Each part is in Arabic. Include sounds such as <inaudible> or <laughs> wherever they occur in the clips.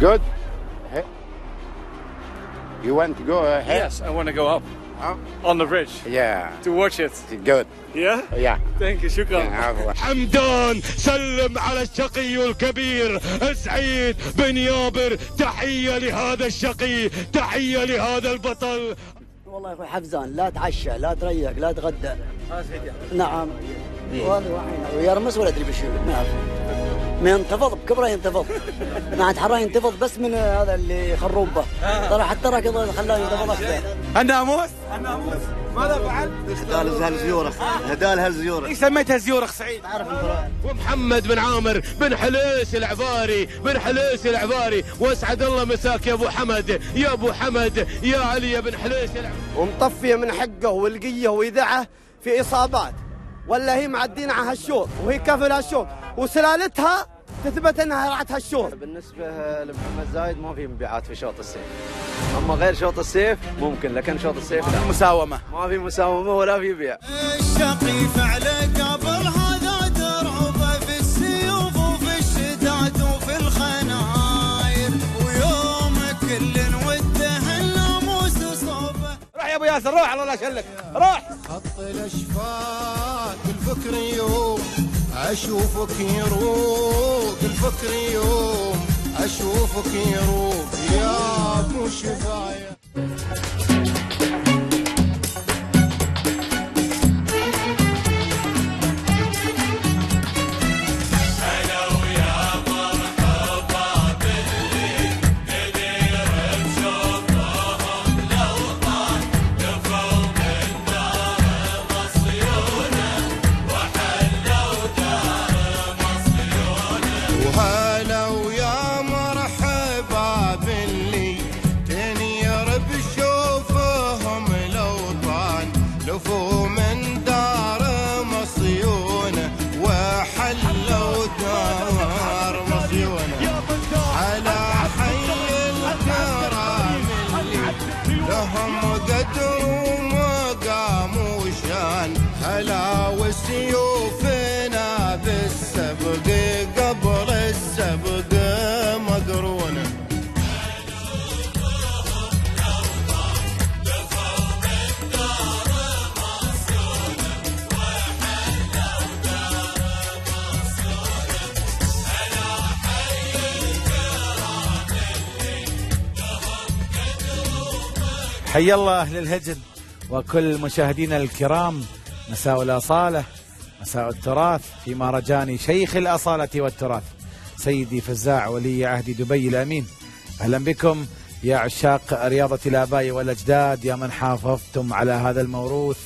Good. You want to go ahead? Yes, I want to go up Huh? on the bridge Yeah. to watch it. Good. Yeah? Yeah. Thank you, شكرا. حمدان سلم على الشقي الكبير سعيد بن يابر تحية لهذا الشقي تحية لهذا البطل والله يا أخوي حفزان لا تعشى لا تريق لا تغدى نعم وهذا وحين ويرمس ولا ادري بشو ما ما ينتفض بكبره ينتفض. ما عاد حراه ينتفض بس من هذا اللي خروب به. ترى حتى راكض خلاه ينتفض أكثر الناموس الناموس ماذا فعلت؟ هدال هالزيورخ هدال هالزيورخ ليش سميتها زيورخ سعيد؟ ومحمد بن عامر بن حليس العباري بن حليس العباري. واسعد الله مساك يا أبو حمد يا أبو حمد يا علي بن حليس العباري ومطفيه من حقه ولقيه ويذعه في إصابات. ولا هي معدين على هالشوط وهي كفل هالشوط. وسلالتها تثبت إنها راحت هالشوط بالنسبة لمحمد زايد ما في مبيعات في شوط السيف أما غير شوط السيف ممكن لكن شوط السيف لا. مساومة. ما في مساومة ولا في بيع. الشقي فعله قبل هذا دربه في السيوف وفي الشداد وفي الخناير. ويوم كل وده الناموس صوبه روح يا أبو ياسر روح الله لا شلك روح. خط الأشفاق الفكر يوم أشوفك يروق الفكر يوم. أشوفك يروق يا أبو شفايا. حي الله أهل الهجن وكل مشاهدينا الكرام. مساء الأصالة مساء التراث في مهرجان شيخ الأصالة والتراث سيدي فزاع ولي عهد دبي الأمين. أهلا بكم يا عشاق رياضة الآباء والأجداد يا من حافظتم على هذا الموروث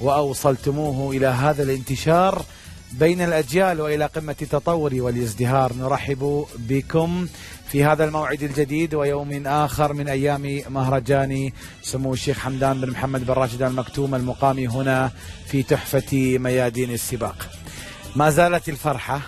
وأوصلتموه إلى هذا الانتشار. بين الأجيال وإلى قمة التطور والازدهار نرحب بكم. في هذا الموعد الجديد ويوم آخر من أيام مهرجان سمو الشيخ حمدان بن محمد بن راشد المكتوم المقام هنا في تحفة ميادين السباق. ما زالت الفرحة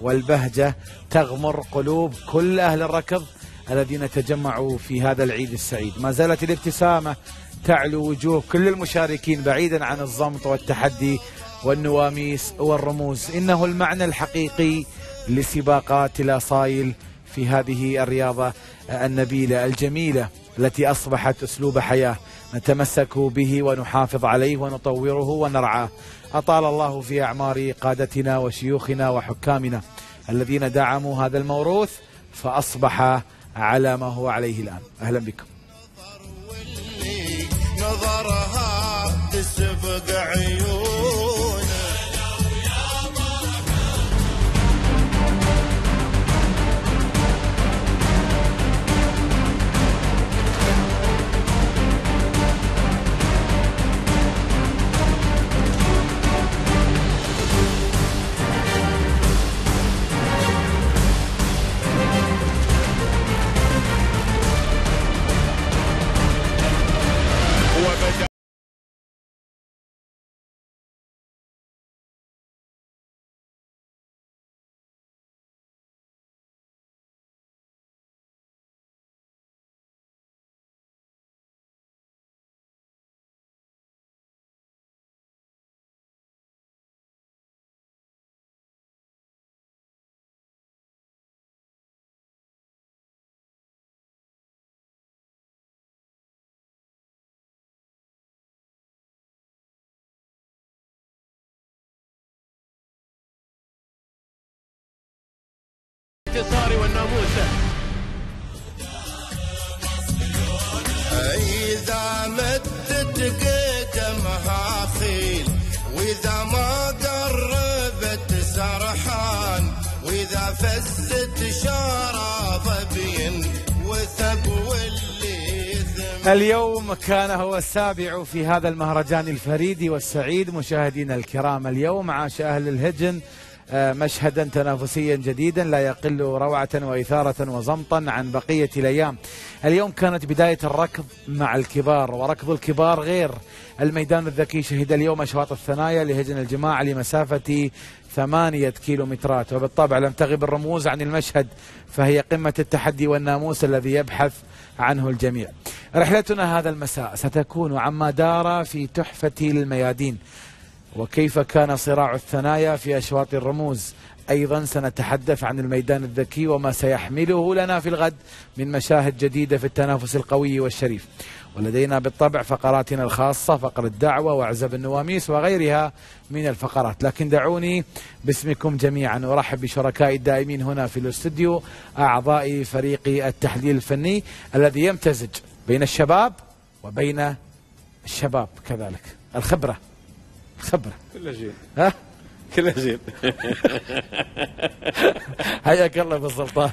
والبهجة تغمر قلوب كل أهل الركض الذين تجمعوا في هذا العيد السعيد. ما زالت الابتسامة تعلو وجوه كل المشاركين بعيدا عن الصمت والتحدي والنواميس والرموز. إنه المعنى الحقيقي لسباقات الأصايل في هذه الرياضة النبيلة الجميلة التي أصبحت أسلوب حياة نتمسك به ونحافظ عليه ونطوره ونرعاه. أطال الله في أعمار قادتنا وشيوخنا وحكامنا الذين دعموا هذا الموروث فأصبح على ما هو عليه الآن. أهلا بكم. نظرها تسبق عيون الانتصار والناموس. إذا مدت قدمها خيل وإذا ما قربت سرحان وإذا فزت شراب بين وثب واللي اليوم كان هو السابع في هذا المهرجان الفريد والسعيد مشاهدينا الكرام. اليوم عاش أهل الهجن مشهدا تنافسيا جديدا لا يقل روعة وإثارة وزمطا عن بقية الأيام. اليوم كانت بداية الركض مع الكبار وركض الكبار غير. الميدان الذكي شهد اليوم أشواط الثنايا لهجن الجماعة لمسافة ثمانية كيلومترات. وبالطبع لم تغب الرموز عن المشهد فهي قمة التحدي والناموس الذي يبحث عنه الجميع. رحلتنا هذا المساء ستكون عما دار في تحفة الميادين. وكيف كان صراع الثنايا في أشواط الرموز؟ أيضا سنتحدث عن الميدان الذكي وما سيحمله لنا في الغد من مشاهد جديدة في التنافس القوي والشريف. ولدينا بالطبع فقراتنا الخاصة فقر الدعوة وأعزب النواميس وغيرها من الفقرات. لكن دعوني باسمكم جميعا أرحب بشركائي الدائمين هنا في الاستوديو أعضاء فريق التحليل الفني الذي يمتزج بين الشباب وبين الشباب كذلك. الخبرة. الخبرة كل شيء ها؟ كل شيء <laughs> حياك الله أبو سلطان.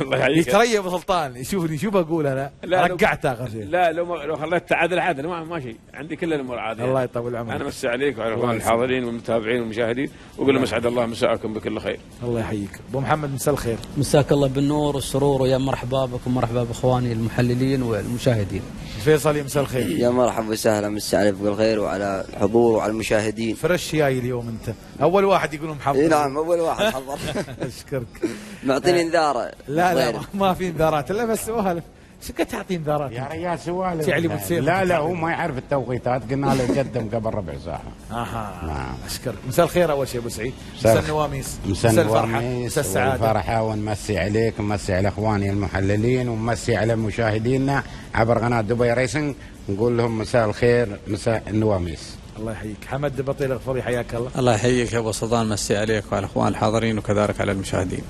الله يحييك. يتريى أبو سلطان. يشوفني شو بقول أنا؟ لا، لو- رقعت آخر شيء. لا لو لو خليت تعادل عادل. ما ما شيء. عندي كل الأمور عادية. الله يطول عمرك. أنا مسي عليك وعلى اخوان. الحاضرين والمتابعين والمشاهدين. واقول لهم أسعد الله مساءكم بكل خير. الله يحييك. أبو محمد مساء الخير. مساك الله بالنور والسرور. ويا مرحبا بكم مرحبا بإخواني المحللين والمشاهدين. فيصل مساء الخير. يا مرحبا وسهلا مسي عليك بالخير وعلى الحضور وعلى المشاهدين. فرش جاي اليوم أنت. أول واحد يقول محضر إي نعم أول واحد حضر. <laughs> أشكرك. <laughs> معطيني انذار لا لا غير. ما في إنذارات إلا بس سؤال. شو قد تعطي انذارات يا ريال سوالف. تعلي. لا لا هو ما يعرف التوقيتات. قلنا له قدم قبل ربع ساعة. أها. نعم. أشكرك. مساء الخير أول شيء أبو سعيد. مساء النواميس. مساء الفرحة. مساء السعادة. والفرحة ونمسي عليك ونمسي على إخواني المحللين ونمسي على مشاهدينا عبر قناة دبي Racing. نقول لهم مساء الخير مساء النواميس. الله يحييك. حمد بطيل الغفوري حياك الله. الله يحييك يا أبو سلطان مسي عليك وعلى الاخوان الحاضرين وكذلك على المشاهدين.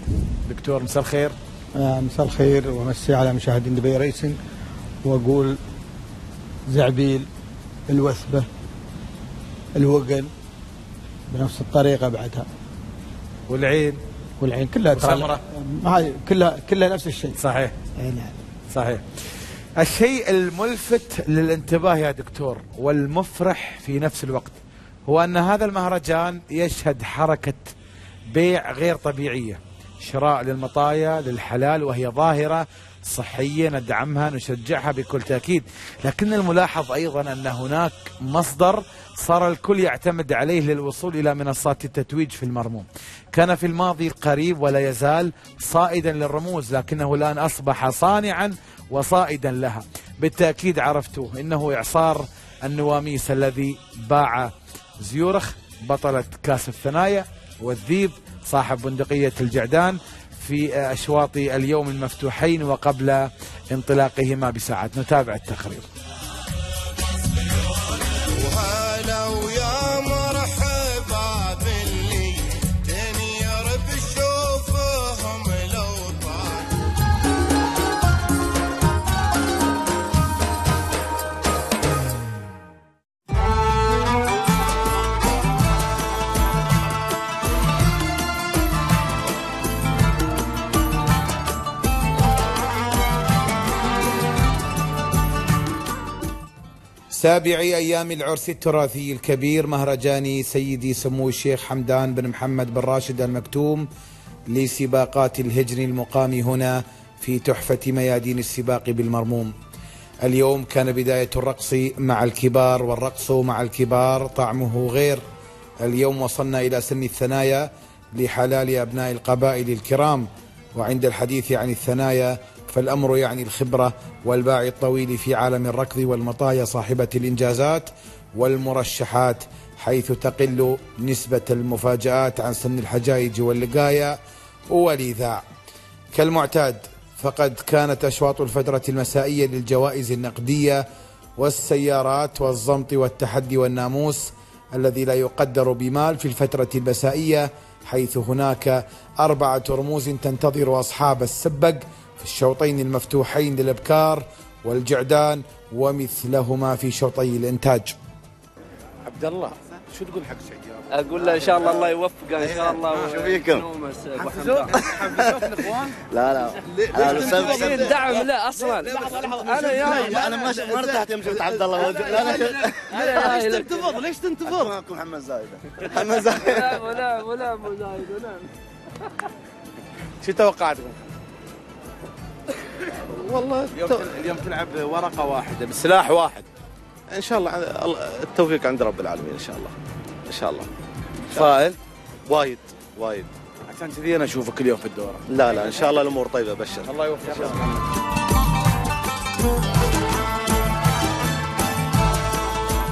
دكتور مساء الخير. مساء الخير ومسي على مشاهدين دبي Racing وأقول زعبيل الوثبة الوقل بنفس الطريقة بعدها. والعين. والعين كلها ترى-. هاي كلها كلها نفس الشيء. صحيح. إي نعم. صحيح. الشيء الملفت للانتباه يا دكتور والمفرح في نفس الوقت هو أن هذا المهرجان يشهد حركة بيع غير طبيعية. شراء للمطايا للحلال وهي ظاهرة صحية ندعمها نشجعها بكل تأكيد. لكن الملاحظ أيضا أن هناك مصدر صار الكل يعتمد عليه للوصول إلى منصات التتويج في المرموم. كان في الماضي القريب ولا يزال صائدا للرموز لكنه الآن أصبح صانعا وصائدا لها. بالتأكيد عرفتوه إنه إعصار النواميس الذي باع زيورخ بطلة كاس الثنايا والذيب صاحب بندقية الجعدان في أشواط اليوم المفتوحين وقبل انطلاقهما بساعات. نتابع التقرير. سابع أيام العرس التراثي الكبير مهرجان سيدي سمو الشيخ حمدان بن محمد بن راشد المكتوم لسباقات الهجن المقام هنا في تحفة ميادين السباق بالمرموم. اليوم كان بداية الرقص مع الكبار والرقص مع الكبار طعمه غير. اليوم وصلنا إلى سن الثنايا لحلال أبناء القبائل الكرام. وعند الحديث عن الثنايا فالأمر يعني الخبرة والباع الطويل في عالم الركض والمطايا صاحبة الإنجازات والمرشحات حيث تقل نسبة المفاجآت عن سن الحجائج واللقايا والإيذاع كالمعتاد فقد كانت أشواط الفترة المسائية للجوائز النقدية والسيارات والزمط والتحدي والناموس الذي لا يقدر بمال في الفترة المسائية حيث هناك أربعة رموز تنتظر أصحاب السبق الشوطين المفتوحين للإبكار والجعدان ومثلهما في شوطي الإنتاج عبد الله شو تقول حق سعيد أقول له ان شاء الله الله يوفقه ان شاء الله شو فيكم؟ لا لا ليش دعم لا أصلا أنا يا أنا ما ارتحت يوم شفت عبد الله أنا أنا ليش تنتفض ليش تنتفض؟ اخوكم محمد زايده محمد زايده ولا ولا ولا شو توقعاتكم؟ والله اليوم اليوم تلعب ورقة واحدة بسلاح واحد. إن شاء الله التوفيق عند رب العالمين إن شاء الله إن شاء الله. فائل؟ وايد وايد. عشان كذي أنا أشوفك اليوم في الدورة. لا لا إن شاء الله الأمور طيبة ابشر الله يوفقك.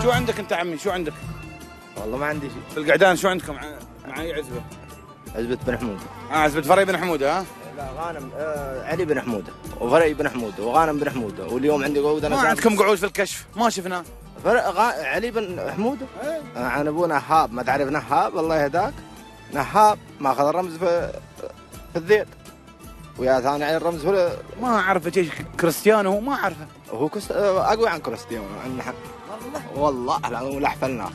شو عندك أنت عمي؟ شو عندك؟ والله ما عندي شيء. في القعدان شو عندكم مع مع أي عزبة؟ عزبة بن حمود. آه عزبة فري بن حموده ها؟ لا غانم آه علي بن حمودة وفرعي بن حمودة وغانم بن حمودة واليوم عندي قعود أنا ما عندكم قعود في الكشف؟ ما شفناه غا... علي بن حمودة؟ آه عن أبوه نهاب ما تعرف نهاب؟ الله يهداك نهاب ماخذ الرمز في في الذيل ويا ثاني على الرمز في ما أعرف شيء كريستيانو هو ما أعرفه. هو كس... آه، أقوى عن كريستيانو عن نحن والله. العظيم ولا حفلناه.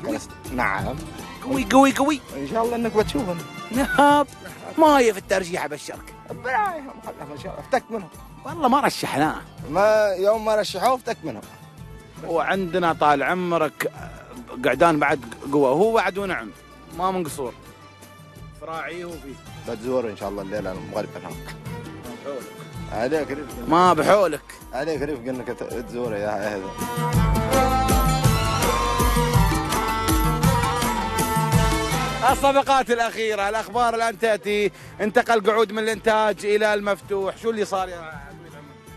نعم. قوي قوي قوي. إن شاء الله إنك بتشوفه. نهاب ما هي في الترشيح أبشرك. افتك منهم. والله ما رشحناه. ما يوم ما رشحوه افتك منهم. وعندنا طال عمرك قعدان بعد قوة. هو بعد ونعم ما من قصور فراعي هو فيه بتزور إن شاء الله الليلة المغرب هناك عليك رفق ما بحولك. عليك رفق إنك تزوره يا هذا. الصفقات الأخيرة الأخبار الآن تأتي. انتقل قعود من الإنتاج إلى المفتوح. شو اللي صار يا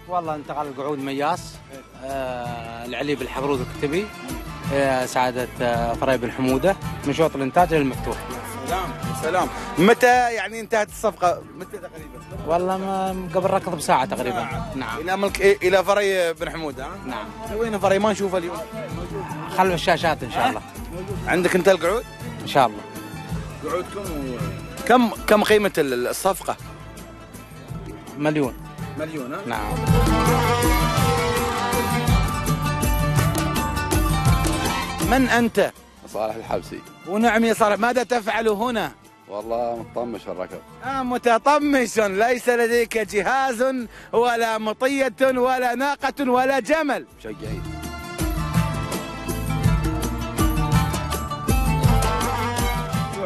والله انتقل القعود مياس. آه العلي الحبروز الكتبي. آه سعادة آه فري بن حمودة. من شوط الإنتاج للمفتوح سلام سلام. متى يعني انتهت الصفقة؟ متى تقريبا؟ والله ما قبل ركض بساعة تقريبا. نعم. إلى ملك إلى فري بن حمود ها؟ نعم. وين فري؟ ما نشوفه اليوم. خلف الشاشات إن شاء الله. عندك أنت القعود؟ إن شاء الله. قعودكم كم كم قيمة ال- الصفقة؟ مليون. مليون ها؟ نعم. من أنت؟ صالح الحبسي. ونعم يا صالح ماذا تفعل هنا؟ والله مطمش في الركض آه متطمش. ليس لديك جهاز ولا مطية ولا ناقة ولا جمل. مشجعين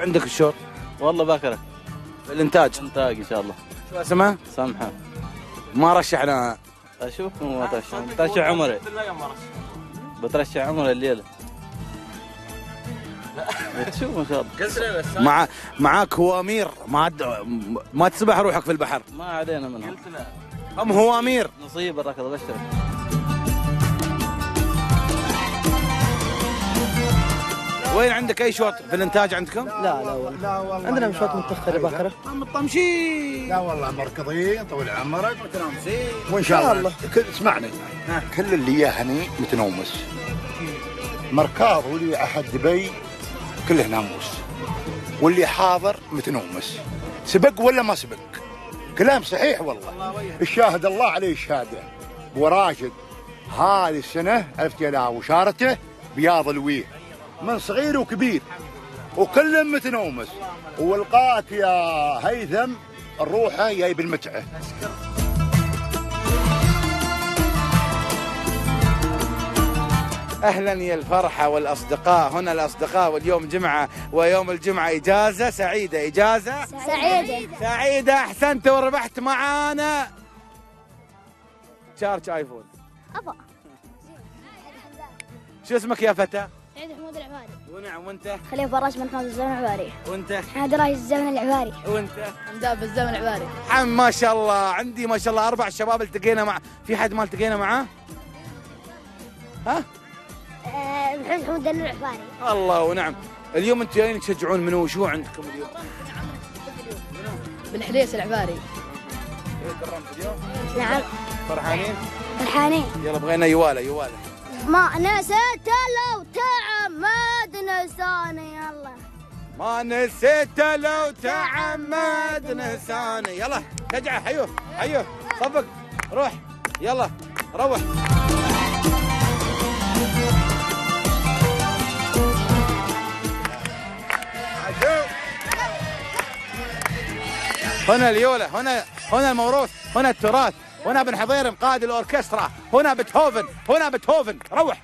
عندك الشوط؟ والله باكرك الإنتاج. إنتاج إن شاء الله. شو اسمه؟ سمحه ما رشحنا. أشوفكم ما ترشح ترشح عمري. بترشح عمري الليلة. بتشوف إن شاء الله. مع معاك هوامير ما عد- ما تسبح روحك في البحر. ما علينا منهم. هم هوامير نصيب الركض بشترك وين عندك أي شوط؟ في الإنتاج عندكم؟ لا لا والله. عندنا مشوات متاخره باكره مطمشين لا والله مركضين طول عمرك. متنامسين وإن شاء الله. كل اسمعني. كل اللي يهني متنومس. مركاض واللي أحد دبي كله ناموس. واللي حاضر متنومس. سبق ولا ما سبق؟ كلام صحيح والله. الشاهد الله عليه الشهادة. وراشد هذه السنة عرفت يا لا وشارته بياض الويه من صغير وكبير. وكل متنومس والقاك يا هيثم الروحه جاي بالمتعة. أهلا يا الفرحة والأصدقاء. هنا الأصدقاء واليوم جمعة ويوم الجمعة إجازة. سعيدة إجازة؟ سعيدة. سعيدة أحسنت وربحت معانا. شارج آيفون. أبا. شو اسمك يا فتى؟ سعيد حمود العباري ونعم وأنت؟ خليل فراش من خالد الزمن العباري. وأنت؟ حمد راش الزمن العباري. وأنت؟ حمدان بالزمن العباري. حم ما شاء الله. عندي ما شاء الله أربع شباب التقينا مع في حد ما التقينا معاه؟ ها؟ محمد حمود العباري الله ونعم. اليوم أنتم جايين تشجعون منو؟ شو عندكم اليوم؟ بن حليس العباري. نعم. فرحانين؟ فرحانين. يلا بغينا يواله يواله ما نسيت لو تعمد نساني يلا. ما نسيت لو تعمد نساني يلا شجعه حيوه حيوه صفق روح يلا روح. هنا اليولا هنا هنا الموروث هنا التراث. هنا ابن حضيرم قائد الأوركسترا هنا بيتهوفن هنا بيتهوفن روح.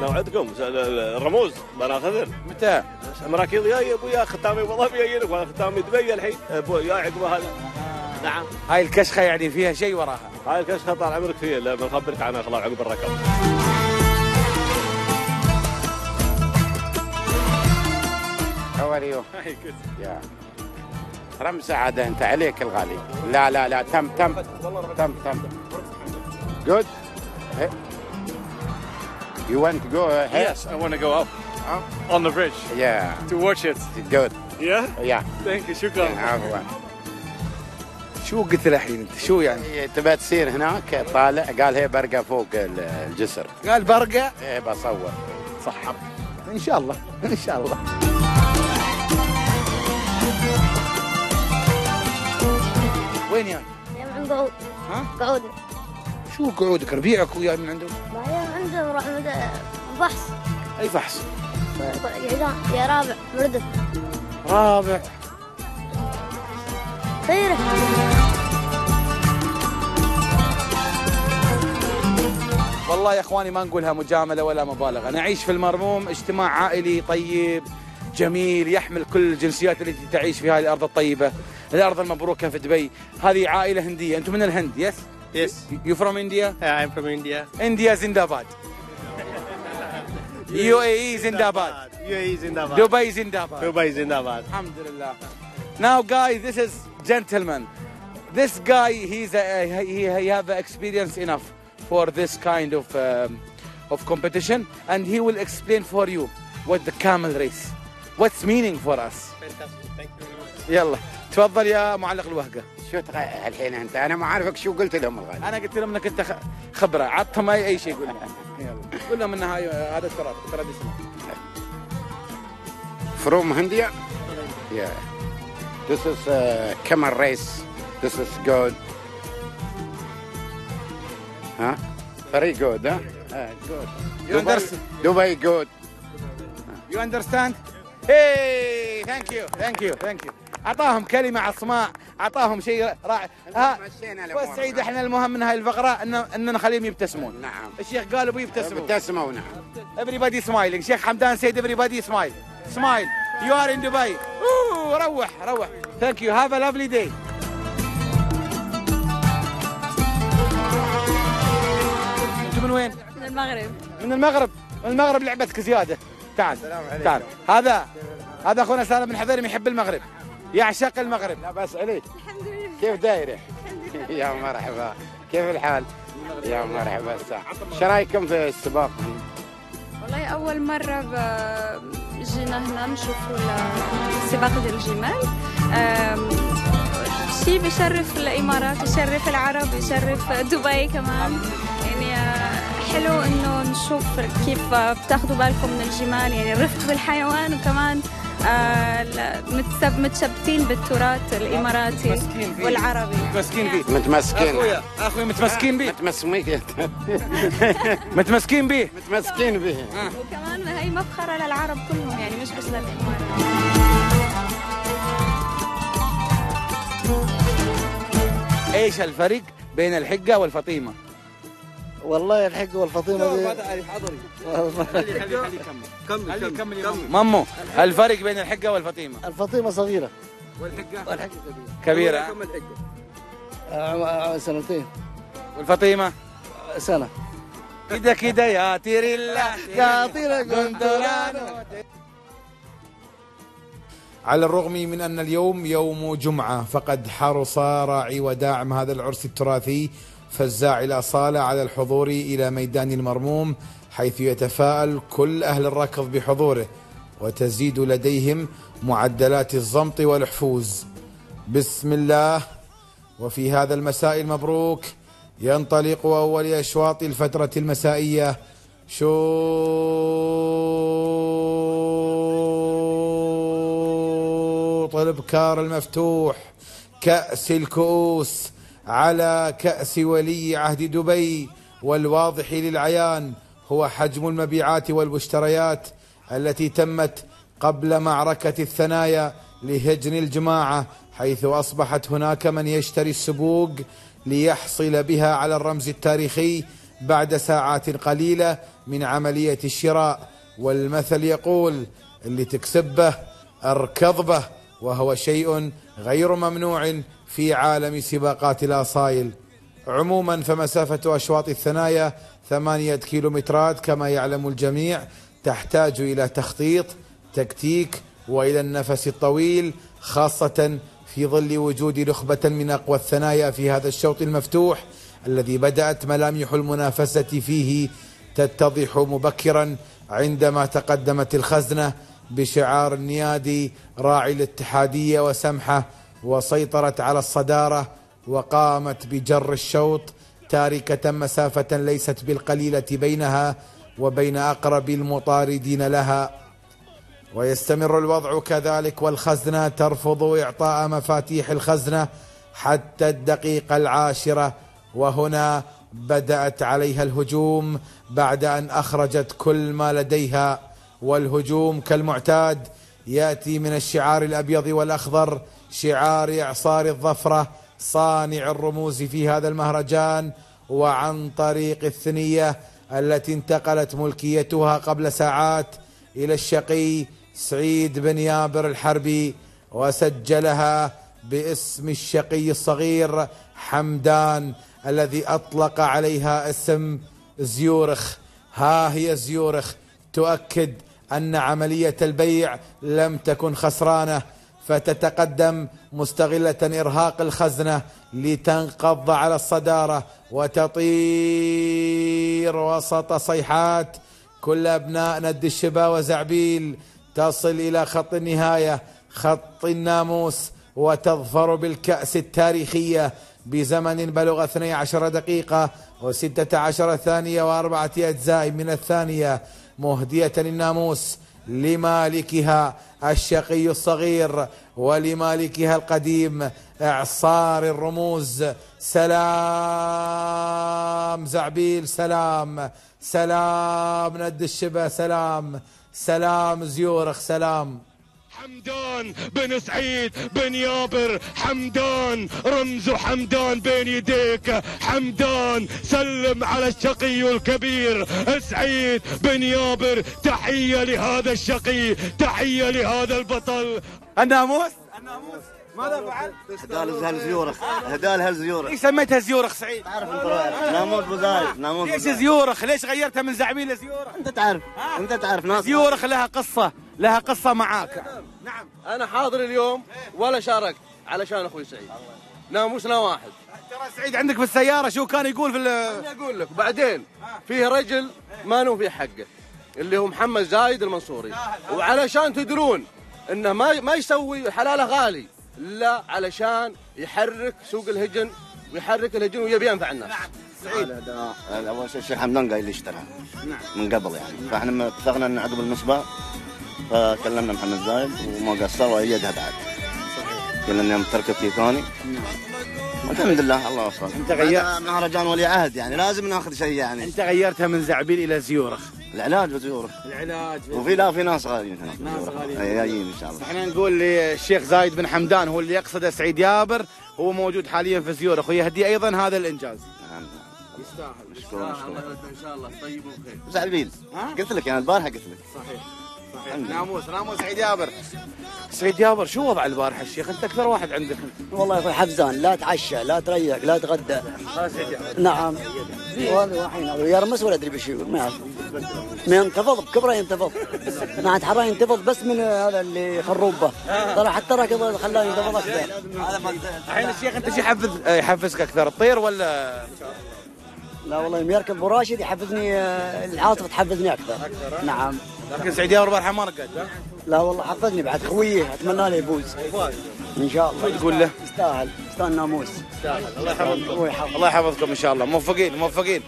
موعدكم الرموز بناخذ متى؟ مراكيض يا ابويا ختامي أبو ظبي يجيلك وأنا ختامي دبي الحين. أبوي يا عقب هذا. نعم. هاي الكشخة يعني فيها شيء وراها. هاي الكشخة طال عمرك فيها لا بنخبرك عنها خلاص عقب الركب are you? Yeah. رمز عادة أنت عليك الغالي. لا لا لا تم تم تم تم. Good. You want to go ahead? Yes, I want to go up. On the bridge. Yeah. To watch it. Good. Yeah? Yeah. Thank you, شكرا. عفوا شو قلت له الحين أنت؟ شو يعني؟ تبى تصير هناك؟ طالع قال هي برقة فوق ال- الجسر. قال برقة؟ إيه بصور. صح. إن شاء الله إن شاء الله. وين يعني؟ يا عم قعود. ها؟ قعود شو قعودك؟ ربيعك وياي من عندهم؟ بعدين عندهم راح بحث. أي فحص يا رابع مردف رابع. خيره والله يا إخواني ما نقولها مجاملة ولا مبالغة، نعيش في المرموم اجتماع عائلي طيب. جميل يحمل كل الجنسيات التي تعيش في هذه الأرض الطيبه، الأرض المبروكه في دبي، هذه عائله هنديه، أنتم من الهند يس؟ Yes. يو فروم انديا؟ Yeah, I'm from India. انديا زنداباد. يو اي اي زنداباد. UAE Zindabad. دبي زنداباد. Dubai Zindabad. الحمد لله. Now guys, this is gentleman. This guy, he's a, he, he have experience enough for this kind of um, of competition, and he will explain for you what the camel race, What's meaning for us يلا تفضل يا معلق الوهقة شو تغ... الحين أنت أنا ما عارفك شو قلت لهم الغالي أنا قلت لهم إنك أنت خ... خبرة عطهم اي أي شيء قول لهم قول لهم انها هذا التراب التراب from India yeah This is a camel race. This is good. Huh? Very good, huh? Uh, good. You Dubai, understand? You understand? Hey, thank you, thank you, thank you. أعطاهم كلمة عصماء أعطاهم شيء رائع. ها بس سعيد إحنا المهم من هاي الفقرة ان إن نخليهم يبتسمون. نعم. الشيخ قال ابو يبتسموا ابتسموا نعم. Everybody smiling. شيخ حمدان سيد everybody smile. Smile. You are in Dubai. اوه روح روح. Thank you. Have a lovely day. أنتم من وين؟ من المغرب. من المغرب. من المغرب لعبتك زيادة. تعال تعال. هذا هذا أخونا سالم بن حذيرم يحب المغرب. يعشق المغرب. لا بس عليك. كيف دايرة؟ <laughs> يا مرحبا. كيف الحال؟ يا مرحبا الساعة إيش رأيكم في السباق؟ والله أول مرة ب- جينا هنا نشوفوا ال- سباق ديال الجمال. أم، شيء بيشرف الإمارات يشرف العرب يشرف دبي كمان. يعني آه، حلو إنه نشوف كيف بتاخذوا بالكم من الجمال يعني الرفق بالحيوان وكمان آه، متشبتين بالتراث الإماراتي والعربي. <laughs> متمسكين فيه. متمسكين. أخويا أخوي متمسكين به متمسكين متمسكين به متمسكين به وكمان هي مفخرة للعرب كلهم يعني مش بس للإمارات. إيش الفرق بين الحقة والفطيمة؟ والله الحق والفطيمه دي. حضري والله. خلي خلي خلي كمل كمل يا مامو الفرق بين الحقة والفطيمة. الفطيمة صغيرة. والحقة؟ والحق كبيرة. آه، سنتين. والفطيمة؟ سنة. كده كده يا تيريلا. يا جندولانو على الرغم من أن اليوم يوم جمعة فقد حرص راعي وداعم هذا العرس التراثي فزاع الأصالة على الحضور إلى ميدان المرموم حيث يتفاءل كل أهل الركض بحضوره وتزيد لديهم معدلات الضمط والحفوز. بسم الله. وفي هذا المساء المبروك ينطلق أول أشواط الفترة المسائية. شوط الابكار المفتوح كأس الكؤوس. على كأس ولي عهد دبي والواضح للعيان هو حجم المبيعات والمشتريات التي تمت قبل معركة الثنايا لهجن الجماعة حيث أصبحت هناك من يشتري السبوق ليحصل بها على الرمز التاريخي بعد ساعات قليلة من عملية الشراء. والمثل يقول اللي تكسبه أركض به وهو شيء غير ممنوع في عالم سباقات الأصايل. عموما فمسافة أشواط الثنايا ثمانية كيلومترات كما يعلم الجميع تحتاج إلى تخطيط تكتيك وإلى النفس الطويل خاصة في ظل وجود نخبة من أقوى الثنايا في هذا الشوط المفتوح الذي بدأت ملامح المنافسة فيه تتضح مبكرا عندما تقدمت الخزنة بشعار النيادي راعي الاتحادية وسمحة وسيطرت على الصدارة وقامت بجر الشوط. تاركة مسافة ليست بالقليلة بينها وبين أقرب المطاردين لها. ويستمر الوضع كذلك والخزنة ترفض إعطاء مفاتيح الخزنة حتى الدقيقة العاشرة. وهنا بدأت عليها الهجوم بعد أن أخرجت كل ما لديها. والهجوم كالمعتاد يأتي من الشعار الأبيض والأخضر شعار إعصار الظفرة صانع الرموز في هذا المهرجان وعن طريق الثنية التي انتقلت ملكيتها قبل ساعات إلى الشقي سعيد بن يابر الحربي وسجلها باسم الشقي الصغير حمدان الذي أطلق عليها اسم زيورخ. ها هي زيورخ تؤكد أن عملية البيع لم تكن خسرانة. فتتقدم مستغلة إرهاق الخزنة لتنقض على الصدارة وتطير وسط صيحات كل أبناء ند الشبا وزعبيل تصل إلى خط النهاية خط الناموس وتظفر بالكأس التاريخية بزمن بلغ 12 دقيقة و16 ثانية وأربعة أجزاء من الثانية مهدية الناموس لمالكها الشقي الصغير ولمالكها القديم إعصار الرموز. سلام زعبيل سلام. سلام ند الشبه سلام. سلام زيورخ سلام. حمدان بن سعيد بن يابر حمدان رمز حمدان بين يديك. حمدان سلم على الشقي الكبير. سعيد بن يابر تحية لهذا الشقي تحية لهذا البطل. الناموس؟ الناموس. ماذا فعل؟ زيورخ؟ هدال هل زيورخ؟ ليش سميتها زيورخ سعيد؟ تعرف انت ناموس بزايد ناموس ليش. زيورخ؟ ليش غيرتها من زعبيل لزيورخ؟ انت تعرف انت تعرف ناس زيورخ لها قصة لها قصة معاك. أنا حاضر اليوم ولا شاركت علشان أخوي سعيد. ناموسنا واحد. ترى سعيد عندك في السيارة شو كان يقول في ال- أنا أقول لك بعدين فيه رجل ما نوفي حقه اللي هو محمد زايد المنصوري. وعلشان تدرون إنه ما ما يسوي حلاله غالي. لا علشان يحرك سوق الهجن ويحرك الهجن ويبي ينفع الناس. سعيد. أول شيء الشيخ حمدان قايل لي اشترى. من قبل يعني. فإحنا ما اتفقنا إن عقب النصبه فكلمنا محمد زايد وما قصر وأيدها بعد. قلنا اني تركتي ثاني والحمد لله الله وفقك أنت غيرت هذا مهرجان ولي عهد يعني لازم ناخذ شيء يعني. أنت غيرتها من زعبيل إلى زيورخ. العلاج بزيورخ العلاج. وفي لا في ناس غاليين هنا ناس غاليين. جايين إن شاء الله. إحنا نقول للشيخ زايد بن حمدان هو اللي يقصد سعيد يابر هو موجود حاليا في زيورخ ويهدي أيضا هذا الإنجاز. يستاهل. مشكور مشكور. إن شاء الله. طيب وخير زعبيل قلت لك يعني البارحة قلت لك. صحيح. ناموس ناموس سعيد يابر سعيد يابر شو وضع البارحه الشيخ انت أكثر واحد عندك. والله يا أخوي حفزان لا تعشى لا تريق لا تغدى. نعم. والله وحين يرمس ولا ادري بشو ما يعرف. ما ينتفض بكبره ينتفض. ما عاد حرا ينتفض بس من هذا اللي خروبه. ترى حتى ركض خلاه ينتفض أكثر. الحين الشيخ انت شو يحفز يحفزك أكثر الطير ولا لا والله يوم يركب أبو راشد يحفزني آه، العاصفة تحفزني أكثر. نعم. لكن سعيد يابر البارحه ما رقد ها؟ لا والله حفظني بعد خويه أتمنى له يفوز. إن شاء الله. شو تقول له؟ يستاهل. يستاهل ناموس. الله يحفظكم. الله يحفظك الله يحفظكم إن شاء الله. موفقين موفقين.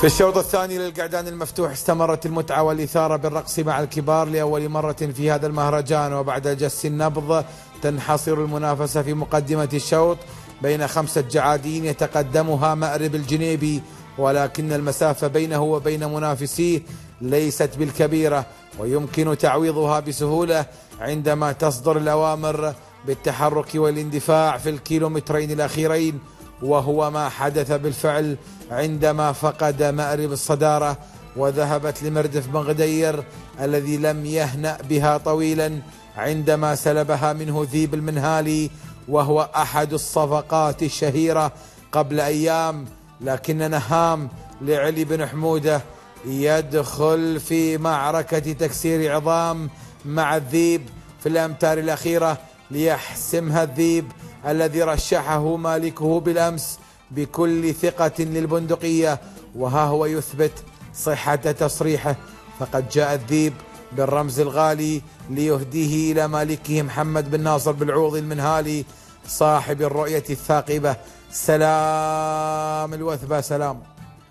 في الشوط الثاني للقعدان المفتوح استمرت المتعة والإثارة بالرقص مع الكبار لأول مرة في هذا المهرجان وبعد جس النبض تنحصر المنافسة في مقدمة الشوط بين خمسة جعادين يتقدمها مأرب الجنيبي ولكن المسافة بينه وبين منافسيه ليست بالكبيرة ويمكن تعويضها بسهولة عندما تصدر الأوامر بالتحرك والاندفاع في الكيلومترين الأخيرين وهو ما حدث بالفعل عندما فقد مأرب الصدارة وذهبت لمردف بن غدير الذي لم يهنأ بها طويلا عندما سلبها منه ذيب المنهالي وهو أحد الصفقات الشهيرة قبل أيام لكن نهام لعلي بن حمودة يدخل في معركة تكسير عظام مع الذيب في الأمتار الأخيرة ليحسمها الذيب الذي رشحه مالكه بالأمس بكل ثقة للبندقية وها هو يثبت صحة تصريحه. فقد جاء الذيب بالرمز الغالي ليهديه إلى مالكه محمد بن ناصر بالعوض المنهالي صاحب الرؤية الثاقبة. سلام الوثبة سلام.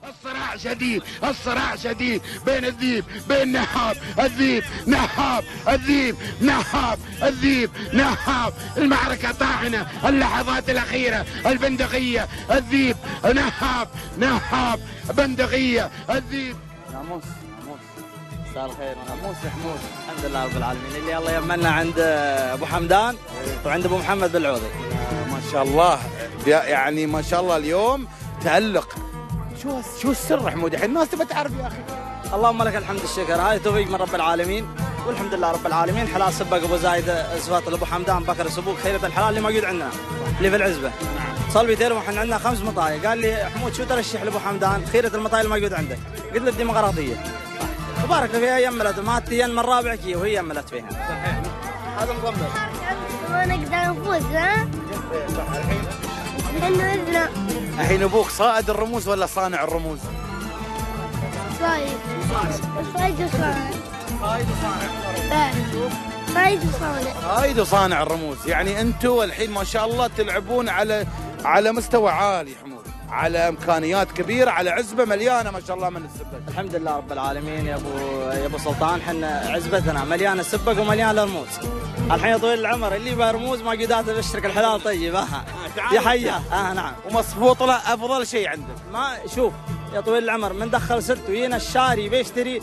الصراع شديد الصراع شديد بين الذيب بين نهاب الذيب نهاب الذيب نهاب الذيب نهاب. المعركة طاحنة اللحظات الأخيرة البندقية الذيب نهاب نهاب بندقية الذيب. ناموس. مساء الخير. ناموس حمود. الحمد لله رب العالمين. اللي الله يمنا عند أبو حمدان وعند أبو محمد بالعوضي ما شاء الله. يعني ما شاء الله اليوم تألق. شو شو السر حمود؟ الحين الناس تبى تعرف يا أخي. اللهم لك الحمد الشكر هاي توفيق من رب العالمين. والحمد لله رب العالمين. حلال سبق أبو زايد صفات ابو حمدان بكر سبوك خيرة الحلال اللي موجود عندنا. اللي في العزبة. صلبي تيرم إحنا عندنا خمس مطايا. قال لي حمود شو ترشح لأبو حمدان؟ خيرة المطايا الموجود عندك. قلت له الديمقراطية. وبارك فيها يملت ما تين من رابعك هي وهي يملت فيها. صحيح. هذا مضمر ما نقدر نفوز ها؟ لأنه إذنا الحين أبوك صائد الرموز ولا صانع الرموز؟ صايد. صايد وصانع. صايد وصانع. صايد وصانع. صايد وصانع الرموز. يعني أنتم الحين ما شاء الله تلعبون على على مستوى عالي على إمكانيات كبيرة على عزبة مليانة ما شاء الله من السبك الحمد لله رب العالمين يا ابو يا أبو سلطان حنا عزبتنا مليانة سبق ومليانة رموز الحين يا طويل العمر اللي يبغى رموز ما قدرت بشرك الحلال طيب آه. يا حيا. آه نعم. ومصفوط له أفضل شيء عندك. ما شوف يا طويل العمر من دخل ست وينا الشاري بيشتري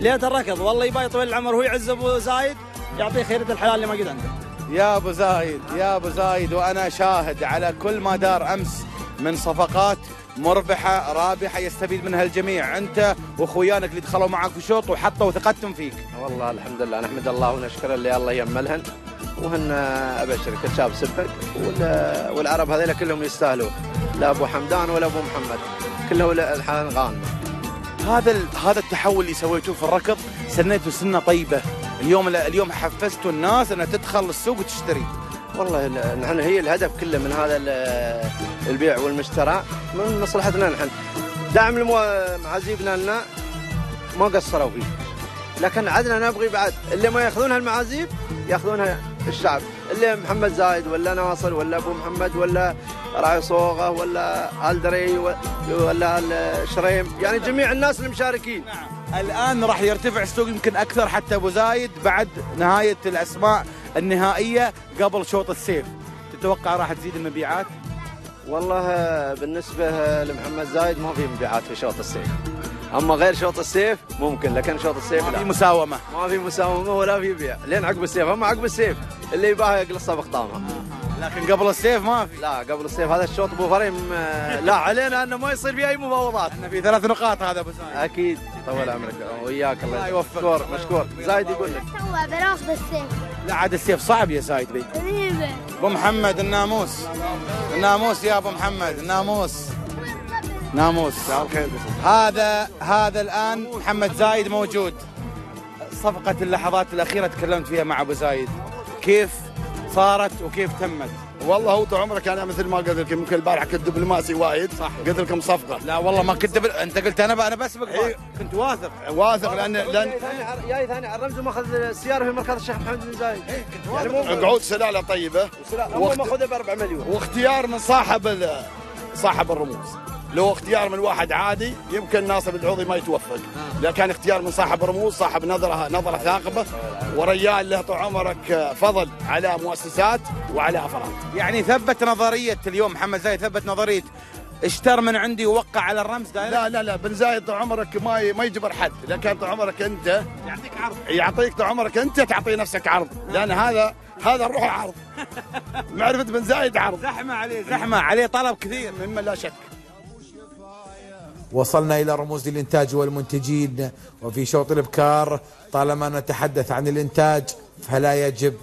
ليت الركض. والله يبغى طويل العمر هو يعز أبو زايد يعطيه خيرة الحلال اللي ما قد عنده. يا أبو زايد يا أبو زايد وأنا شاهد على كل ما دار أمس من صفقات مربحة رابحة يستفيد منها الجميع. أنت وأخويانك اللي دخلوا معك الشوط وحطوا ثقتهم فيك. والله الحمد لله نحمد الله ونشكر اللي الله يملهن. وهن ابشر كل شاب سبق وال- والعرب هذول كلهم يستاهلون لا أبو حمدان ولا أبو محمد. كلهم الحال غانم هذا هذا التحول اللي سويتوه في الركض سنيتوا سنة طيبة. اليوم اليوم حفزتوا الناس إنها تدخل السوق وتشتري. والله ال- نحن هي الهدف كله من هذا ال- البيع والمشترى من مصلحتنا نحن. دعم معازيبنا لنا ما قصروا فيه. لكن عدنا نبغي بعد. اللي ما ياخذونها المعازيب ياخذونها الشعب. اللي محمد زايد ولا ناصر ولا أبو محمد ولا راعي صوغة ولا ألدري ولا الشريم يعني جميع الناس المشاركين. الآن راح يرتفع السوق يمكن أكثر حتى أبو زايد بعد نهاية الأسماء. النهائية قبل شوط السيف. تتوقع راح تزيد المبيعات؟ والله بالنسبة لمحمد زايد ما في مبيعات في شوط السيف. أما غير شوط السيف ممكن لكن شوط السيف ما لا. في مساومة. ما في مساومة ولا في بيع. لين عقب السيف. أما عقب السيف اللي يباها يقلصها بخطامها لكن قبل السيف ما في. لا قبل السيف هذا الشوط أبو فريم آه، لا علينا إنه ما يصير فيه أي مفاوضات إحنا في ثلاث نقاط هذا أبو زايد. أكيد. طول عمرك. وياك الله. الله يوفقك. مشكور مشكور. زايد يقول لك. بناخذ السيف. لا عاد السيف صعب يا زايد بي. أبو محمد الناموس. الناموس يا أبو محمد الناموس. ناموس. هذا هذا الآن محمد زايد موجود. صفقة اللحظات الأخيرة تكلمت فيها مع أبو زايد. كيف صارت وكيف تمت؟ والله هو طول عمرك أنا مثل ما قلت لكم يمكن البارحة كنت دبلوماسي وايد صح. قلت لكم صفقة. لا والله ما كنت بل... أنت قلت أنا أنا بسبق إيه. كنت واثق. واثق لأن لأن جاي ثاني على الرمز وماخذ السيارة في مركز الشيخ محمد بن زايد. يعني مو قعود سلالة طيبة. هم ماخذها ب 4 مليون. واختيار من صاحب ال- صاحب الرموز. لو اختيار من واحد عادي يمكن ناصر العوضي ما يتوفق. لكن كان اختيار من صاحب رموز صاحب نظرة نظرة ثاقبة. وريال له طول عمرك فضل على مؤسسات وعلى أفراد. يعني ثبت نظرية اليوم محمد زايد ثبت نظرية. اشتر من عندي ووقع على الرمز دايركت لا لا لا بن زايد طول عمرك ما ما يجبر حد. لكن طول عمرك أنت يعطيك عرض. يعطيك طول عمرك أنت تعطي نفسك عرض. لأن هذا هذا الروح عرض. <laughs> معرفة بن زايد عرض. زحمة عليه زحمة عليه طلب كثير. مما لا شك. وصلنا إلى رموز الإنتاج والمنتجين. وفي شوط الإبكار طالما نتحدث عن الإنتاج فلا يجب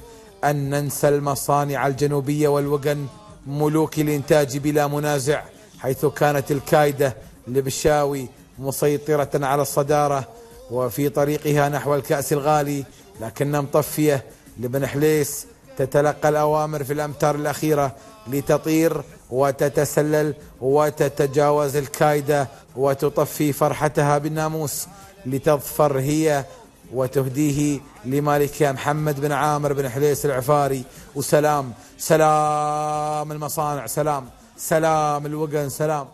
أن ننسى المصانع الجنوبية والوقن ملوك الإنتاج بلا منازع حيث كانت الكايدة لبشاوي مسيطرة على الصدارة وفي طريقها نحو الكأس الغالي لكنها مطفية لبن حليس. تتلقى الأوامر في الأمتار الأخيرة لتطير وتتسلل وتتجاوز الكايدة وتطفي فرحتها بالناموس لتظفر هي وتهديه لمالكها محمد بن عامر بن حليس العفاري. وسلام سلام المصانع سلام سلام الوقن سلام.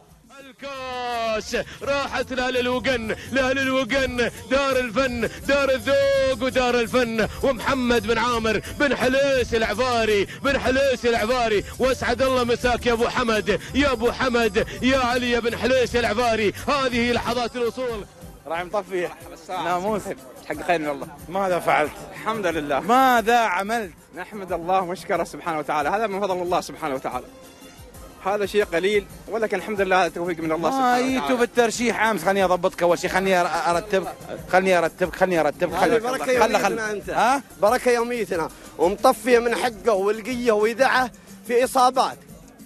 الكاس راحت لأهل الوقن لأهل الوقن. دار الفن دار الذوق ودار الفن. ومحمد بن عامر بن حليس العفاري بن حليس العفاري. واسعد الله مساك يا أبو حمد. يا أبو حمد يا علي بن حليس العفاري. هذه لحظات الوصول. راح مطفي ناموس حق خير من الله ماذا فعلت؟ الحمد لله. ماذا عملت؟ نحمد الله ونشكره سبحانه وتعالى. هذا من فضل الله سبحانه وتعالى. هذا شيء قليل ولكن الحمد لله هذا توفيق من الله سبحانه جيتوا وتعالى بالترشيح أمس خليني أضبطك أول شيء خليني ارتبك خليني ارتبك خليني ارتبك هذه خلي بركه يوميتنا أنت. ها؟ بركة يوميتنا. ومطفية من حقه والقيه ويدعه في إصابات.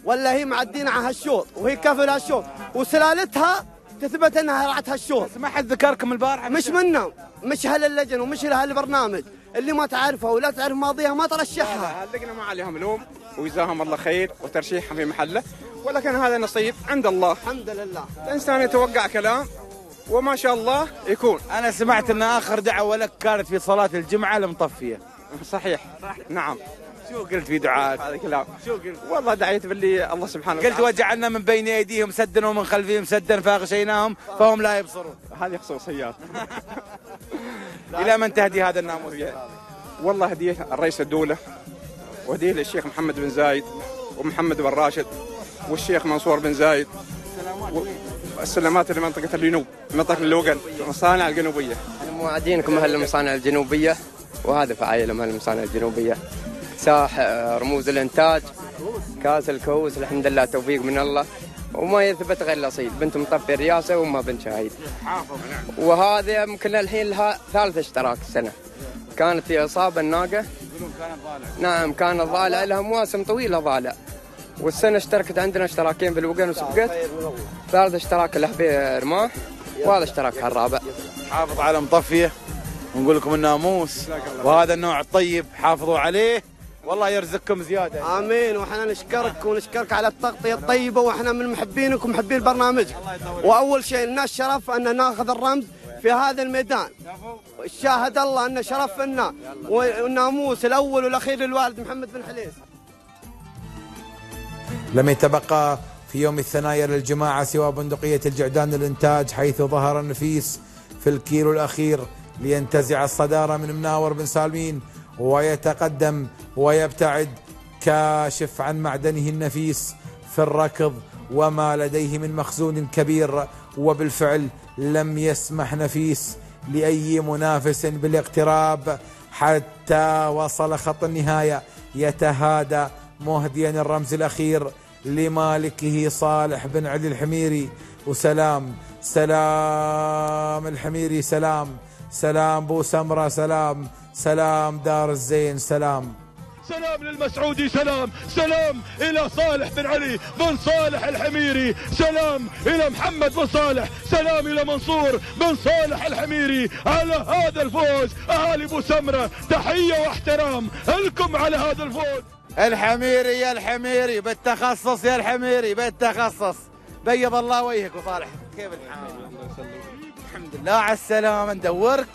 ولا هي معدين على هالشوط وهي كفل هالشوط. وسلالتها تثبت إنها رعت هالشوط. ما حد ذكركم البارحة. مش منهم مش هاللجن ومش هالبرنامج اللي ما تعرفها ولا تعرف ماضيها ما ترشحها. اللجنه ما عليهم لوم وجزاهم الله خير وترشيحهم في محله. ولكن هذا نصيب عند الله. الحمد لله. الإنسان يتوقع كلام وما شاء الله يكون. أنا سمعت أن آخر دعوة لك كانت في صلاة الجمعة المطفيه صحيح. نعم. شو قلت في دعاءك هذا كلام. شو قلت؟ والله دعيت باللي الله سبحانه قلت وجعلنا من بين أيديهم سدا ومن خلفهم سدا فاغشيناهم فهم لا يبصرون. <laughs> هذه خصوصيات <laughs> إلى من تهدي هذا الناموس؟ <laughs> والله هدية الرئيس الدولة وهدية للشيخ محمد بن زايد ومحمد بن راشد والشيخ منصور بن زايد السلامات لمنطقة الجنوب منطقة اللوغن المصانع الجنوبية. موعدينكم أهل المصانع الجنوبية وهذا فعايلهم أهل المصانع الجنوبية. ساح آه، رموز الإنتاج. كاس الكؤوس الحمد لله توفيق من الله. وما يثبت غير الأصيل. بنت مطفي الرياسه وما بنت شهيد. وهذا يمكن الحين لها ثالث اشتراك السنة كانت في اصابه الناقة. نعم كانت ضالع. لها مواسم طويلة ضالع. والسنة اشتركت عندنا اشتراكين بالوقن وسبقت. ثالث اشتراك له في رماح. وهذا اشتراكها الرابع. حافظ على مطفيه. ونقول لكم الناموس وهذا النوع الطيب حافظوا عليه. والله يرزقكم زيادة. آمين. وإحنا نشكرك ونشكرك على التغطية الطيبة وإحنا من محبينك ومحبين برنامجك وأول شيء لنا الشرف أن ناخذ الرمز في هذا الميدان. شاهد الله أن شرف لنا والناموس الأول والأخير للوالد محمد بن حليس. لم يتبقى في يوم الثنايا للجماعة سوى بندقية الجعدان للإنتاج حيث ظهر النفيس في الكيلو الأخير لينتزع الصدارة من مناور بن سالمين. ويتقدم ويبتعد كاشف عن معدنه النفيس في الركض وما لديه من مخزون كبير وبالفعل لم يسمح نفيس لأي منافس بالاقتراب حتى وصل خط النهاية. يتهادى مهديا الرمز الأخير لمالكه صالح بن علي الحميري. وسلام سلام الحميري سلام سلام بو سمرة سلام سلام دار الزين سلام. سلام للمسعودي سلام. سلام إلى صالح بن علي بن صالح الحميري. سلام إلى محمد بن صالح. سلام إلى منصور بن صالح الحميري. على هذا الفوز أهالي أبو سمرة تحية واحترام. لكم على هذا الفوز. الحميري يا الحميري بالتخصص يا الحميري بالتخصص. بيض الله وجهك وصالح كيف الحال؟ الحمد لله. على السلامة ندورك.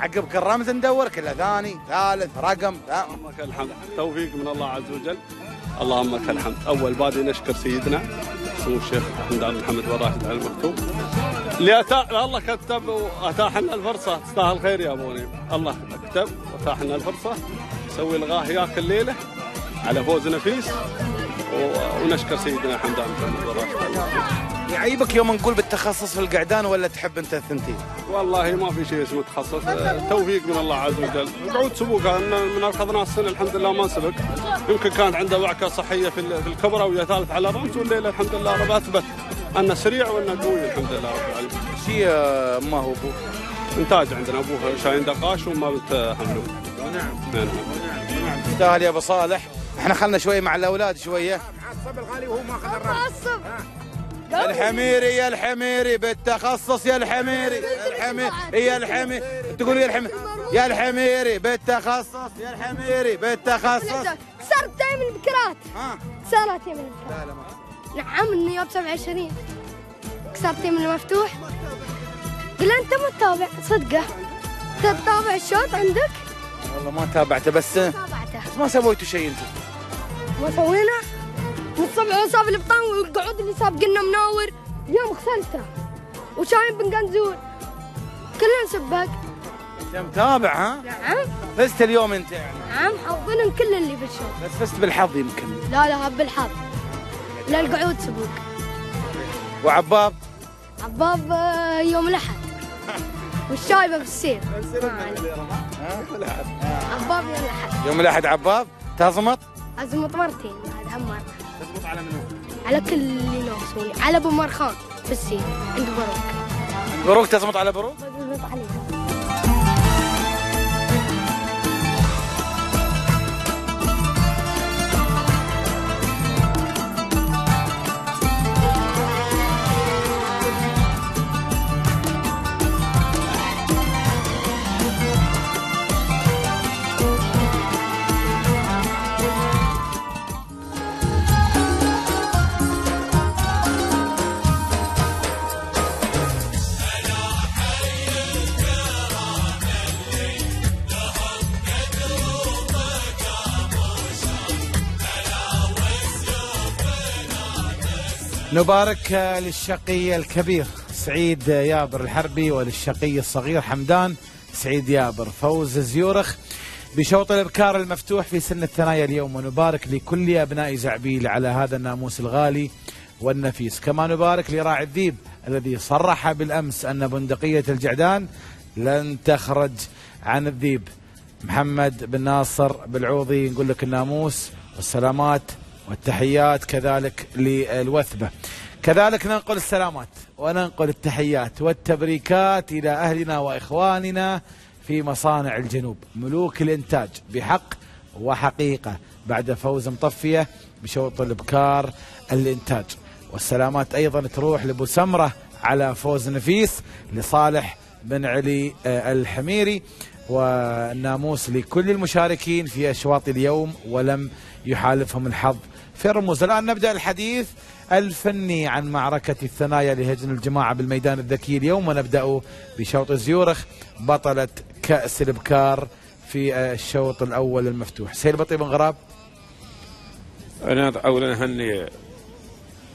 عقبك الرمز ندورك الا ثاني ثالث رقم. اللهم لك الحمد. توفيق من الله عز وجل. اللهم لك الحمد. أول بادي نشكر سيدنا سمو الشيخ حمدان بن محمد بن راشد على المكتوب. اللي أتى الله كتب واتاح لنا الفرصة. تستاهل خير يا أبوني. الله كتب واتاح لنا الفرصة. نسوي الغاه ياك الليلة على فوز نفيس. و- ونشكر سيدنا حمدان بن محمد بن راشد على المكتوب. يعيبك يوم نقول بالتخصص في القعدان ولا تحب انت الثنتين؟ والله ما في شيء اسمه تخصص. آه، توفيق من الله عز وجل. قعود سبوقة من اخذناه السنة الحمد لله ما سبق. يمكن كانت عنده وعكة صحية في ال- في الكبرى ويا ثالث على الرمز والليلة الحمد لله رب أثبت. انه سريع وانه قوي الحمد لله رب العالمين. شيء ما هو أبوه؟ إنتاج عندنا أبوه شاهين دقاش وما بنت حملون. نعم. نعم. يستاهل يا أبو صالح. إحنا خلنا شوية مع الأولاد شوية. معصب الغالي وهو ماخذ الرمز الحميري يا الحميري بالتخصص يا الحميري الحميري يا الحميري تقول يا الحميري يا الحميري بالتخصص يا الحميري بالتخصص. صارت دائما البكرات صارت دائما البكرات. نعم النياب 27 كسرت من المفتوح. قل أنت مو تتابع؟ صدقة. تتابع الشوط عندك؟ والله ما تابعته بس تابعته. بس ما سويتوا شيء أنتم. ما سوينا؟ من الصبح صاب الابطال والقعود اللي سابقنا مناور. اليوم غسلته وشايم بن قنزور. كلنا سباق انت متابع ها؟ نعم. فزت اليوم انت يعني. نعم حظنا كل اللي بالشوط بس فزت بالحظ يمكن. لا لا بالحظ. لا القعود سبوق وعباب؟ عباب آه، يوم الأحد. <laughs> والشايبة بالسير عباب يوم الأحد. يوم الأحد عباب؟ تزمط عزمت مرتين بعد هم على منو؟ على كل اللي ناقصوني على أبو مرخان بالسير عند بروك. بروك تزمط على بروك؟ بزبط عليه. نبارك للشقي الكبير سعيد يابر الحربي وللشقي الصغير حمدان سعيد يابر فوز زيورخ بشوط الإبكار المفتوح في سن الثنايا اليوم ونبارك لكل أبناء زعبيل على هذا الناموس الغالي والنفيس. كما نبارك لراعي الذيب الذي صرح بالأمس أن بندقية الجعدان لن تخرج عن الذيب. محمد بن ناصر بالعوضي نقول لك الناموس والسلامات والتحيات كذلك للوثبة. كذلك ننقل السلامات وننقل التحيات والتبريكات إلى أهلنا وإخواننا في مصانع الجنوب. ملوك الإنتاج بحق وحقيقة بعد فوز مطفية بشوط الإبكار الإنتاج. والسلامات أيضا تروح لأبو سمرة على فوز نفيس لصالح بن علي آه، الحميري. والناموس لكل المشاركين في أشواط اليوم ولم يحالفهم الحظ في الرموز الآن نبدأ الحديث الفني عن معركة الثنايا لهجن الجماعة بالميدان الذكي اليوم ونبدأ بشوط الزيورخ بطلة كأس الإبكار في الشوط الأول المفتوح. سيد بطيب بن غراب أنا اولا اهني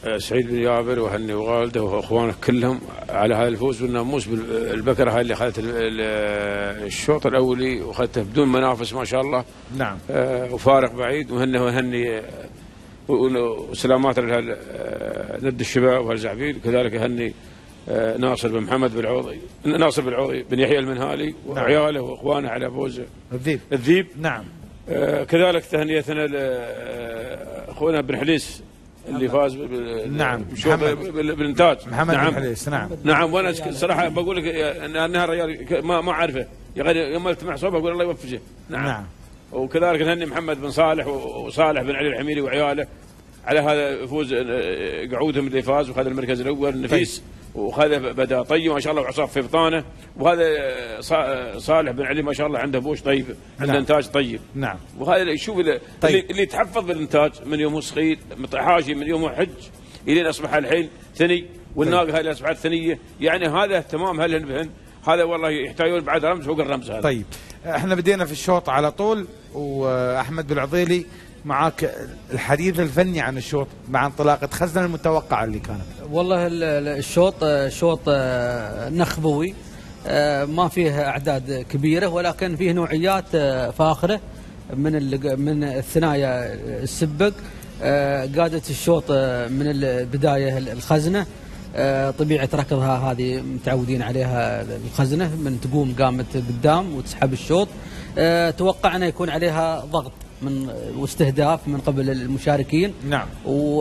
آه، سعيد بن جابر واهني والده وإخوانه كلهم على هذا الفوز والناموس بالبكره هاي اللي اخذت ال- ال- الشوط الأولي واخذته بدون منافس ما شاء الله. نعم. آه، وفارق بعيد وهني وهني وسلامات آه، ند الشباب وهالزعبيل كذلك اهني آه، ناصر بن محمد بالعوضي ناصر بالعوضي بن يحيى المنهالي وعياله وإخوانه على فوز الذيب. الذيب. نعم. آه، كذلك تهنئتنا لاخونا بن حليس اللي فاز بال- نعم، بالانتاج محمد. نعم بن حليس نعم. نعم. وأنا صراحة بقول لك ان انها رجال ك- ما ما أعرفه. يعني يوم التمع صوبه أقول الله يوفقه. نعم, نعم. وكذلك نهني محمد بن صالح وصالح بن علي الحميري وعياله. على هذا فوز آه، قعودهم اللي فاز وخذ المركز الأول نفيس وخذ بدا طيب ما شاء الله وعصاف في بطانه. وهذا آه، صا- صالح بن علي ما شاء الله عنده بوش طيب عنده نعم. إنتاج طيب. نعم. وهذا شوف اللي, طيب. اللي يتحفظ بالإنتاج من يوم صغير حاجي من يوم حج إلين أصبح الحين ثني والناقة هاي اللي أصبحت ثنية. يعني هذا اهتمام هل بهن هذا والله يحتاجون بعد رمز فوق الرمز هذا. طيب إحنا بدينا في الشوط على طول وأحمد بالعضيلي معاك الحديث الفني عن الشوط مع انطلاقة خزنه المتوقعه اللي كانت. والله ال- ال- الشوط شوط آه، نخبوي آه، ما فيه أعداد كبيرة ولكن فيه نوعيات آه، فاخرة من ال- من الثنايا السبق. قادت الشوط من البدايه الخزنة. آه، طبيعة ركضها هذه متعودين عليها الخزنة من تقوم قامت قدام وتسحب الشوط. آه، توقعنا يكون عليها ضغط من واستهداف من قبل المشاركين. نعم. و...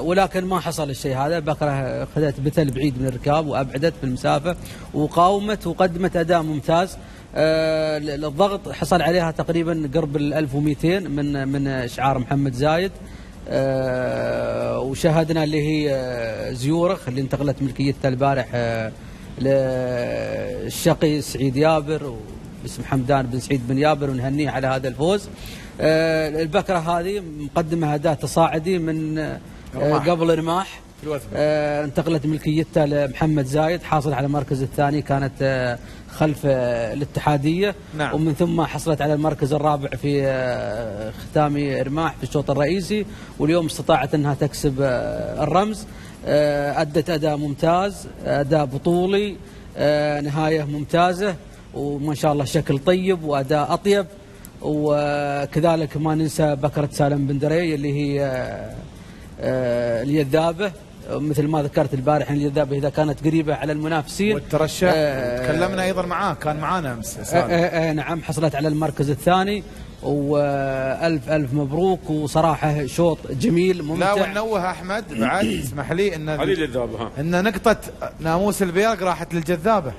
ولكن ما حصل الشيء هذا. بكره أخذت بثل بعيد من الركاب وأبعدت بالمسافه وقاومت وقدمت أداء ممتاز. آه، الضغط حصل عليها تقريبا قرب ال 1200 من من اشعار محمد زايد. آه، وشاهدنا اللي هي آه، زيورخ اللي انتقلت ملكيتها البارح آه، للشقي سعيد يابر باسم حمدان بن سعيد بن يابر ونهنيه على هذا الفوز آه، البكرة هذه مقدمة اداء تصاعدي من آه، رماح. قبل رماح. آه، انتقلت ملكيتها لمحمد زايد حاصل على المركز الثاني كانت آه، خلف الاتحادية. نعم. ومن ثم حصلت على المركز الرابع في آه، ختام رماح في الشوط الرئيسي. واليوم استطاعت أنها تكسب آه، الرمز. آه، أدت أداء ممتاز أداء بطولي نهاية ممتازة. وما شاء الله شكل طيب وأداء أطيب. وكذلك ما ننسى بكرة سالم بن دري اللي هي اليذابه مثل ما ذكرت البارح إن اليذابه إذا كانت قريبة على المنافسين والترشح. آه، تكلمنا أيضا معاه كان معانا أمس آه،. آه، آه، نعم حصلت على المركز الثاني والف ألف مبروك وصراحة شوط جميل لا ممتع ونوه أحمد بعد اسمح لي إن الجذابة إن نقطة ناموس البيرق راحت للجذابة.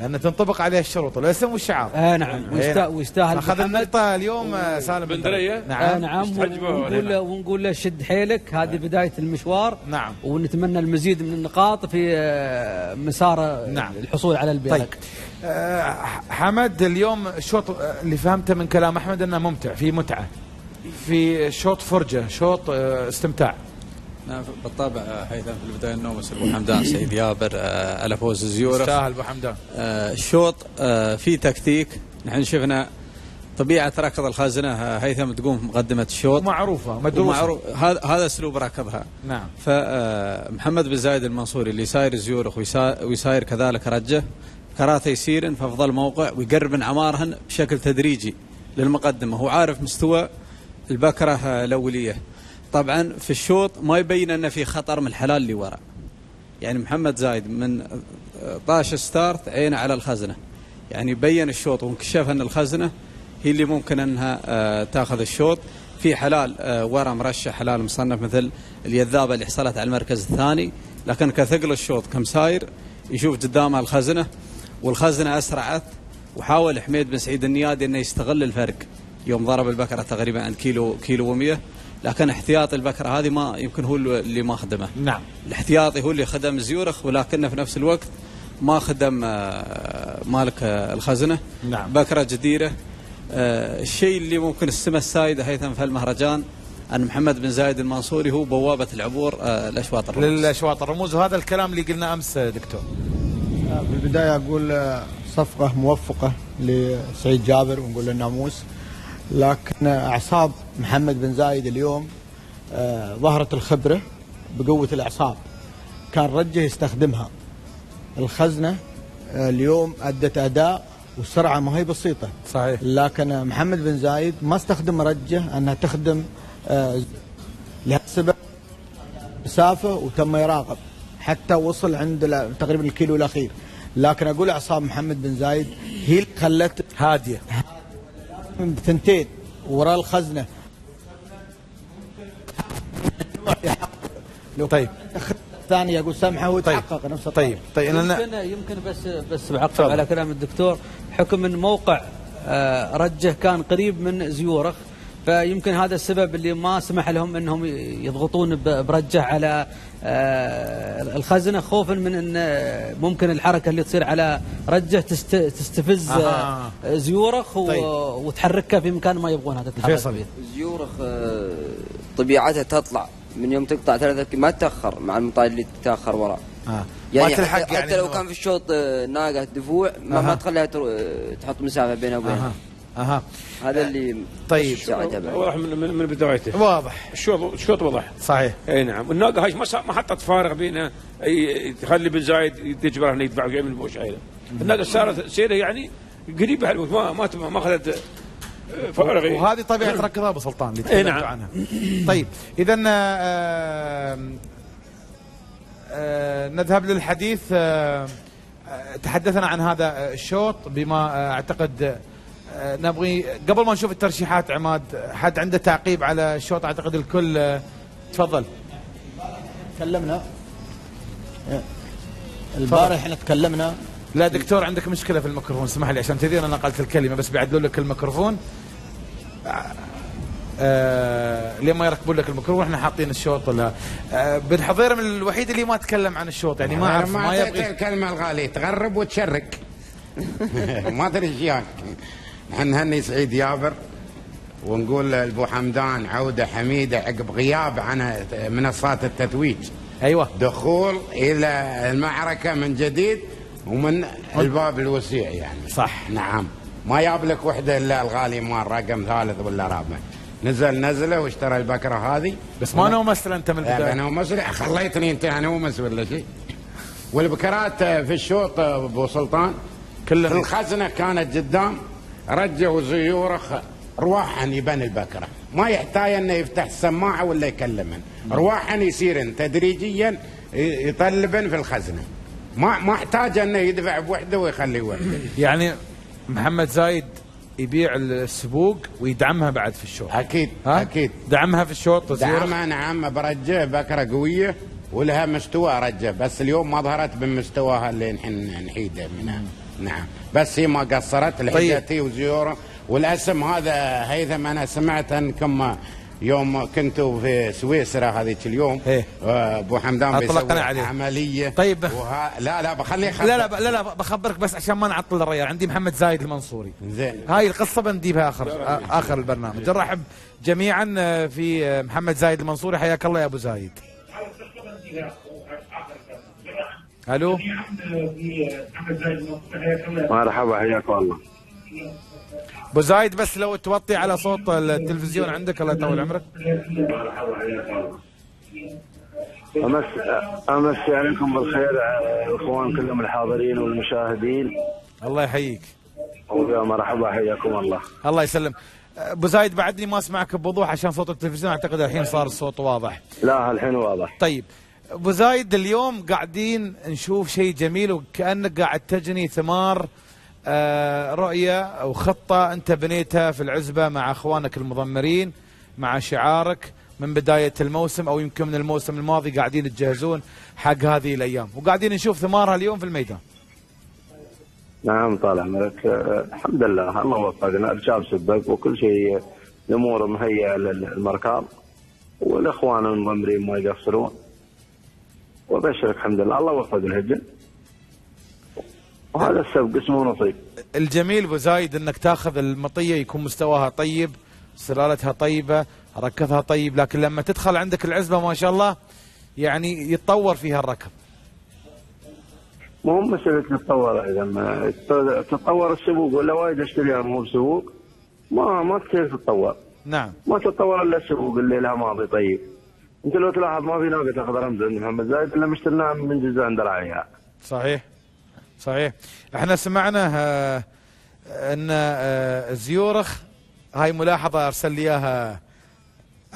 لأن تنطبق عليها الشروط الاسم والشعار آه نعم. إيه ويست- نعم. ويستاهل أخذ. النقطه اليوم آه، سالم بن درية؟ آه نعم. نعم يستحجبه ونقول له ونقول له شد حيلك هذه بداية المشوار. نعم. ونتمنى المزيد من النقاط في آه، مسار نعم. الحصول على البيرق طيب. آه، حمد اليوم الشوط آه، اللي فهمته من كلام أحمد أنه ممتع في متعة في شوط فرجة شوط آه، استمتاع. نعم بالطبع هيثم في البداية النومس أبو حمدان سيد يابر آه، على فوز الزيورخ يستاهل أبو حمدان. آه، الشوط آه، في تكتيك. نحن شفنا طبيعة ركض الخزنه هيثم تقوم مقدمة الشوط. معروفه مدروسة. ومعروف هذا هذا أسلوب ركضها. نعم. فمحمد بن زايد المنصوري اللي ساير زيورخ ويسا- ويساير كذلك رجه كراثه يسير في أفضل موقع ويقرب من عمارهن بشكل تدريجي للمقدمة. هو عارف مستوى البكرة الأولية. طبعا في الشوط ما يبين أنه في خطر من الحلال اللي ورا. يعني محمد زايد من آه، طاش ستارت عينه على الخزنة. يعني بين الشوط وانكشف أن الخزنة هي اللي ممكن أنها آه، تاخذ الشوط. في حلال آه، ورا مرشح حلال مصنف مثل اليذابه اللي حصلت على المركز الثاني. لكن كثقل الشوط كم ساير يشوف قدامها الخزنة والخزنة أسرعت وحاول حميد بن سعيد النيادي أنه يستغل الفرق. يوم ضرب البكرة تقريبا عند كيلو كيلو و100 لكن احتياط البكرة هذه ما يمكن هو اللي ما خدمه. نعم. الاحتياطي هو اللي خدم زيورخ ولكنه في نفس الوقت ما خدم آه، مالك آه، الخزنة. نعم. بكرة جديرة. آه، الشيء اللي ممكن السمة السائدة هيثم في المهرجان أن محمد بن زايد المنصوري هو بوابة العبور الاشواط الرموز. للأشواط الرموز. وهذا الكلام اللي قلنا أمس دكتور. في البداية أقول آه، صفقة موفقة لسعيد جابر ونقول له الناموس لكن أعصاب محمد بن زايد اليوم آه، ظهرت الخبرة بقوة الأعصاب. كان رجه يستخدمها. الخزنة آه، اليوم أدت أداء والسرعة ما هي بسيطة. صحيح. لكن محمد بن زايد ما استخدم رجه أنها تخدم آه، لهالسبب مسافة وتم يراقب. حتى وصل عند تقريبا الكيلو الأخير. لكن أقول أعصاب محمد بن زايد هي اللي خلت هادية. ثنتين وراء الخزنة. طيب. الثانية أقول سامحه وتحقق نفسه طيب. طيب يمكن يمكن بس بس بعقب على كلام الدكتور. حكم من موقع آه، رجه كان قريب من زيورخ فيمكن هذا السبب اللي ما سمح لهم إنهم يضغطون برجه على الخزنة خوفا من إن ممكن الحركة اللي تصير على رجة تست- تستفز. آه، زيورخ و- طيب. وتحركها في مكان ما يبغونها تتحرك فيصل. فيه. زيورخ آه، طبيعتها تطلع من يوم تقطع ثلاثة ما تتاخر مع المطار اللي تتاخر وراه آه. يعني ما تلحق حتى, يعني حتى لو كان في الشوط آه، ناقة دفوع ما, أها. ما تخليها آه، تحط مسافة بينها وبينها أها. هذا اللي طيب. ساعدها بعد. واضح من, من, من بدايته. واضح. الشوط الشوط واضح. صحيح. إي نعم. الناقة هاي ما حطت فارغ بينها أي- تخلي بن زايد تجبره انه يدفع من بوش عيله. الناقة صارت سيرة يعني قريبة ما ما ما أخذت آه، فارغ وهذه طبيعة ركض أبو سلطان اللي إيه تكلمت نعم. عنها. طيب. اذا آه، آه، نذهب للحديث. آه، آه، تحدثنا عن هذا الشوط بما آه، أعتقد آه، نبغي قبل ما نشوف الترشيحات عماد حد عنده تعقيب على الشوط أعتقد الكل آه، تفضل. تكلمنا. البارح إحنا تكلمنا. لا دكتور عندك مشكلة في الميكروفون اسمح لي عشان كذي أنا نقلت الكلمة بس بيعدلوا لك الميكروفون. آه لين ما يركبون لك الميكروفون إحنا حاطين الشوط ولا؟ آه بن حضير من الوحيد اللي ما تكلم عن الشوط يعني ما اعرف ما ما يبغي الكلمة الغالية تغرب وتشرك. <laughs> ما أدري إيش نهني سعيد يابر ونقول لأبو حمدان عودة حميدة عقب غياب عن منصات التتويج. أيوه. دخول إلى المعركة من جديد ومن الباب الوسيع يعني. صح. نعم. ما جاب لك وحدة إلا الغالي مال رقم ثالث ولا رابع. نزل نزلة واشترى البكرة هذه. بس ما نومس أنت من البداية. أنا ومس خليتني أنت أنا ومس ولا شيء. والبكرات في الشوط أبو سلطان. كلها الخزنة كانت قدام. رجوا زيورخ. رواحا يبان البكرة. ما يحتاج إنه يفتح السماعه ولا يكلمن. رواحا يصيرن تدريجيا يطلبن في الخزنة. ما ما احتاج إنه يدفع بوحده ويخلي وحده. يعني محمد زايد يبيع السبوق ويدعمها بعد في الشوط. أكيد ها؟ أكيد. دعمها في الشوط؟ دعمها نعم برجه بكرة قوية ولها مستوى رجه بس اليوم ما ظهرت بمستواها اللي نحن نحيده منها. نعم. بس هي ما قصرت الحياتي وزيوره والاسم هذا هيثم أنا سمعت انكم يوم كنتوا في سويسرا هذيك اليوم. إيه. آه، أبو حمدان بيسوي عليه. عملية. طيب. وها لا لا بخليه لا لا لا لا بخبرك بس عشان ما نعطل الريال. عندي محمد زايد المنصوري. زين. هاي القصة بنجيبها اخر آخر البرنامج. نرحب جميعا في محمد زايد المنصوري. حياك الله يا أبو زايد. ألو؟ مرحبا حياك الله. أبو زايد بس لو توطي على صوت التلفزيون عندك الله يطول عمرك. امس امسي عليكم بالخير الاخوان كلهم الحاضرين والمشاهدين. الله يحييك. ويا مرحبا حياكم الله. الله يسلم. أبو زايد بعدني ما أسمعك بوضوح عشان صوت التلفزيون أعتقد الحين صار الصوت واضح. لا الحين واضح. طيب أبو زايد اليوم قاعدين نشوف شيء جميل وكأنك قاعد تجني ثمار آه، رؤية أو خطة أنت بنيتها في العزبة مع أخوانك المضمرين مع شعارك من بداية الموسم أو يمكن من الموسم الماضي قاعدين تجهزون حق هذه الأيام. وقاعدين نشوف ثمارها اليوم في الميدان. نعم طال عمرك. آه، الحمد لله. الله وفقنا. الشاب سبق وكل شيء الأمور مهيئة للمركب والأخوان المضمرين ما يقصرون. وبشرك الحمد لله. الله وفق الهجن وهذا السبق اسمه نصيب. الجميل أبو زايد إنك تاخذ المطية يكون مستواها طيب سلالتها طيبة ركضها طيب لكن لما تدخل عندك العزبة ما شاء الله يعني يتطور فيها الركض. مو مسألة تتطور ما تتطور السوق ولا وايد أشتريها مو بسوق ما ما تصير تتطور؟ نعم. ما تتطور إلا السوق اللي لها ماضي طيب. انت لو تلاحظ ما في ناقة تاخذ رمز عند محمد. زايد إلا مشتريناها من جزء عند راعيها صحيح. صحيح. إحنا سمعنا آه، إن آه، زيورخ هاي ملاحظة أرسل لي إياها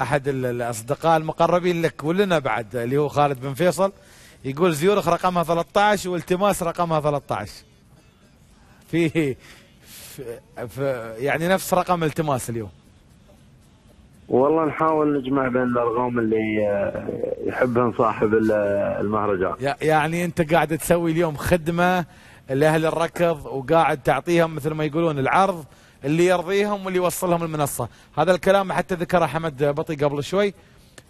أحد ال- الأصدقاء المقربين لك ولنا بعد اللي هو خالد بن فيصل. يقول زيورخ رقمها 13 والتماس رقمها 13 في في- في يعني نفس رقم التماس اليوم. والله نحاول نجمع بين الارقام اللي آه، يحبهم صاحب ال- المهرجان. يع- يعني انت قاعد تسوي اليوم خدمة لأهل الركض وقاعد تعطيهم مثل ما يقولون العرض اللي يرضيهم واللي يوصلهم المنصة. هذا الكلام حتى ذكره حمد بطي قبل شوي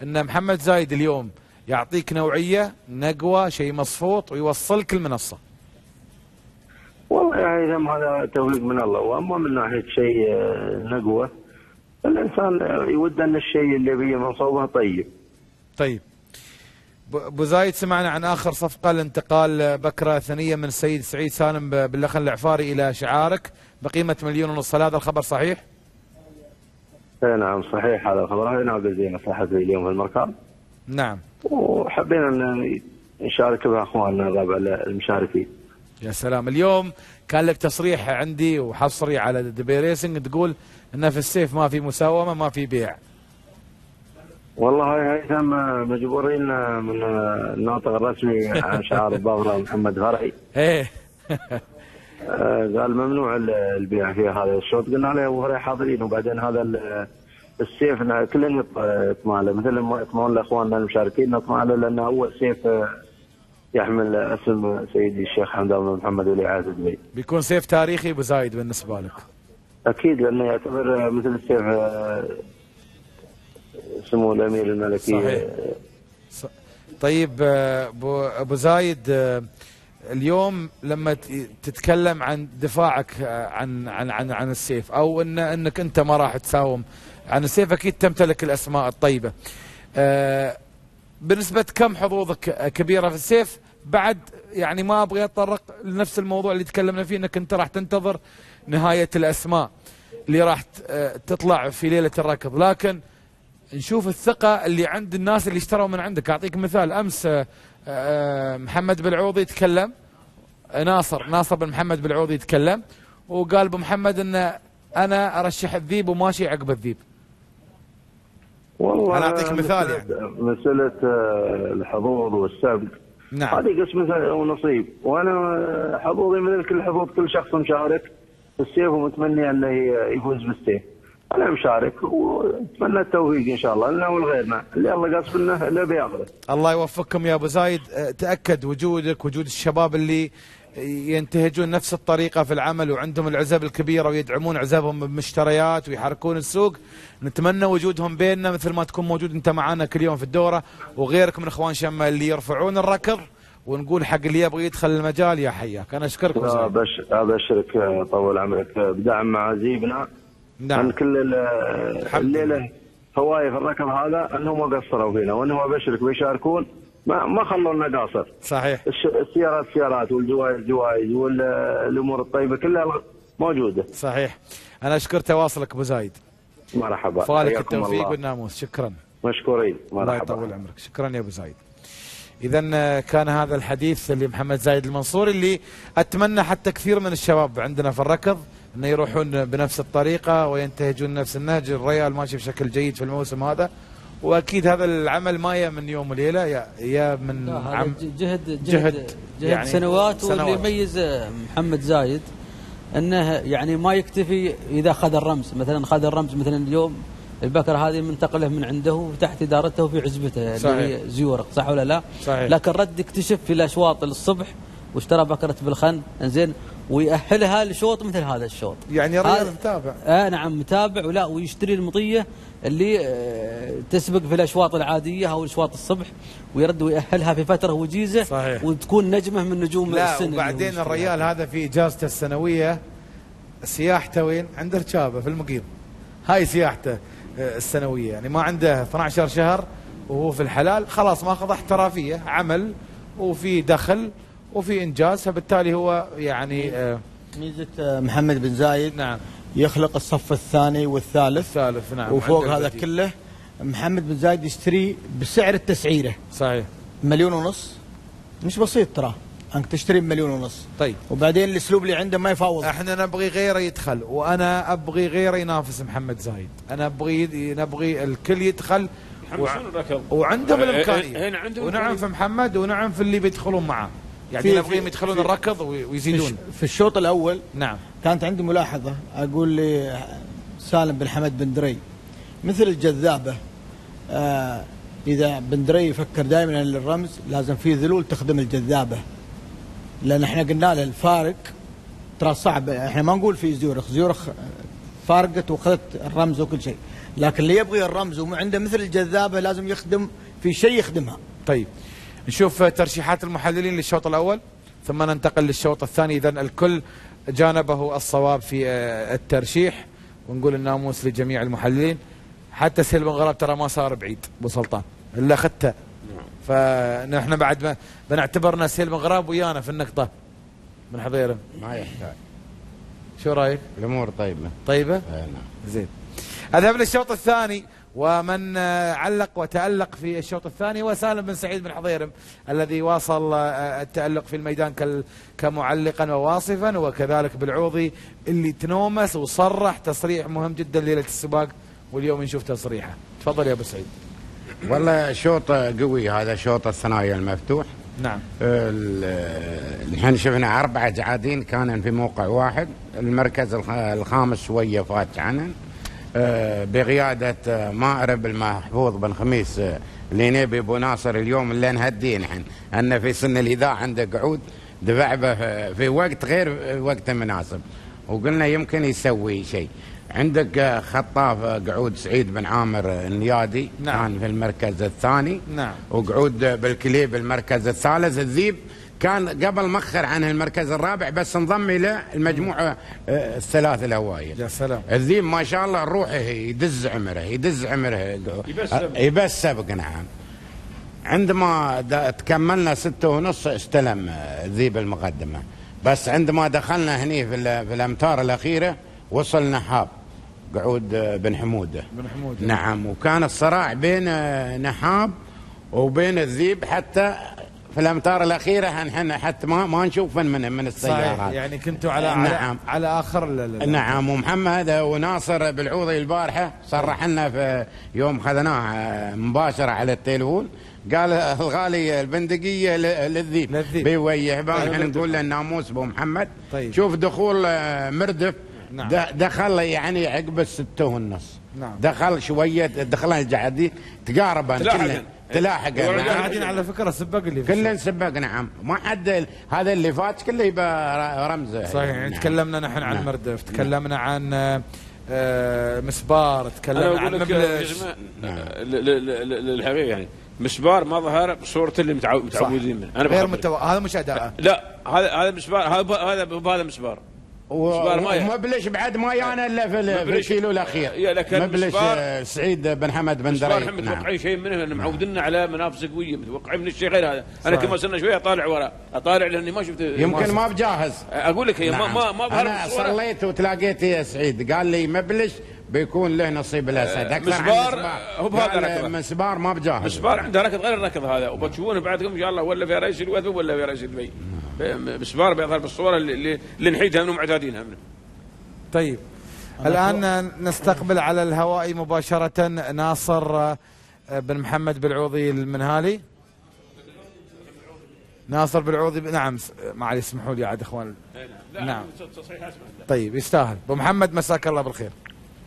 إن محمد زايد اليوم يعطيك نوعية نقوة شيء مصفوط ويوصلك المنصة. والله يعني هذا توفيق من الله وأما من ناحية شيء آه، نقوه الإنسان يود أن الشيء اللي بيه من صوبه طيب. طيب. ابو زايد سمعنا عن آخر صفقة لانتقال بكرة ثنية من السيد سعيد سالم باللخن العفاري إلى شعارك. بقيمة مليون ونص هل هذا الخبر صحيح؟ اي نعم صحيح هذا الخبر. هذه ناقل زي مصلحه اليوم في المركب. نعم. وحبينا أن نشارك بها أخواننا الربع المشاركين. يا سلام. اليوم كان لك تصريح عندي وحصري على دبي ريسنج تقول إنه في السيف ما في مساومة ما في بيع. والله هيثم مجبورين من الناطق الرسمي شعار <laughs> البغرة محمد فرعي إيه. آه، قال ممنوع ال- البيع في هذا الشوط. قلنا له يا أبو هريره حاضرين وبعدين هذا ال- السيف نا- كلنا يط- يطمع له. مثل ما يطمعون لإخواننا المشاركين نطمع له لأنه أول سيف آه، يحمل اسم سيدي الشيخ حمد بن محمد ولي عهد بيكون سيف تاريخي أبو زايد بالنسبة لك. أكيد لأنه يعتبر مثل السيف آه، سمو الأمير الملكي صحيح. طيب آه، ابو أبو زايد آه، اليوم لما تتكلم عن دفاعك عن عن عن عن السيف أو ان إنك أنت ما راح تساوم عن السيف أكيد تمتلك الأسماء الطيبة. بنسبه كم حظوظك كبيرة في السيف بعد يعني ما أبغى اتطرق لنفس الموضوع اللي تكلمنا فيه إنك أنت راح تنتظر نهاية الأسماء اللي راح آه، تطلع في ليلة الركض. لكن نشوف الثقة اللي عند الناس اللي اشتروا من عندك. أعطيك مثال. أمس آه، آه، محمد بالعوضي يتكلم. آه، ناصر ناصر بن محمد بالعوضي يتكلم. وقال أبو محمد إن أنا أرشح الذيب وماشي عقب الذيب. والله أنا أعطيك مثال مسألة, مسألة آه، الحظوظ والسبق نعم. هذه قسمة ونصيب وأنا حظوظي مثل كل حظوظ كل شخص مشارك. السيف ومتمني انه يفوز بالسيف. أنا مشارك وأتمنى التوفيق إن شاء الله لنا ولغيرنا اللي الله قاص منه اللي بياخذه. الله يوفقكم يا أبو زايد. آه، تأكد وجودك وجود الشباب اللي ينتهجون نفس الطريقة في العمل وعندهم العزب الكبيرة ويدعمون عزبهم بمشتريات ويحركون السوق. نتمنى وجودهم بيننا مثل ما تكون موجود أنت معنا كل يوم في الدورة. وغيرك من إخوان شمة اللي يرفعون الركض. ونقول حق اللي يبغى يدخل المجال يا حياك. أنا اشكرك. أبش- أبشرك طول عمرك. بدعم معازيبنا نعم. عن كل ال- الليلة فوايف الركض هذا أنهم ما قصروا فينا وأنهم أبشرك بيشاركون ما ما خلوا لنا قاصر صحيح السيارات سيارات والجوائز جوائز والأمور الطيبة كلها موجودة. صحيح. أنا اشكر تواصلك أبو زايد. مرحبا. فالك التوفيق الله. والناموس. شكرا. مشكورين. الله مرحبا. يطول عمرك. شكرا يا أبو زايد. اذا كان هذا الحديث لمحمد زايد المنصوري اللي أتمنى حتى كثير من الشباب عندنا في الركض انه يروحون بنفس الطريقة وينتهجون نفس النهج الريال ماشي بشكل جيد في الموسم هذا وأكيد هذا العمل ما يا من يوم وليلة يا يا من عم جهد جهد, جهد جهد يعني سنوات, واللي سنوات. يميز محمد زايد أنه يعني ما يكتفي إذا خذ الرمز مثلا خذ الرمز مثلا اليوم البكره هذه منتقله من عنده تحت إدارته في عزبته اللي صحيح. هي زيورق صح ولا لا؟ صحيح. لكن رد اكتشف في الأشواط الصبح واشترى بكرة بالخن إنزين ويأهلها لشوط مثل هذا الشوط يعني هذا- متابع آه نعم متابع ولا ويشتري المطية اللي آه تسبق في الأشواط العادية أو الأشواط الصبح ويرد ويأهلها في فترة وجيزة صحيح. وتكون نجمة من نجوم لا السنة اللي وبعدين. الريال هذا في إجازته السنوية سياحته وين؟ عند رشابه في المقيم هاي سياحته السنوية. يعني ما عنده 12 شهر وهو في الحلال خلاص ماخذ احترافية عمل وفي دخل وفي إنجاز فبالتالي هو يعني آه، ميزة آه، محمد بن زايد نعم. يخلق الصف الثاني والثالث الثالث نعم. وفوق هذا البديل. كله محمد بن زايد يشتري بسعر التسعيرة. صحيح. مليون ونص؟ مش بسيط ترى. أنك تشتري بمليون ونص. طيب. وبعدين الأسلوب اللي عنده ما يفاوض. إحنا نبغي غيره يدخل وأنا أبغي غيره ينافس محمد زايد. أنا أبغي نبغي الكل يدخل. محمد شنو الركض؟ وعندهم الإمكانية. هنا عندهم ونعم في. محمد ونعم في اللي بيدخلون معاه يعني نبغيهم يدخلون في- الركض وي- ويزيدون. في, الشوط الأول نعم. كانت عندي ملاحظة. أقول لي سالم بن حمد بن دري مثل الجذابة آه إذا بن دري يفكر دائما ان الرمز لازم في ذلول تخدم الجذابة. لأن إحنا قلنا له الفارق ترى صعب. إحنا ما نقول في زيورخ. زيورخ فارقت وأخذت الرمز وكل شيء. لكن اللي يبغي الرمز وما عنده مثل الجذابة لازم يخدم في شيء يخدمها. طيب. نشوف ترشيحات المحللين للشوط الأول ثم ننتقل للشوط الثاني. اذا الكل جانبه الصواب في آه، الترشيح ونقول الناموس لجميع المحللين. حتى سهيل بن غراب ترى ما صار بعيد أبو سلطان. إلا اخذته فنحن بعد ما بنعتبرنا سهيل بن غراب ويانا في النقطة. من حضيرة. ما يحتاج. شو رأيك؟ الأمور طيبة. طيبة؟ إي نعم. زين. أذهب للشوط الثاني. ومن علق وتألق في الشوط الثاني هو سالم بن سعيد بن حضيرم الذي واصل آه، التألق في الميدان كمعلقا وواصفا وكذلك بالعوضي اللي تنومس وصرح تصريح مهم جدا ليلة السباق واليوم نشوف تصريحه. تفضل يا أبو سعيد. والله شوط قوي هذا شوط الثنايا المفتوح. نعم. ال- نحن شفنا أربعة جعادين كانوا في موقع واحد. المركز الخ- الخامس شوية فات عنن آه، بقيادة آه، مأرب المحفوظ بن خميس آه، اللي نبي أبو ناصر اليوم اللي نهديه نحن. أن في سن الإذاعة عنده قعود دفع به آه، في وقت غير وقت مناسب. وقلنا يمكن يسوي شيء. عندك آه، خطاف آه، قعود سعيد بن عامر آه، النيادي نعم. كان في المركز الثاني. نعم. وقعود بالكليب المركز الثالث. الذيب كان قبل مخر عن المركز الرابع بس انضم إلى المجموعة آه، الثلاث الأوائل. يا سلام. الذيب ما شاء الله روحه يدز عمره يدز عمره. يبس سبق. يبس سبق نعم. عندما تكملنا ستة ونص استلم آه، الذيب المقدمة. بس عندما دخلنا هني في, ال- في الأمتار الأخيرة وصل نحاب قعود آه، بن حمودة. بن حمود نعم وكان الصراع بين آه، نحاب وبين الذيب حتى في الأمتار الأخيرة. نحن حتى ما ما نشوف من من, من صحيح السيارات. يعني كنتوا على نعم. على آخر نعم ومحمد وناصر بالعوضي البارحة صرح لنا في يوم خذناه آه، مباشرة على التليفون. قال الغالي البندقية للذيب. للذيب. طيب. نحن نقول له الناموس أبو محمد. طيب. شوف دخول مردف. نعم. دخل يعني عقب الستة والنص نعم. دخل شوية دخلنا الجعدي تقاربا تلاحقن. كلن تلاحق قاعدين نعم. على فكرة سباق اللي في كلن سباق نعم ما حد هذا اللي فات كله يبقى رمزه صحيح يعني نعم. تكلمنا نحن عن نعم. مردف تكلمنا عن آه، آه، مسبار تكلمنا عن مبلش جماعة ل- ل- ل- للحقيقة يعني مسبار ما ظهر بصورة اللي متعو- متعودين منه أنا غير بخبرك. متو... هذا مش اداءه لا هذا هذا مسبار هذا هذا هذا مسبار ما يح- ومبلش بعد ما يانا إلا في, الكيلو الأخير يا لكن مبلش آه، سعيد بن حمد بن دريد إحنا نعم. متوقعين شيء منه لأن معودين على منافس قويه متوقعين من الشيء غير هذا أنا صحيح. كل ما صرنا شوية أطالع ورا أطالع لأني ما شفت يمكن ما بجاهز أقول لك هي ما نعم. ما ما ظهر أنا. صليت وتلاقيت يا سعيد قال لي مبلش بيكون له نصيب الاسد أكثر مسبار، هو بهذا قال ركضه. مسبار ما بجاهز مسبار عنده ركض غير الركض هذا. وبتشوفونه بعدكم إن شاء الله ولا في رئيس الوثب ولا في رئيس البي. مسبار بيظهر بالصورة اللي, اللي, نحيدها منهم معتادينها منه طيب. الآن نستقبل على الهواء مباشرة ناصر آه، بن محمد بالعوضي المنهالي. ناصر بالعوضي نعم معلي اسمحوا لي عاد إخوان. نعم. طيب يستاهل. أبو محمد مساك الله بالخير.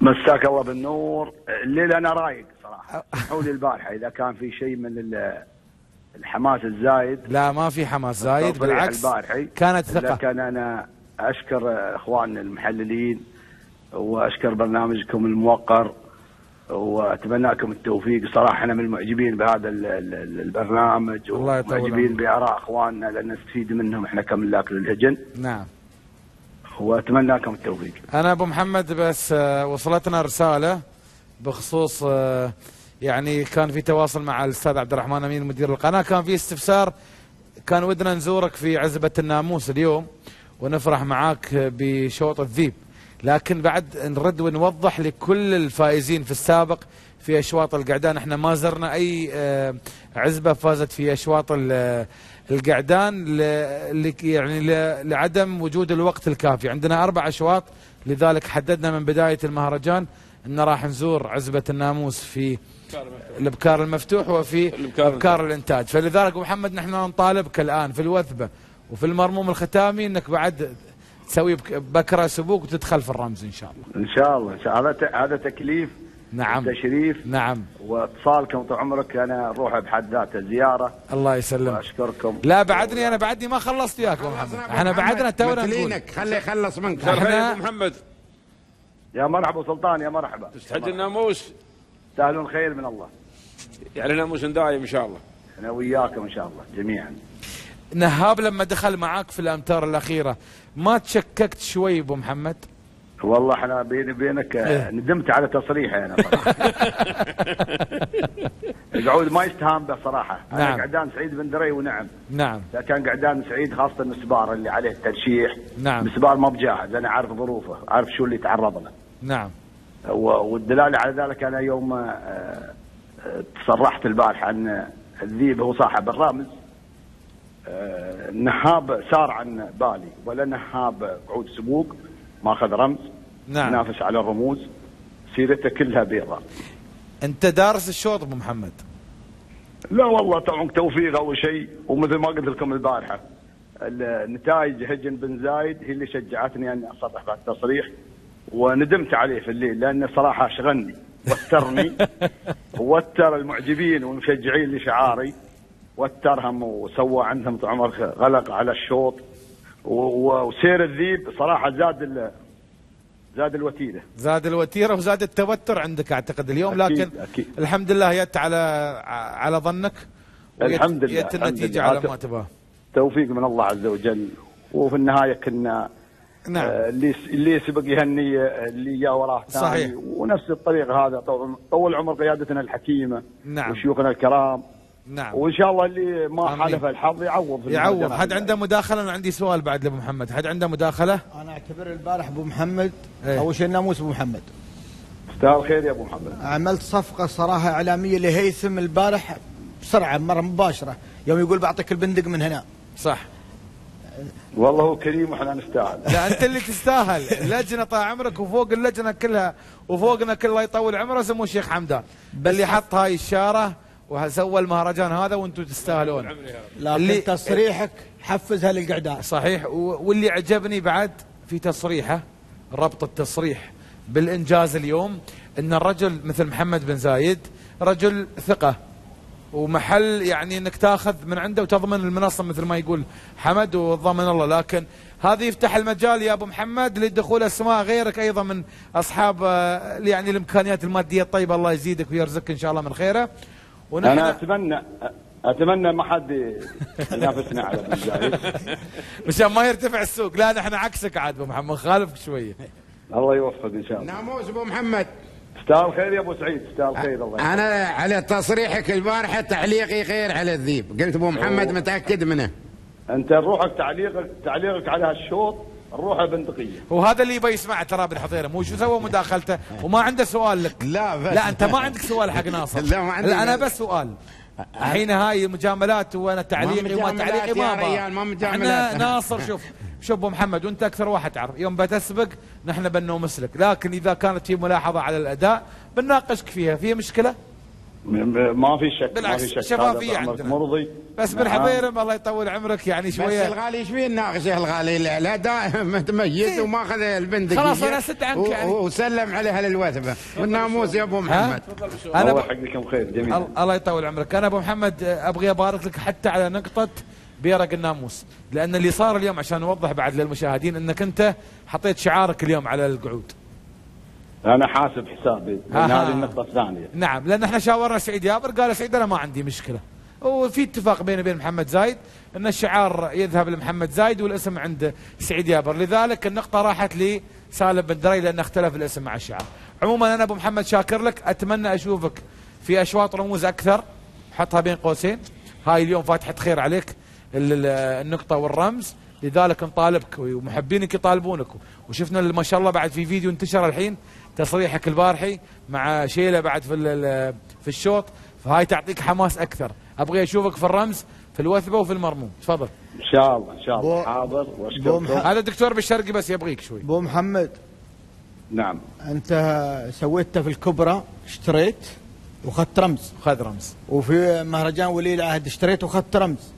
مساك الله بالنور. الليلة أنا رايق صراحة. <laughs> حولي البارحة إذا كان في شيء من ال- الحماس الزايد. لا ما في حماس زايد بالعكس. البارحي كانت ثقة. لكن أنا أشكر إخواننا المحللين وأشكر برنامجكم الموقر وأتمنى لكم التوفيق. صراحة أنا من المعجبين بهذا ال- ال- البرنامج الله يطول. بآراء إخواننا لأن نستفيد منهم إحنا كملاك للهجن نعم. واتمنى لكم التوفيق. أنا أبو محمد بس آه، وصلتنا رسالة بخصوص آه، يعني كان في تواصل مع الأستاذ عبد الرحمن أمين مدير القناة. كان في استفسار كان ودنا نزورك في عزبة الناموس اليوم ونفرح معاك بشوط الذيب. لكن بعد نرد ونوضح لكل الفائزين في السابق في أشواط القعدان. إحنا ما زرنا أي آه، عزبة فازت في أشواط القعدان ل- يعني ل- لعدم وجود الوقت الكافي. عندنا أربع أشواط لذلك حددنا من بداية المهرجان إن راح نزور عزبة الناموس في الإبكار المفتوح وفي إبكار الإنتاج. فلذلك أبو محمد نحن نطالبك الان في الوثبة وفي المرموم الختامي إنك بعد تسوي بك- بكرة سبوق وتدخل في الرمز إن شاء الله. إن شاء الله. إن شاء الله. هذا ت- هذا تكليف نعم. تشريف نعم. واتصالكم طول عمرك؟ أنا أروح بحد ذاته زيارة. الله يسلمك. وأشكركم. لا بعدني أنا بعدني ما خلصت وياك أبو محمد. إحنا بعدنا تونا نقول. مثلينك. خليه يخلص منك. إحنا محمد. يا مرحبا سلطان يا مرحبا. تستحج الناموس؟ تستاهلون خير من الله. يعني ناموس دايم إن شاء الله. أنا وياكم إن شاء الله جميعا. نهاب لما دخل معاك في الأمتار الأخيرة ما تشككت شوي أبو محمد؟ والله إحنا بيني وبينك آه، ندمت على تصريحي أنا. <laughs> القعود ما يستهان به صراحة. أنا نعم. قعدان سعيد بن دري ونعم. نعم. كان قعدان سعيد خاصة المسبار اللي عليه الترشيح. نعم. مسبار ما بجاهز أنا عارف ظروفه عارف شو اللي تعرض له. نعم. والدلالة على ذلك أنا يوم آه، تصرحت البارحة عن الذيب هو صاحب الرامز. آه، نهاب سار عن بالي ولا نهاب قعود سبوق ماخذ رمز. نعم. نافس على الرموز سيرته كلها بيضاء أنت دارس الشوط أبو محمد لا والله طبعا توفيق أول شيء ومثل ما قلت لكم البارحة النتائج هجن بن زايد هي اللي شجعتني أني أصرح بعد التصريح وندمت عليه في الليل لأنه صراحة شغلني وترني <laughs> وتر المعجبين والمشجعين لشعاري وترهم وسوى عندهم عمرك غلق على الشوط وسير الذيب صراحة زاد ال- زاد الوتيرة زاد الوتيرة وزاد التوتر عندك أعتقد اليوم أكيد، لكن أكيد. الحمد لله جت على على ظنك الحمد لله الحمد النتيجه. على ما تبغى توفيق من الله عز وجل وفي النهاية كنا نعم. آه، اللي اللي سبق يهني آه، اللي جاء وراه ثاني صحيح. ونفس الطريقة هذا طول, طول عمر قيادتنا الحكيمة نعم. وشيوخنا الكرام نعم. وإن شاء الله اللي ما. حالف الحظ يعوض يعوض. حد عنده مداخلة؟ أنا عندي سؤال بعد لأبو محمد. حد عنده مداخلة؟ أنا أعتبر البارح أبو محمد إيه. أول شيء الناموس أبو محمد. أستاذ خير يا أبو محمد. عملت صفقة صراحة إعلامية لهيثم البارح بسرعة مرة مباشرة. يوم يقول بعطيك البندق من هنا. صح. والله هو كريم وإحنا نستاهل. لا أنت اللي تستاهل. اللجنه طال عمرك وفوق اللجنة كلها وفوقنا كله يطول عمره سمو الشيخ حمدان. اللي حط هاي الشارة وسوى المهرجان هذا وأنتم تستاهلون. لكن تصريحك حفزها للقعدان صحيح واللي عجبني بعد في تصريحه ربط التصريح بالإنجاز اليوم إن الرجل مثل محمد بن زايد رجل ثقة ومحل يعني إنك تاخذ من عنده وتضمن المنصة مثل ما يقول حمد وضمن الله. لكن هذا يفتح المجال يا أبو محمد لدخول أسماء غيرك أيضا من أصحاب آه، يعني الإمكانيات المادية الطيبة. الله يزيدك ويرزقك إن شاء الله من خيره. ونحن أنا اتمنى أتمنى ما حد ينافسنا على <laughs> بن زايد مشان ما يرتفع السوق. لا نحن عكسك عاد أبو محمد. خالفك شوية. الله يوفقك إن شاء الله. ناموس أبو محمد. أستاذ خير يا أبو سعيد. أستاذ خير الله. أنا على تصريحك البارحة تعليقي غير على الذيب. قلت أبو محمد متأكد منه. أنت روحك تعليقك تعليقك على هالشوط؟ الروح بندقيه وهذا اللي يبي يسمع ترى بن حضيرة مو شو سوى مداخلته؟ وما عنده سؤال لك. لا بس. لا أنت ما عندك سؤال حق <laughs> ناصر. لا، ما عندي. لا أنا بس سؤال. الحين هاي المجاملات وأنا تعليقي وما مجاملات تعليقي ما. ريال، ما مجاملات. إحنا <laughs> ناصر شوف شوف أبو محمد وأنت أكثر واحد تعرف. يوم بتسبق نحن بنومس لك. لكن إذا كانت في ملاحظة على الأداء بنناقشك فيها. في مشكلة؟ ما في شك ما بالعكس، في شك عمرك عندنا. مرضي. بس بن نعم. حضيره الله يطول عمرك يعني بس شوية. الغالي إيش فيه ناقشة الغالي؟ لا لا دائم متميز وما اخذ البندقية. خلاص أنا أسد عنك و- يعني. وسلم عليها للوثبة. والناموس يا أبو محمد. أنا الله ب... يحققكم خير جميعا ال- الله يطول عمرك. أنا أبو محمد أبغي أبارك لك حتى على نقطة بيرق الناموس. لأن اللي صار اليوم عشان نوضح بعد للمشاهدين إنك أنت حطيت شعارك اليوم على القعود. أنا حاسب حسابي لأن آها. هذه النقطة الثانية. نعم لأن إحنا شاورنا سعيد يابر قال سعيد أنا ما عندي مشكلة. وفي اتفاق بيني وبين محمد زايد إن الشعار يذهب لمحمد زايد والاسم عند سعيد يابر. لذلك النقطة راحت لسالم بن دري لأن اختلف الاسم مع الشعار. عموما أنا أبو محمد شاكر لك أتمنى أشوفك في أشواط رموز أكثر. حطها بين قوسين. هاي اليوم فاتحة خير عليك ال- ال- النقطة والرمز. لذلك نطالبك ومحبينك يطالبونك. وشفنا ما شاء الله بعد في فيديو انتشر الحين. تصريحك البارحي مع شيلة بعد في في الشوط فهاي تعطيك حماس أكثر. أبغي أشوفك في الرمز في الوثبة وفي المرموم. تفضل. إن شاء الله إن شاء الله. بو- حاضر بو واشكركم هذا الدكتور بالشرقي بس يبغيك شوي. ابو محمد. نعم. أنت سويته في الكبرى اشتريت واخذت رمز. خذ رمز. وفي مهرجان ولي العهد اشتريت واخذت رمز.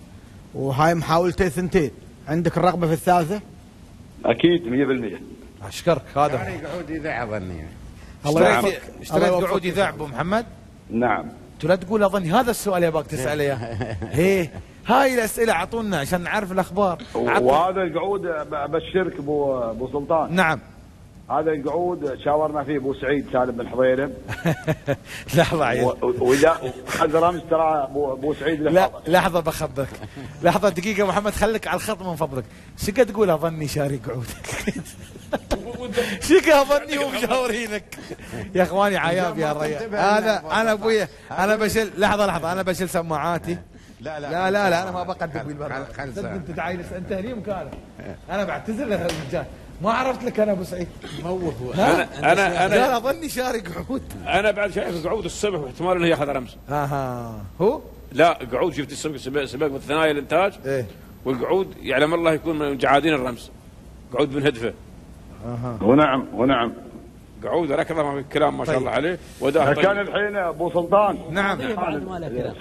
وهاي محاولتين ثنتين. عندك الرغبه في الثالثة؟ أكيد 100% أشكرك هذا يعني قعود إذاعة ظني. الله اشتريت يوفقك. اشتريت قعود شاء أبو محمد؟ نعم. انت لا تقول أظني؟ هذا السؤال يبغاك تساله اياه <laughs> هي هاي الأسئلة أعطونا عشان نعرف الأخبار. وهذا القعود ب- أبشرك ابو أبو سلطان. نعم. هذا القعود شاورنا فيه أبو سعيد سالم بن حضيرم <laughs> لحظة عيل و- واذا خذ رمز ترى ابو سعيد لا. لحظة بخبرك. لحظة دقيقة محمد خليك على الخط من فضلك. شو قد تقول أظني شاري قعودك؟ <laughs> شو قد اظني ومشاورينك يا إخواني عياب يا الريال أنا أنا ابويا أنا بشيل لحظة لحظة أنا بشيل سماعاتي. لا لا. لا لا, لا أنا ما بقدم بالبرنامج أنت داعي أنت هني مكانك. أنا بعتذر لهالرجال ما عرفت لك أنا أبو سعيد. موه أنا- أنا- أنا- لا أظني شاري قعود. أنا بعد شايف قعود الصبح واحتمال إنه يأخذ رمز. أها. هو؟ لا قعود شفت السبق سباق من ثنايا الإنتاج. إيه. والقعود يعلم الله يكون من جعادين الرمز. قعود بن هدفه. أها. ونعم ونعم قعود ركضه ما في كلام ما شاء طيب. الله عليه. وداه كان طيب. الحين أبو سلطان. نعم.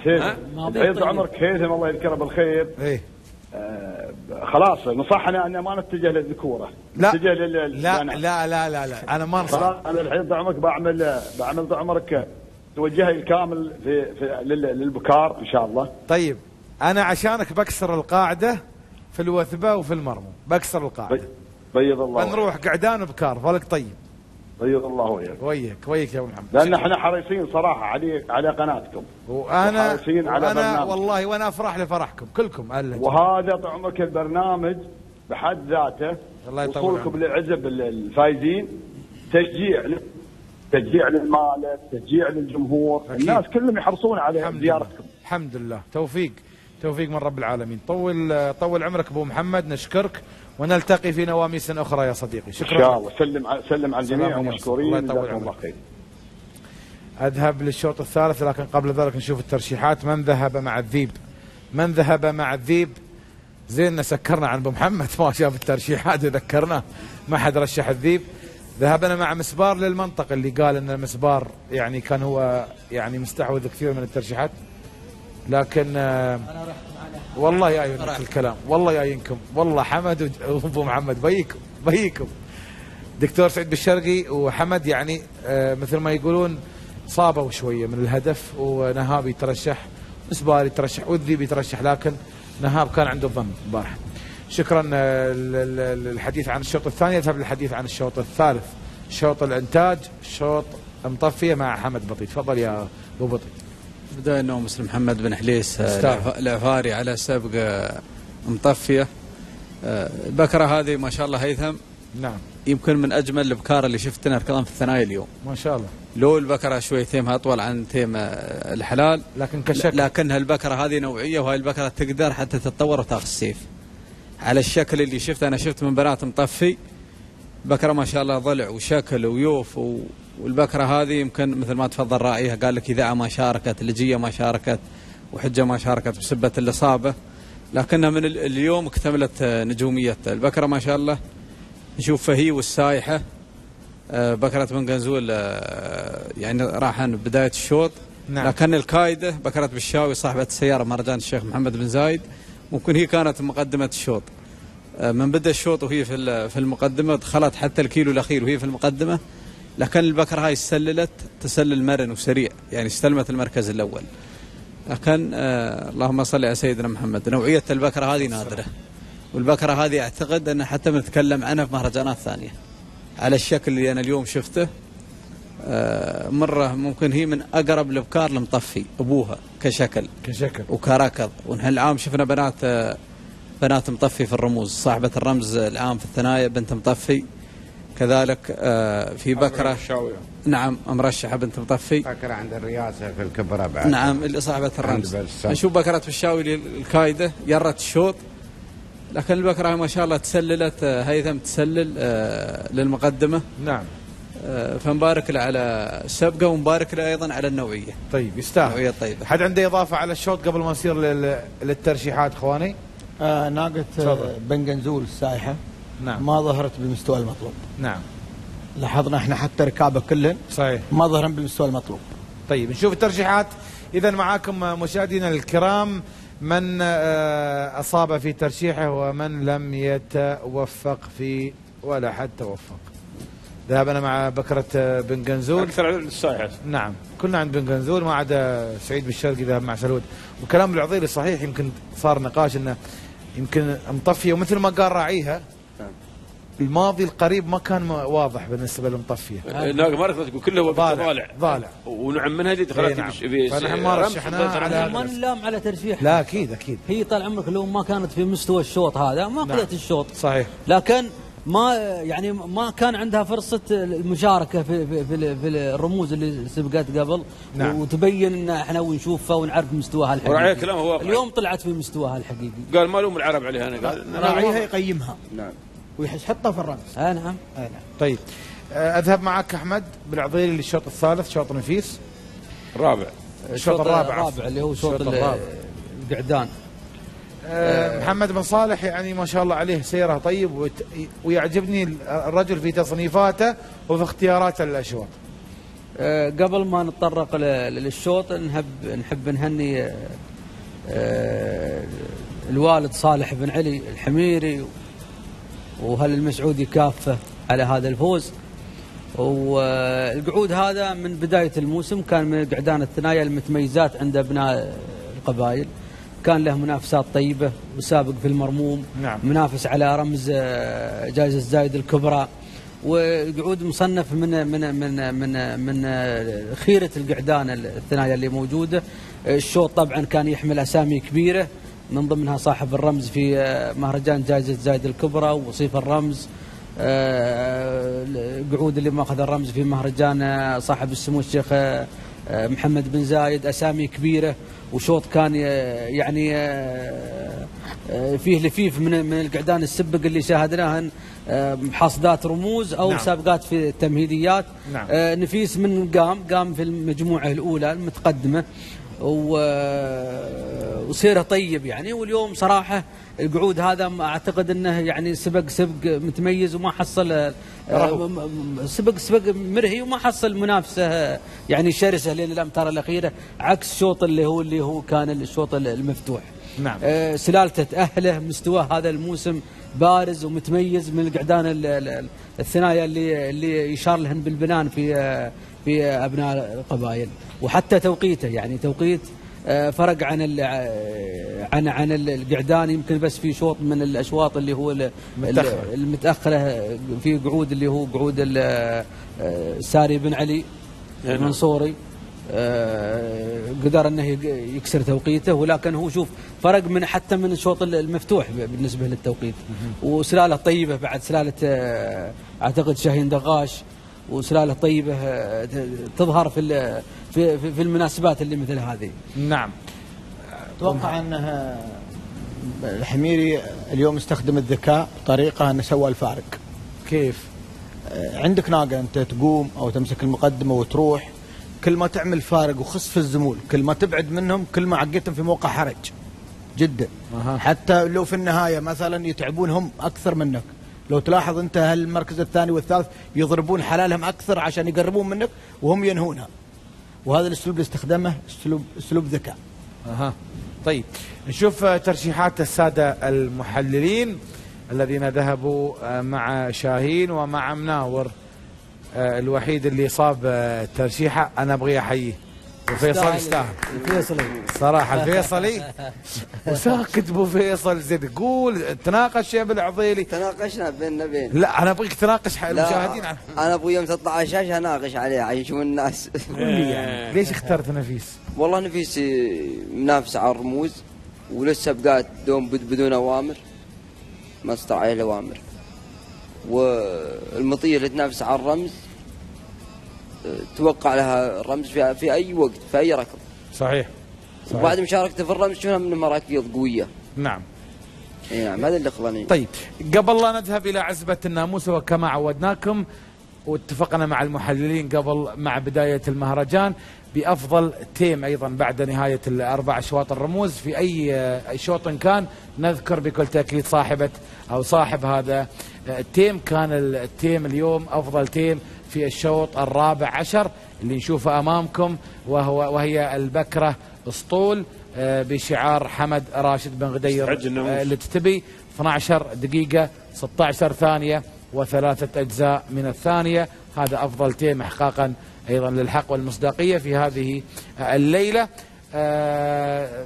سيد ها؟ عيد عمرك هيثم الله يذكره بالخير. إيه. آه خلاص نصحنا ان ما نتجه للذكورة. لا. نتجه لل لا لا لا لا لا. أنا ما أنصح. أنا الحين عمرك بعمل بعمل عمرك توجهي الكامل في, في لل- للبكار إن شاء الله. طيب. أنا عشانك بكسر القاعدة في الوثبة وفي المرمى بكسر القاعدة. بيض الله بنروح قعدان وبكار فلك طيب. بيض الله وياك. وياك وياك يا أبو محمد. لأن إحنا حريصين صراحة على على قناتكم. وأنا وحريصين على وأنا برنامج. والله وأنا أفرح لفرحكم كلكم أهلا. وهذا طال عمرك البرنامج بحد ذاته الله يطول وصولكم. للعزب الفايزين. تشجيع تشجيع للمالك تشجيع للجمهور. أكيد. الناس كلهم يحرصون على زيارتكم. الحمد لله. توفيق. توفيق من رب العالمين. طول طول عمرك أبو محمد نشكرك ونلتقي في نواميس أخرى يا صديقي. إن شكرا شاء الله. سلم سلم على الجميع. ومشكورين الله يطول جزاكم الله عمرك. خير. أذهب للشوط الثالث لكن قبل ذلك نشوف الترشيحات. من ذهب مع الذيب؟ من ذهب مع الذيب؟ زين سكرنا عن أبو محمد. <laughs> ما شاف الترشيحات وذكرناه ما حد رشح الذيب. ذهبنا مع مسبار للمنطق اللي قال إن المسبار يعني كان هو يعني مستحوذ كثير من الترشيحات. لكن آه، والله يا الكلام والله ياينكم والله حمد وابو محمد بيكم بيكم. دكتور سعيد بالشرقي وحمد يعني آه، مثل ما يقولون صابوا شوية من الهدف ونهاب يترشح مسبار يترشح والذيب يترشح لكن نهاب كان عنده الظن البارح شكرا آه، للحديث عن الشوط الثاني. يذهب للحديث عن الشوط الثالث. شوط الإنتاج شوط مطفية مع حمد بطي تفضل يا أبو بطي بداية أنه مسلم محمد بن حليس آه، العفاري على سبق آه، مطفية. آه، البكرة هذه ما شاء الله هيثم. نعم. يمكن من أجمل الأبكار اللي شفتنا ركضان في الثنايا اليوم. ما شاء الله. لو البكرة شوي ثيمها أطول عن ثيم الحلال لكن كشكل لكنها البكرة هذه نوعية وهاي البكرة تقدر حتى تتطور وتاخذ السيف على الشكل اللي شفته أنا شفت من بنات مطفي. بكرة ما شاء الله ضلع وشكل ويوف و... والبكرة هذه يمكن مثل ما تفضل راعيها قال لك إذاعة ما شاركت لجية ما شاركت وحجة ما شاركت بسبة الإصابة. لكنها من ال- اليوم اكتملت آه، نجومية البكرة ما شاء الله. نشوف فهي والسايحة. آه، بكرة بن قنزول آه، يعني راح عن بداية الشوط. نعم. لكن الكايده بكرة بالشاوي صاحبة السيارة مهرجان الشيخ محمد بن زايد. ممكن هي كانت مقدمة الشوط. من بدأ الشوط وهي في في المقدمة دخلت حتى الكيلو الأخير وهي في المقدمة. لكن البكره هاي استسللت تسلل مرن وسريع يعني استلمت المركز الأول. لكن آه اللهم صل على سيدنا محمد. نوعية البكره هذه نادرة. والبكره هذه أعتقد أن حتى بنتكلم عنها في مهرجانات ثانية. على الشكل اللي أنا اليوم شفته آه مرة ممكن هي من أقرب الأبكار لمطفي أبوها كشكل. كشكل. وكركض. ونحن العام شفنا بنات آه، بنات مطفي في الرموز. صاحبة الرمز العام في الثنايا بنت مطفي. كذلك آه، في بكرة. الشاوية. نعم مرشحة بنت مطفي. بكرة عند الرئاسة في الكبرى بعد. نعم اللي صاحبة الرمز. نشوف بكرة في الشاوي الكايدة يرت الشوط لكن البكرة ما شاء الله تسللت آه، هيثم تسلل آه، للمقدمة. نعم. فنبارك له على السبقة ونبارك له أيضا على النوعية. طيب يستاهل. نوعية طيبة حد عنده إضافة على الشوط قبل ما نصير لل- للترشيحات إخواني؟ آه ناقة تفضل. بن قنزول السايحة نعم. ما ظهرت بالمستوى المطلوب. نعم. لاحظنا إحنا حتى ركابة كلهن صحيح. ما ظهرن بالمستوى المطلوب. طيب نشوف الترشيحات. اذا معاكم مشاهدينا الكرام من آه، أصاب في ترشيحه ومن لم يتوفق في ولا حد توفق. ذهبنا مع بكرة آه، بن قنزول أكثر عدد السايحه نعم. كنا عند بن قنزول ما عدا سعيد بالشرقي ذهب مع سلود. وكلام العضيري صحيح يمكن صار نقاش إنه يمكن مطفيه ومثل ما قال راعيها الماضي القريب ما كان واضح بالنسبة للمطفية. الناقه ما ركضت تقول كله هو ضالع ضالع. ضالع. ونعم منها إيه دخلت نعم. في فنحن ما رشحناها على. ما نلام على ترشيح. لا أكيد أكيد. هي طال عمرك لو ما كانت في مستوى الشوط هذا ما نعم. قضت الشوط. صحيح. لكن ما يعني ما كان عندها فرصة المشاركة في في, في, في الرموز اللي سبقت قبل. نعم. وتبين إن إحنا ونشوفها ونعرف مستواها الحقيقي. وراعي كلامه هو. اليوم طلعت في مستواها الحقيقي. قال ما لوم العرب عليها أنا قال راعيها يقيمها. نعم. ويحطها في الرمز. آه نعم. آه نعم. طيب. آه، أذهب معك أحمد بالعضيلي للشوط الثالث شوط نفيس الرابع الشوط الرابع. الرابع اللي هو شوط الشوط ال- الرابع. القعدان. محمد بن صالح يعني ما شاء الله عليه سيره طيب وت- ويعجبني الرجل في تصنيفاته وفي اختياراته للأشواط. قبل ما نتطرق للشوط نحب نحب نهني الوالد صالح بن علي الحميري وهل المسعودي كافه على هذا الفوز؟ والقعود هذا من بداية الموسم كان من القعدان الثنايا المتميزات عند أبناء القبائل. كان له منافسات طيبة وسابق في المرموم نعم. منافس على رمز آه، جائزة زايد الكبرى. وقعود مصنف من من من من من آه، خيرة القعدان الثنايا اللي موجودة. الشوط طبعا كان يحمل أسامي كبيرة. من ضمنها صاحب الرمز في آه، مهرجان جائزة زايد الكبرى وصيف الرمز آه، القعود اللي ماخذ الرمز في مهرجان آه، صاحب السمو الشيخ محمد بن زايد أسامي كبيرة وشوط كان يعني فيه لفيف من من القعدان السبق اللي شاهدناهن آه، حصدات رموز أو نعم. سابقات في التمهيديات نعم. نفيس من قام قام في المجموعة الأولى المتقدمة وسيره طيب يعني. واليوم صراحة القعود هذا أعتقد إنه يعني سبق سبق متميز وما حصل آه، سبق سبق مرهي وما حصل منافسة يعني شرسة لين الامتار الأخيرة عكس الشوط اللي هو اللي هو كان الشوط المفتوح. نعم. آه، سلالته تأهله مستواه هذا الموسم بارز ومتميز من القعدان ال- ال- الثنايا اللي اللي يشار لهن بالبنان في آه، في أبناء القبائل وحتى توقيته يعني توقيت آه، فرق عن ال- آه، عن عن ال- القعدان يمكن بس في شوط من الأشواط اللي هو ال- متأخر. ال- المتأخرة في قعود اللي هو قعود آه، ساري بن علي نعم. المنصوري قدر إنه يكسر توقيته ولكن هو شوف فرق من حتى من الشوط المفتوح بالنسبة للتوقيت وسلالة طيبة بعد سلالة أعتقد شاهين دغاش وسلالة طيبة آه، ت- تظهر في ال- في في- في المناسبات اللي مثل هذه. نعم. أتوقع أنها الحميري اليوم استخدم الذكاء بطريقة انه سوى الفارق. كيف؟ آه، عندك ناقة أنت تقوم أو تمسك المقدمة وتروح كل ما تعمل فارق وخص في الزمول كل ما تبعد منهم كل ما عقيتهم في موقع حرج. جدا. أها. حتى لو في النهاية مثلا يتعبون هم أكثر منك. لو تلاحظ انت هالمركز الثاني والثالث يضربون حلالهم أكثر عشان يقربون منك وهم ينهونها وهذا الأسلوب اللي استخدمه اسلوب أسلوب ذكاء. أها. طيب نشوف ترشيحات السادة المحللين الذين ذهبوا آه، مع شاهين ومع مناور آه، الوحيد اللي صاب آه، ترشيحة. أنا أبغي أحييه. وفيصل يستاهل الفيصلي. صراحة الفيصلي. وساكت أبو فيصل زد قول تناقش يا بالعضيلي تناقشنا بيننا بين لا أنا أبغيك تناقش حق المشاهدين. أنا أبوي يوم تطلع على الشاشة أناقش عليه عشان يشوف الناس. قول لي يعني <laughs> ليش اخترت نفيس؟ والله نفيس منافسه على الرموز ولسه بقات دوم بد- بدون أوامر. ما استطاع عليه الاوامر والمطية اللي تنافس على الرمز توقع لها الرمز في, في أي وقت في أي ركض. صحيح. صحيح. وبعد مشاركته في الرمز شفنا من مراكيض قوية. نعم. إي نعم هذا اللي خلاني طيب قبل لا نذهب إلى عزبة الناموس وكما عودناكم واتفقنا مع المحللين قبل مع بداية المهرجان بأفضل time أيضا بعد نهاية الأربع أشواط الرموز. في أي شوط كان نذكر بكل تأكيد صاحبة أو صاحب هذا ال time كان ال time اليوم أفضل time في الشوط الرابع عشر اللي نشوفه أمامكم وهو وهي البكرة أسطول آه، بشعار حمد راشد بن غدير. آه، اللي تتبي 12 دقيقة 16 ثانية وثلاثة أجزاء من الثانية. هذا أفضل تيم إحقاقا أيضا للحق والمصداقية في هذه الليلة. آه،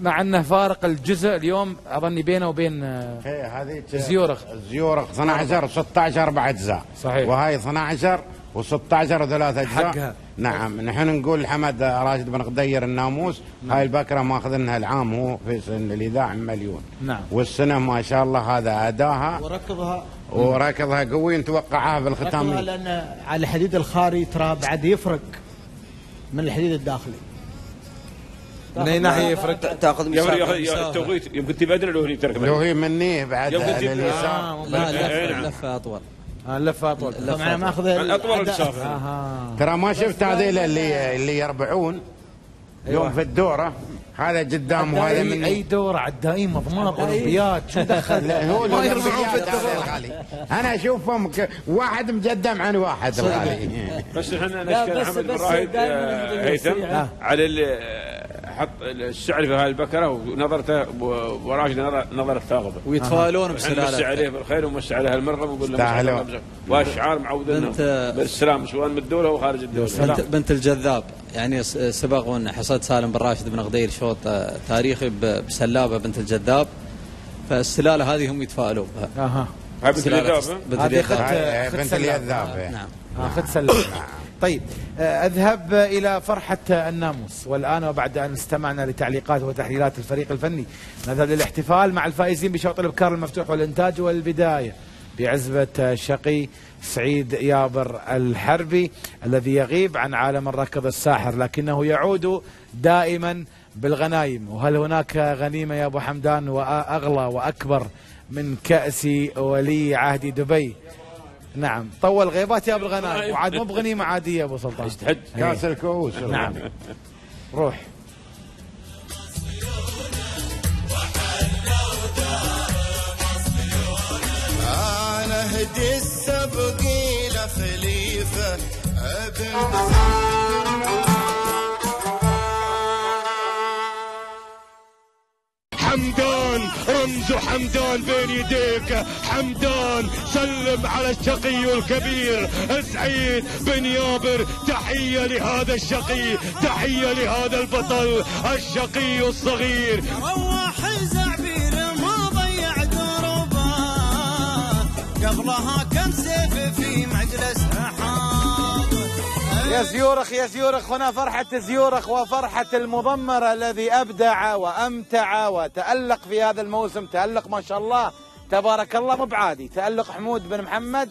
مع أنه فارق الجزء اليوم أظني بينه وبين آه، هذه زيورخ. زيورخ 12 و16 أربع اجزاء صحيح. وهاي 12 و16 وثلاث أجزاء. حقها. نعم نحن نقول حمد راشد بن غدير الناموس. نعم. هاي البكرة ماخذنها العام هو في سن الإذاعة مليون. نعم. والسنة ما شاء الله هذا أداها. وركضها. وركضها قوي نتوقعها ركضها بالختاميه لأن على الحديد الخارجي ترى بعد يفرق من الحديد الداخلي. من اي ناحيه يفرق تاخذ مسافه التوقيت يمكن تبادل لو هي تركب؟ لو هي مني بعد يمكن تب- لليسار لا إيه، لفه نعم. لفه أطول. آه، لفه أطول. طبعا ماخذ اطول المسافه أها ترى ما شفت هذيل اللي اللي يربعون. أيوة. يوم في الدورة. هذا قدام وهذا مني. أي دورة عدائين مضمار اولمبياد شو دخل؟ لا هو ما يربعون في الدورة. أنا أشوفهم. واحد مقدم عن واحد الغالي بس إحنا نشكر حمد بن آه، يبدأ هيثم. على حط السعر في هاي البكرة ونظرته وراشد نظر نظر الثاقبه ويتفائلون نمسي بسلالة. عليه بالخير ومسي عليها المرغم ونقول له واشعار معودنا بنت- بالسلام سواء من الدولة أو خارج الدولة. بنت, بنت الجذاب. يعني س- سبق وان حصد سالم بن راشد بن غدير شوط آه، تاريخي ب- بسلابة بنت الجذاب. فالسلالة هذه هم يتفائلون بها. أها هاي بنت الجذاب بنت هذه الجذاب. خت بنت سلام. اليذاب نعم. طيب آه، أذهب إلى فرحة الناموس. والآن وبعد أن استمعنا لتعليقات وتحليلات الفريق الفني نذهب للاحتفال مع الفائزين بشوط الإبكار المفتوح والإنتاج والبداية بعزبة الشقي سعيد يابر الحربي الذي يغيب عن عالم الركض الساحر لكنه يعود دائما بالغنايم وهل هناك غنيمة يا أبو حمدان وأغلى وأكبر من كأس ولي عهد دبي؟ نعم. طول غيبات يا أبو الغنايم وعاد مو بغنيمة عادية يا أبو سلطان. يستحج كاس الكؤوس. نعم. روح. أنا هدي السبق إلى خليفة ابن حمدان رمز حمدان بين يديك. حمدان سلم على الشقي الكبير. سعيد بن يابر تحية لهذا الشقي تحية لهذا البطل الشقي الصغير. زعبير ما ضيع دربه قبلها كان سيف يا زيورخ يا زيورخ هنا فرحة زيورخ وفرحة المضمر الذي أبدع وأمتع وتألق في هذا الموسم تألق ما شاء الله. تبارك الله مو بعادي. تألق حمود بن محمد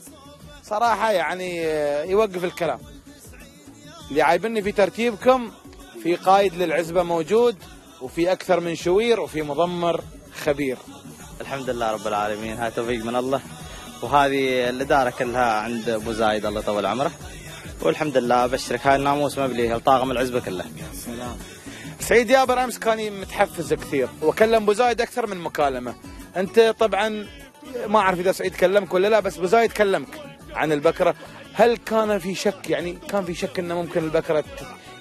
صراحة يعني يوقف الكلام. اللي عايبني في ترتيبكم في قائد للعزبة موجود وفي أكثر من شوير وفي مضمر خبير. الحمد لله رب العالمين. هاي توفيق من الله. وهذه الإدارة كلها عند أبو زايد الله يطول عمره. والحمد لله أبشرك. هاي الناموس مبلي طاقم العزبة كلها. سعيد يابر أمس كان متحفز كثير وكلم أبو زايد أكثر من مكالمة. أنت طبعا ما أعرف إذا سعيد كلمك ولا لا بس أبو زايد كلمك عن البكرة. هل كان في شك؟ يعني كان في شك إنه ممكن البكرة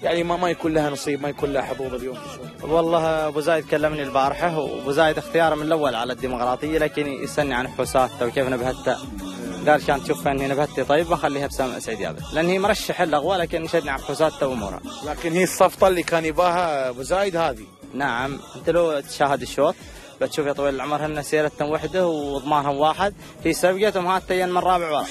يعني ما ما يكون لها نصيب ما يكون لها حظوظ اليوم؟ في؟ والله أبو زايد كلمني البارحة وأبو زايد اختياره من الأول على الديمقراطية لكن يسألني عن حوساته وكيف نبهته. قال كان تشوف اني نبهتي طيب بخليها بسام سعيد يابر لأن هي مرشح الاقوى لكن شدني عن حوساته وامورها لكن هي الصفطة اللي كان يباها أبو زايد هذه. نعم. أنت لو تشاهد الشوط بتشوف يا طويل العمر هن سيرتهم وحدة وضمانهم واحد. هي سبقتهم هاتين من رابع ورا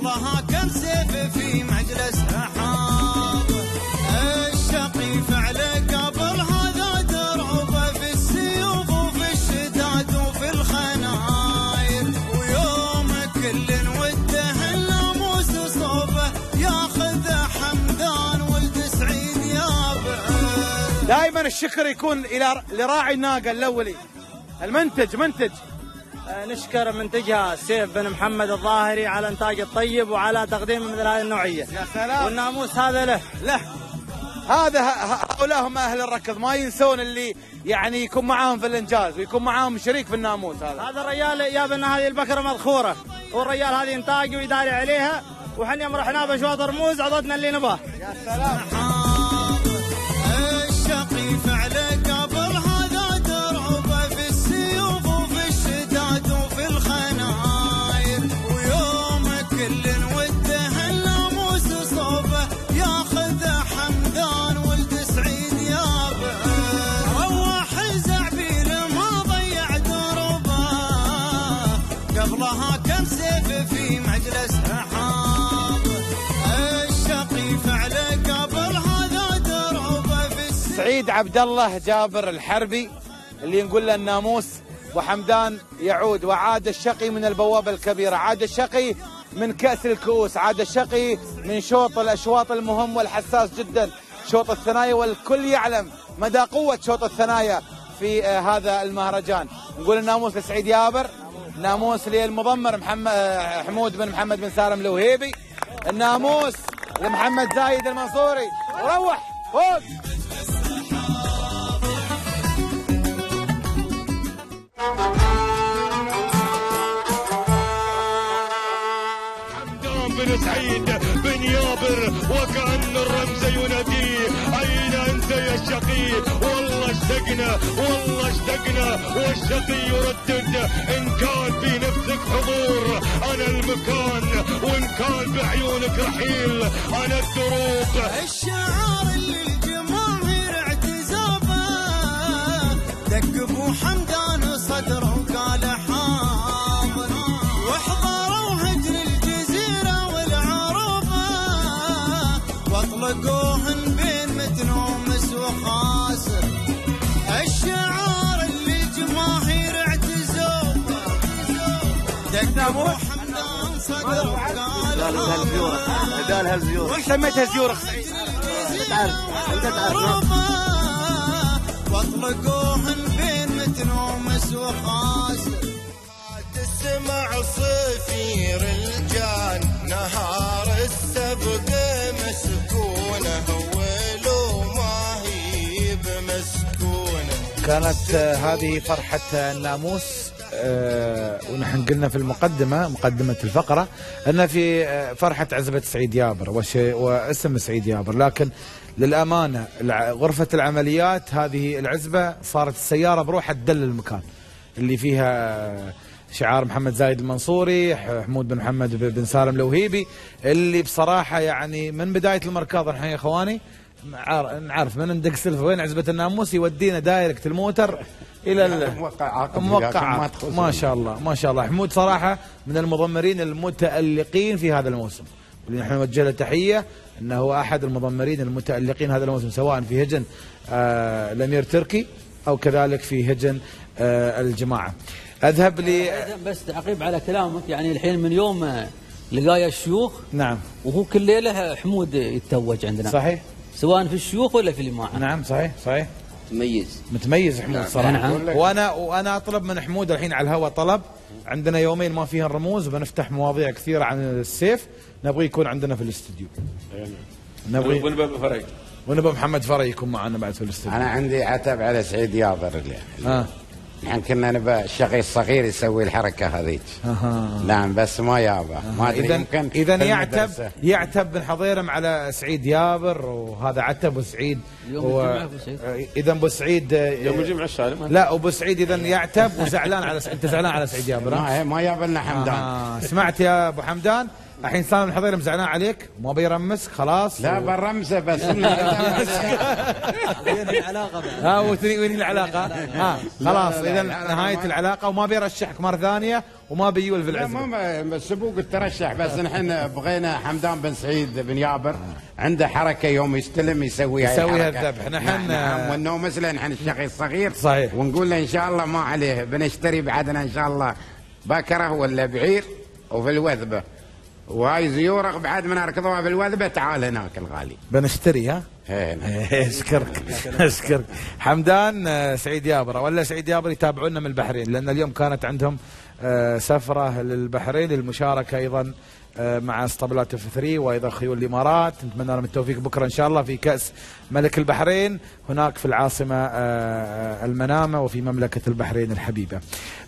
قبلها كان سيف في مجلس حاضر الشقي فعله قبل هذا دربه في السيوف وفي الشداد وفي الخناير. ويوم كل وده الناموس صوبه ياخذ حمدان ولد سعيد يابر دائما الشكر يكون إلى لراعي الناقة الأولي. المنتج منتج. نشكر منتجها سيف بن محمد الظاهري على إنتاج الطيب وعلى تقديم مثل هذه النوعية. يا سلام. والناموس هذا له. له. هذا ه- هؤلاء هم أهل الركض. ما ينسون اللي يعني يكون معاهم في الإنجاز ويكون معاهم شريك في الناموس هذا. هذا الرجال جاب لنا هذه البكرة مذخورة. والرجال هذه إنتاج ويداري عليها. وحنا يوم رحنا بشواط رموز عضدنا اللي نباه يا سلام. الشقي فعل عبد الله جابر الحربي اللي نقول له الناموس وحمدان يعود وعاد الشقي من البوابة الكبيرة عاد الشقي من كأس الكؤوس عاد الشقي من شوط الأشواط المهم والحساس جدا. شوط الثنايا والكل يعلم مدى قوة شوط الثنايا في آه، هذا المهرجان. نقول الناموس لسعيد يابر ناموس للمضمر محمد آه، حمود بن محمد بن سالم الوهيبي الناموس لمحمد زايد المنصوري. روح فوق حمدان بن سعيد بن يابر وكأن الرمز يناديه أين أنت يا الشقي والله اشتقنا والله اشتقنا والشقي يردد. إن كان في نفسك حضور أنا المكان وإن كان بعيونك رحيل أنا الدروب. الشعار اللي دق أبو حمدان صدره وقال حاضر واحضروا هجر الجزيرة والعربه واطلقوهن بين متنومس وخاسر الشعار اللي الجماهير اعتزابه دق أبو حمدان صدره وقال حاضر سميتها زيورخ. سعيد؟ تعرف انت تعرف واطلقوهن بين متنومس وخاسر تسمع صفير الجان. نهار السبق مسكونه ولو ما هي بمسكونه كانت هذه فرحة الناموس آه، ونحن قلنا في المقدمة مقدمة الفقرة أن في آه، فرحة عزبة سعيد يابر واسم سعيد يابر. لكن للأمانة الع- غرفة العمليات هذه العزبة صارت السيارة بروحها تدل المكان. اللي فيها شعار محمد زايد المنصوري حمود بن محمد بن سالم الوهيبي اللي بصراحة يعني من بداية المركض نحن يا إخواني عار- نعرف من ندق سلفه وين عزبة الناموس يودينا دايركت الموتر إلى ال- موقع عقد موقع ما شاء الله ما شاء الله. حمود صراحة من المضمرين المتألقين في هذا الموسم. نحن نوجه له تحية إنه هو أحد المضمرين المتألقين هذا الموسم سواء في هجن آه الأمير تركي أو كذلك في هجن آه الجماعة. أذهب لي بس تعقيب على كلامك يعني الحين من يوم لقايا الشيوخ نعم. وهو كل ليلة حمود يتوج عندنا. صحيح. سواء في الشيوخ ولا في الجماعة. نعم صحيح صحيح. متميز. متميز حمود نعم. صراحة. نعم. وأنا وأنا أطلب من حمود الحين على الهواء طلب. عندنا يومين ما فيها الرموز وبنفتح مواضيع كثيرة عن السيف. نبغى يكون عندنا في الاستديو نبغي ونبى فريق. ونبغى محمد فري يكون معنا بعد في الاستديو أنا عندي عتب على سعيد يابر اللي آه. يعني كنا نبى الشقي الصغير يسوي الحركة هذيك. أها. نعم بس ما يابا. ما أدري اذا يمكن اذا يعتب المدرسة. يعتب بن حضيرم على سعيد يابر وهذا عتب وسعيد يوم و- الجمعة أبو سعيد. اذا أبو سعيد يوم الجمعة السالم لا أبو سعيد اذا يعتب وزعلان على أنت زعلان على سعيد يابر؟ ما ما يابا لنا حمدان. آه سمعت يا أبو حمدان؟ الحين سالم الحضيرم زعلان عليك ما بيرمسك خلاص. لا برمزة بس. العلاقة بعد. ها وين العلاقة؟ ها خلاص اذا نهاية العلاقة وما بيرشحك مرة ثانية وما بيول في لا العزبه مو سبوق الترشح بس نحن بغينا حمدان بن سعيد بن يابر عنده حركة يوم يستلم يسوي هاي يسوي الحركة. هالذبح. نحن- نعم نعم. وانه مثلا نحن الشقي الصغير. صحيح. ونقول له إن شاء الله ما عليه بنشتري بعدنا إن شاء الله بكرة ولا بعير وفي الوثبه وهاي زيورق بعد ما نركضوها في الوثبه تعال هناك الغالي. بنشتري ها؟ هي نعم. أشكرك. <laughs> أشكرك. حمدان آه، سعيد يابر ولا سعيد يابر يتابعونا من البحرين لأن اليوم كانت عندهم آه، سفرة للبحرين للمشاركة أيضا آه، مع اسطبلات اف 3 وأيضا خيول الإمارات. نتمنى لهم التوفيق بكرة إن شاء الله في كأس ملك البحرين هناك في العاصمة المنامة وفي مملكة البحرين الحبيبة.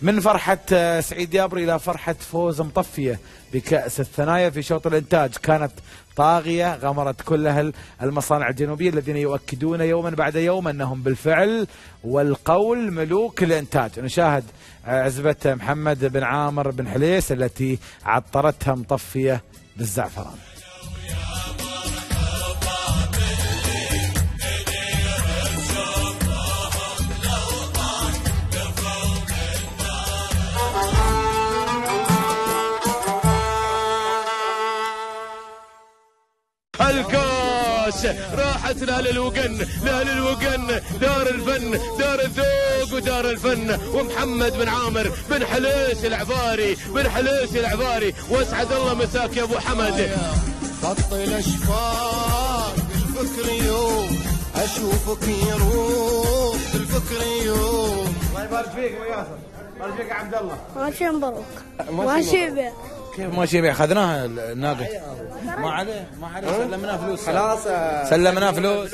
من فرحة سعيد يابر إلى فرحة فوز مطفية. بكأس الثنايا في شوط الإنتاج. كانت طاغية غمرت كل أهل المصانع الجنوبية الذين يؤكدون يوما بعد يوم أنهم بالفعل والقول ملوك الإنتاج. نشاهد عزبة محمد بن عامر بن حليس التي عطرتها مطفيه بالزعفران. الكاس. راحت لأهل الوقن لأهل الوقن دار الفن دار الذوق ودار الفن. ومحمد بن عامر بن حليس العباري بن حليس العباري. واسعد الله مساك يا أبو حمد. خط الاشفاق الفكر يوم أشوفك يروح الفكر يوم. الله يبارك فيك ابو ياسر. يبارك فيك يا عبد الله. ماشي مبروك. ماشي كيف ماشي بيه اخذناها الناقه ما عليه ما عليه. سلمناه فلوس. خلاص آه، سلمناه فلوس.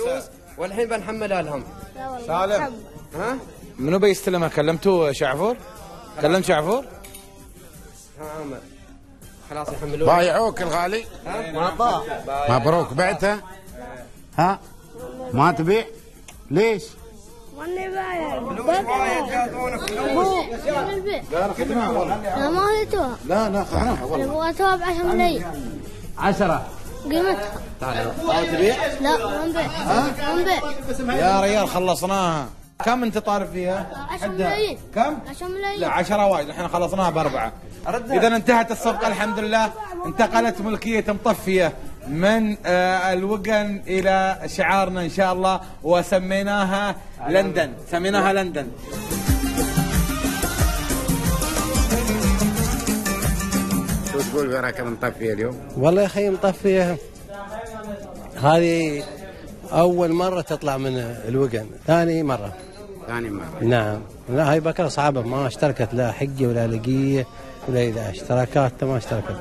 والحين بنحملها لهم سالم. ها؟ منو بيستلمها كلمتوا شعفور؟ كلمت شعفور؟ ها عامر خلاص يحملون بايعوك الغالي. ما مبروك بعتها ها؟ ما تبيع؟ ليش؟ ماني بايع لا ما هديتوها لا لا خذناها أنا بغيتها ب 10 ملايين عشرة قيمتها ما تبيع لا ما نبيع ما يا ريال خلصناها كم انت طالب فيها؟ 10 ملايين كم؟ 10 ملايين لا عشرة وايد إحنا خلصناها بأربعة إذا انتهت الصفقة الحمد لله انتقلت ملكية مطفية من آه، الوقن إلى شعارنا إن شاء الله. وسميناها لندن. سميناها لندن. شو تقول في راكب مطفي اليوم؟ والله يا أخي مطفيه هذه أول مرة تطلع من الوقن ثاني مرة. ثاني مرة. نعم. لا هاي بكرة صعبة. ما اشتركت لا حجة ولا لقية. ولا إذا اشتراكات ما اشتركت.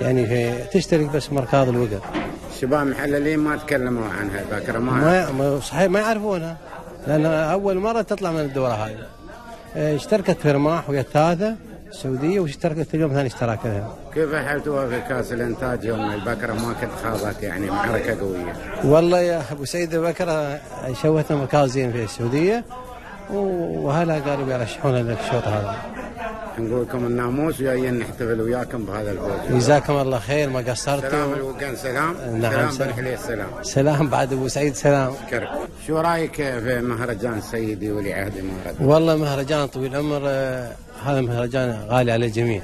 يعني في تشترك بس مركاض الوقن الشباب محللين ما تكلموا عنها ذاكرة ما ما صحيح ما يعرفونها. لأن أول مرة تطلع من الدورة هاي. آه، اشتركت في رماح ويا الثالثة السعودية واشتركت اليوم ثاني اشتراك لها. كيف حلتوها في كأس الإنتاج يوم البكرة؟ ما كنت خاضت يعني معركة قوية. والله يا أبو سعيد بكر شوتنا مكان زين في السعودية. وهلا قالوا بيرشحونا للشوط هذا. نقول لكم الناموس وجايين نحتفل وياكم بهذا الفوز. جزاكم الله خير ما قصرتوا؟ سلام الوقان سلام. نعم، سلام سلام. بن حليل سلام. سلام بعد أبو سعيد سلام. شكرا. شو رأيك في مهرجان سيدي ولي عهد امارات والله مهرجان طويل العمر آه، هذا مهرجان غالي على الجميع.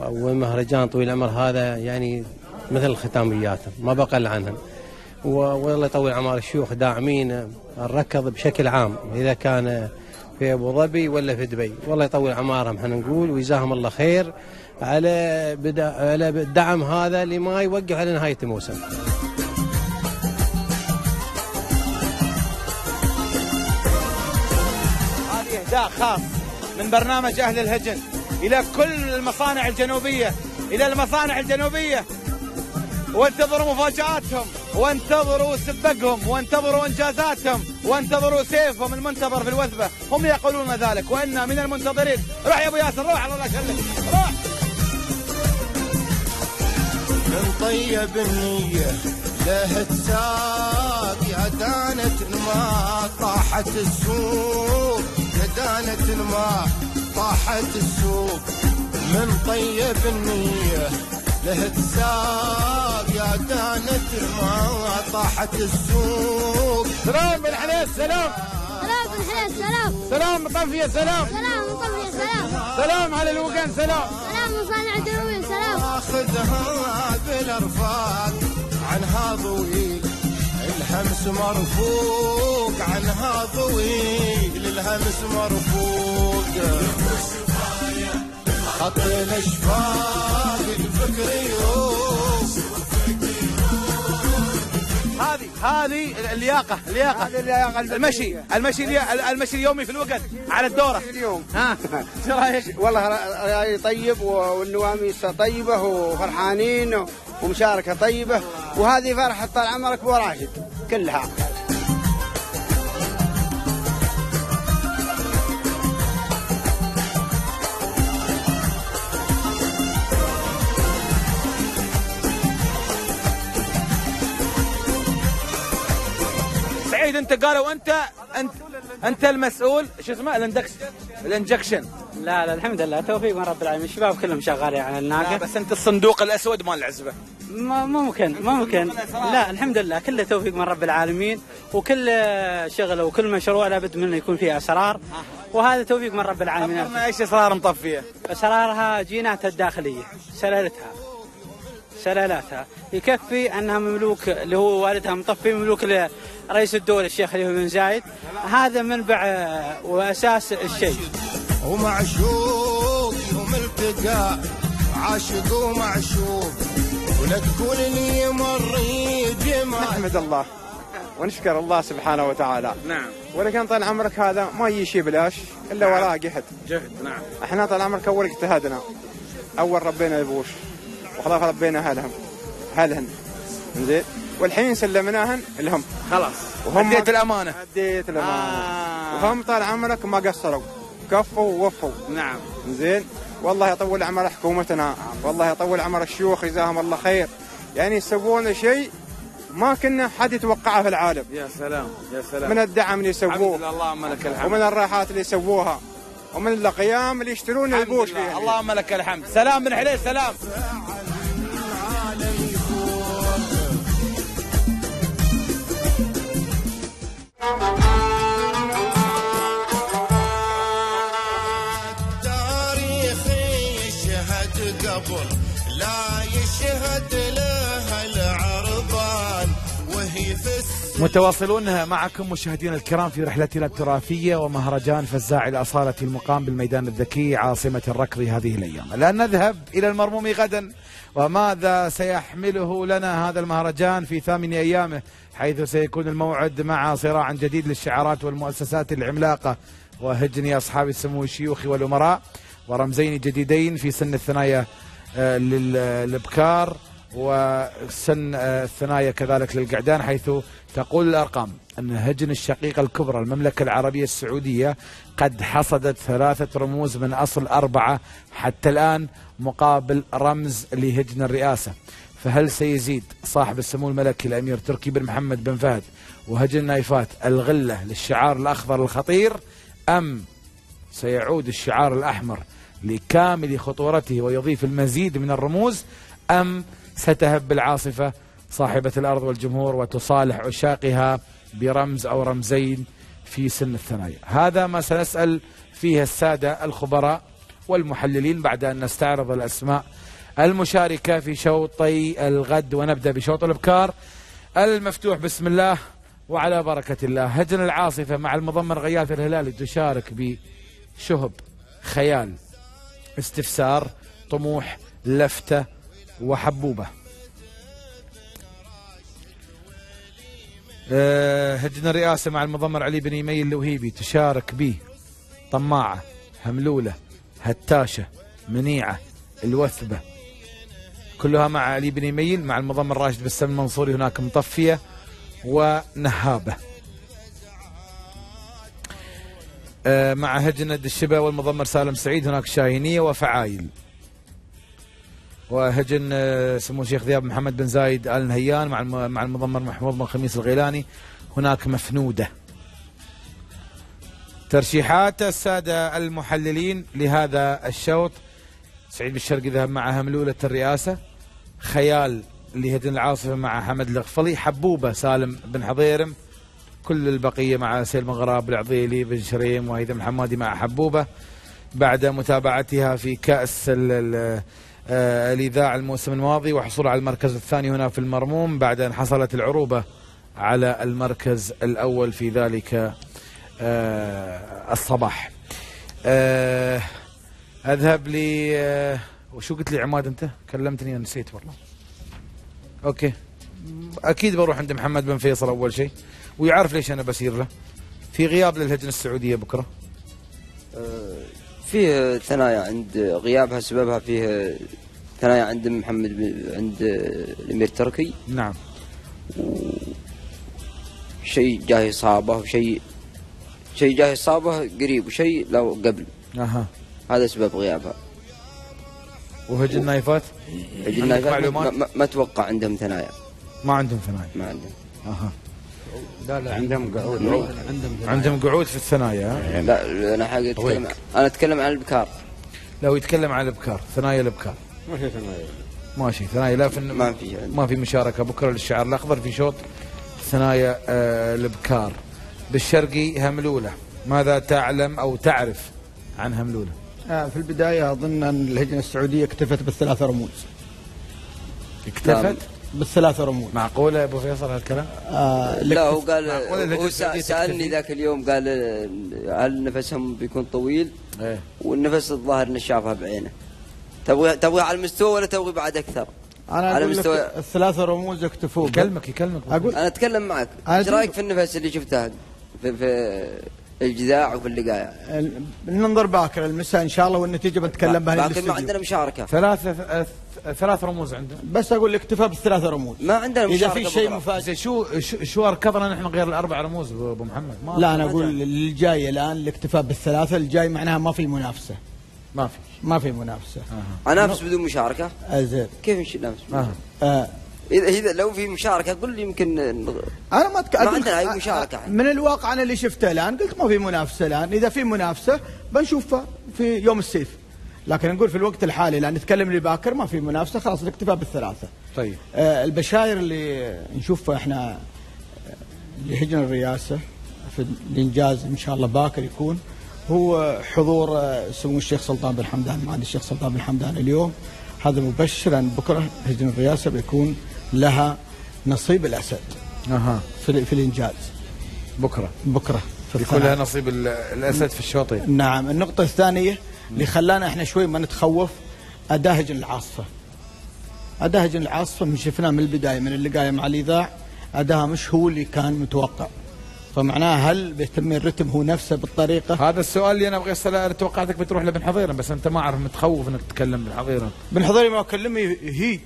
والمهرجان طويل العمر هذا يعني مثل الختاميات ما بقل عنهم والله يطول اعمار الشيوخ داعمين. الركض بشكل عام إذا كان في أبو ظبي ولا في دبي. والله يطول اعمارهم إحنا نقول ويجزاهم الله خير على بدا على الدعم هذا اللي ما يوقف على نهاية الموسم. هذه إهداء خاص من برنامج أهل الهجن إلى كل المصانع الجنوبية إلى المصانع الجنوبية. وانتظروا مفاجآتهم وانتظروا سبقهم وانتظروا إنجازاتهم وانتظروا سيفهم المنتظر في الوثبة. هم يقولون ذلك وإنا من المنتظرين. روح يا أبو ياسر روح الله يخليك روح. من طيب النية له تساق يا دانة الماء طاحت السوق. يا دانة الماء طاحت السوق. من طيب النية له تساق يا دانة الماء طاحت السوق. سلام بن حليل سلام. سلام بن حليل سلام. سلام مطفية سلام. سلام مطفي سلام. سلام على الوقان سلام. سلام مصانع الجنوبية سلام. واخذها بالأرفاق عنها طويل الهمس مرفوق عنها طويل الهمس مرفوق. خط الاشفاق الفكر يوم هذه هذه اللياقة اللياقة. هذه البدنية. المشي المشي المشي اليومي في الوقت على الدورة. اليوم. ها؟ إيش رأيك؟ والله رأي طيب والنواميس طيبة وفرحانين ومشاركة طيبة. وهذه فرحة طال عمرك أبو راشد كلها. انت قالوا انت انت انت المسؤول. شو اسمه؟ ال induction ال injection. لا لا الحمد لله. توفيق من رب العالمين. الشباب كلهم شغالين على لا الناقه بس انت الصندوق الأسود مال العزبة. ما ممكن ممكن لا الحمد لله. كله توفيق من رب العالمين. وكل شغله وكل مشروع لابد منه يكون فيه أسرار. وهذا توفيق من رب العالمين. إيش أسرار مطفية؟ أسرارها جيناتها الداخلية سلالتها. سلالاتها يكفي أنها مملوك اللي هو والدها مطفي مملوك لرئيس الدولة الشيخ خليفه بن زايد. هذا منبع آه، وأساس الشيء. ومعشوق يوم التقى عاشق ومعشوق. ولا تقول لي مر جمال نحمد الله ونشكر الله سبحانه وتعالى. نعم. ولكن طال عمرك هذا ما يجي شيء بلاش إلا وراه جهد جهد نعم. إحنا طال عمرك أول اجتهدنا. أول ربينا البوش وخلاص ربينا أهلهم. أهلهن. زين؟ والحين سلمناهن لهم. خلاص. وهم أديت الأمانة. أديت الأمانة. آه. وهم طال عمرك ما قصروا. كفوا ووفوا. نعم. زين. والله يطول عمر حكومتنا. والله يطول عمر الشيوخ جزاهم الله خير. يعني يسوون شيء ما كنا حد يتوقعه في العالم. يا سلام يا سلام. من الدعم اللي الحمد يسووه لله اللهم لك الحمد. ومن الراحات اللي يسووها. ومن القيام اللي يشترون الحمد البوش لله. فيه اللهم لك الحمد. سلام بن حليل سلام. تاريخي يشهد قبل لا يشهد وهي في متواصلون معكم مشاهدينا الكرام في رحلتنا التراثية ومهرجان فزاع الأصالة المقام بالميدان الذكي عاصمة الركض هذه الأيام. الآن نذهب إلى المرموم غدا. وماذا سيحمله لنا هذا المهرجان في ثامن أيامه حيث سيكون الموعد مع صراع جديد للشعارات والمؤسسات العملاقة. وهجن أصحاب السمو الشيوخ والأمراء ورمزين جديدين في سن الثنايا آه، للإبكار وسن آه، الثنايا كذلك للقعدان حيث تقول الأرقام. أن هجن الشقيقه الكبرى المملكة العربية السعودية قد حصدت ثلاثة رموز من أصل أربعة حتى الآن مقابل رمز لهجن الرئاسة. فهل سيزيد صاحب السمو الملكي الأمير تركي بن محمد بن فهد وهجن النايفات الغلة للشعار الأخضر الخطير أم سيعود الشعار الأحمر لكامل خطورته ويضيف المزيد من الرموز أم ستهب العاصفة صاحبة الأرض والجمهور وتصالح عشاقها برمز أو رمزين في سن الثنايا هذا ما سنسأل فيه السادة الخبراء والمحللين بعد أن نستعرض الأسماء المشاركة في شوطي الغد. ونبدأ بشوط الإبكار. المفتوح بسم الله وعلى بركة الله. هجن العاصفة مع المضمر غياث الهلالي تشارك بشهب خيال استفسار طموح لفتة وحبوبة. أه هجن الرئاسة مع المضمر علي بن يميل الوهيبي تشارك به طماعة هملولة هتاشة منيعة الوثبة. كلها مع علي بن يميل مع المضمر راشد بسام المنصوري هناك مطفية ونهابة. آه، مع هجنة الشبا والمضمر سالم سعيد هناك شاهينية وفعايل. وهجن آه، سمو الشيخ ذياب محمد بن زايد آل نهيان مع مع المضمر محمود بن خميس الغيلاني. هناك مفنودة. ترشيحات السادة المحللين لهذا الشوط. سعيد بالشرقي ذهب مع هملولة الرئاسة. خيال لهجن العاصفة مع حمد الغفلي. حبوبة سالم بن حضيرم. كل البقية مع سيل غراب العضيلي بن شريم وهيثم الحمادي مع حبوبة. بعد متابعتها في ال- ال- آه، الإذاعة الموسم الماضي وحصول على المركز الثاني هنا في المرموم بعد أن حصلت العروبة على المركز الأول في ذلك آه، الصباح. آه، أذهب لي آه، وشو قلت لي عماد أنت؟ كلمتني أنا نسيت والله. أوكي. أكيد بروح عند محمد بن فيصل أول شيء ويعرف ليش أنا بسير له. في غياب للهجنة السعودية بكرة. فيه ثنايا عند غيابها سببها فيه ثنايا عند محمد عند الأمير تركي نعم. شيء جاه اصابه وشيء شيء جاه اصابه قريب وشيء لو قبل. أها. هذا سبب غيابها. وهجن نايفات؟ عندنا عندك ما, ما, ما أتوقع عندهم ثنايا. ما عندهم ثنايا. ما عندهم. أها. لا لا. عندهم قعود. عندهم عندهم قعود. في الثنايا. ها؟ لا أنا حاجة اتكلم. أنا أتكلم عن البكار. لو يتكلم عن الابكار ثنايا الابكار ما في ثنايا. ماشي ثنايا. لا في ما في يعني. ما في مشاركة. بكرة للشعر. الاخضر في شوط. ثنايا آه الابكار بالشرقي هملولة. ماذا تعلم أو تعرف عن هملولة؟ آه، في البداية أظن أن اللجنة السعودية اكتفت بالثلاثة رموز. اكتفت؟ بالثلاثة رموز معقولة يا أبو فيصل هالكلام؟ آه لا هو قال معقولة هو السعودية سأ- سألني تكتفي؟ ذاك اليوم قال هل نفسهم بيكون طويل إيه والنفس الظاهر إنه شافها بعينه تبغى تبغى على المستوى ولا تبغى بعد أكثر؟ أنا على أقول لك مستوى- الثلاثة رموز اكتفوا به. يكلمك يكلمك أقول أنا أتكلم معك إيش رأيك في النفس اللي شفتها في, في الجذاع وفي اللقاية. ال- ننظر باكر المساء إن شاء الله والنتيجة بنتكلم بها باقي ما. عندنا مشاركة. ثلاثة ثلاث رموز عندهم بس أقول اكتفى بالثلاثة رموز. ما عندنا مشاركة في شيء. مفاجئ. شو شو- أركضنا نحن غير الأربع رموز أبو محمد؟ ما لا أقول جاء. الجاي الآن الاكتفاء بالثلاثة الجاي معناها ما في منافسة. ما في. ما في منافسة. أنافس بدون مشاركة؟ آه زين. كيف نش- نافس؟ آه. آه اذا إذا لو في مشاركة قل لي يمكن أنا ما أتك... ما عندنا أي آه، مشاركة. آه، من الواقع أنا اللي شفته الآن قلت ما في منافسة الآن. إذا في منافسة بنشوفها في يوم السيف. لكن نقول في الوقت الحالي لأن نتكلم لي باكر ما في منافسة خلاص الاكتفاء بالثلاثة. طيب. آه البشاير اللي نشوفها إحنا لهجن الرئاسة في الإنجاز إن شاء الله باكر يكون هو حضور سمو الشيخ سلطان بن حمدان. معالي الشيخ سلطان بن حمدان اليوم. هذا مبشر ان بكرة هجن الرئاسة بيكون لها نصيب الأسد. أها. في, في الإنجاز. بكرة. بكرة. في يكون لها. نصيب ال- الأسد في الشوطين نعم. النقطة الثانية اللي خلانا إحنا شوي ما نتخوف العاصفة. أداء هجن العاصفة من شفناه من البداية من اللقاية مع الإذاع أداها مش هو اللي كان متوقع. فمعناها هل بيتم الرتم هو نفسه بالطريقة؟ هذا السؤال اللي أنا أبغى أسأله أنا توقعتك بتروح لابن حظيره بس أنت ما أعرف متخوف إنك تتكلم بن حظيره بن حضري ما أكلمه يهيج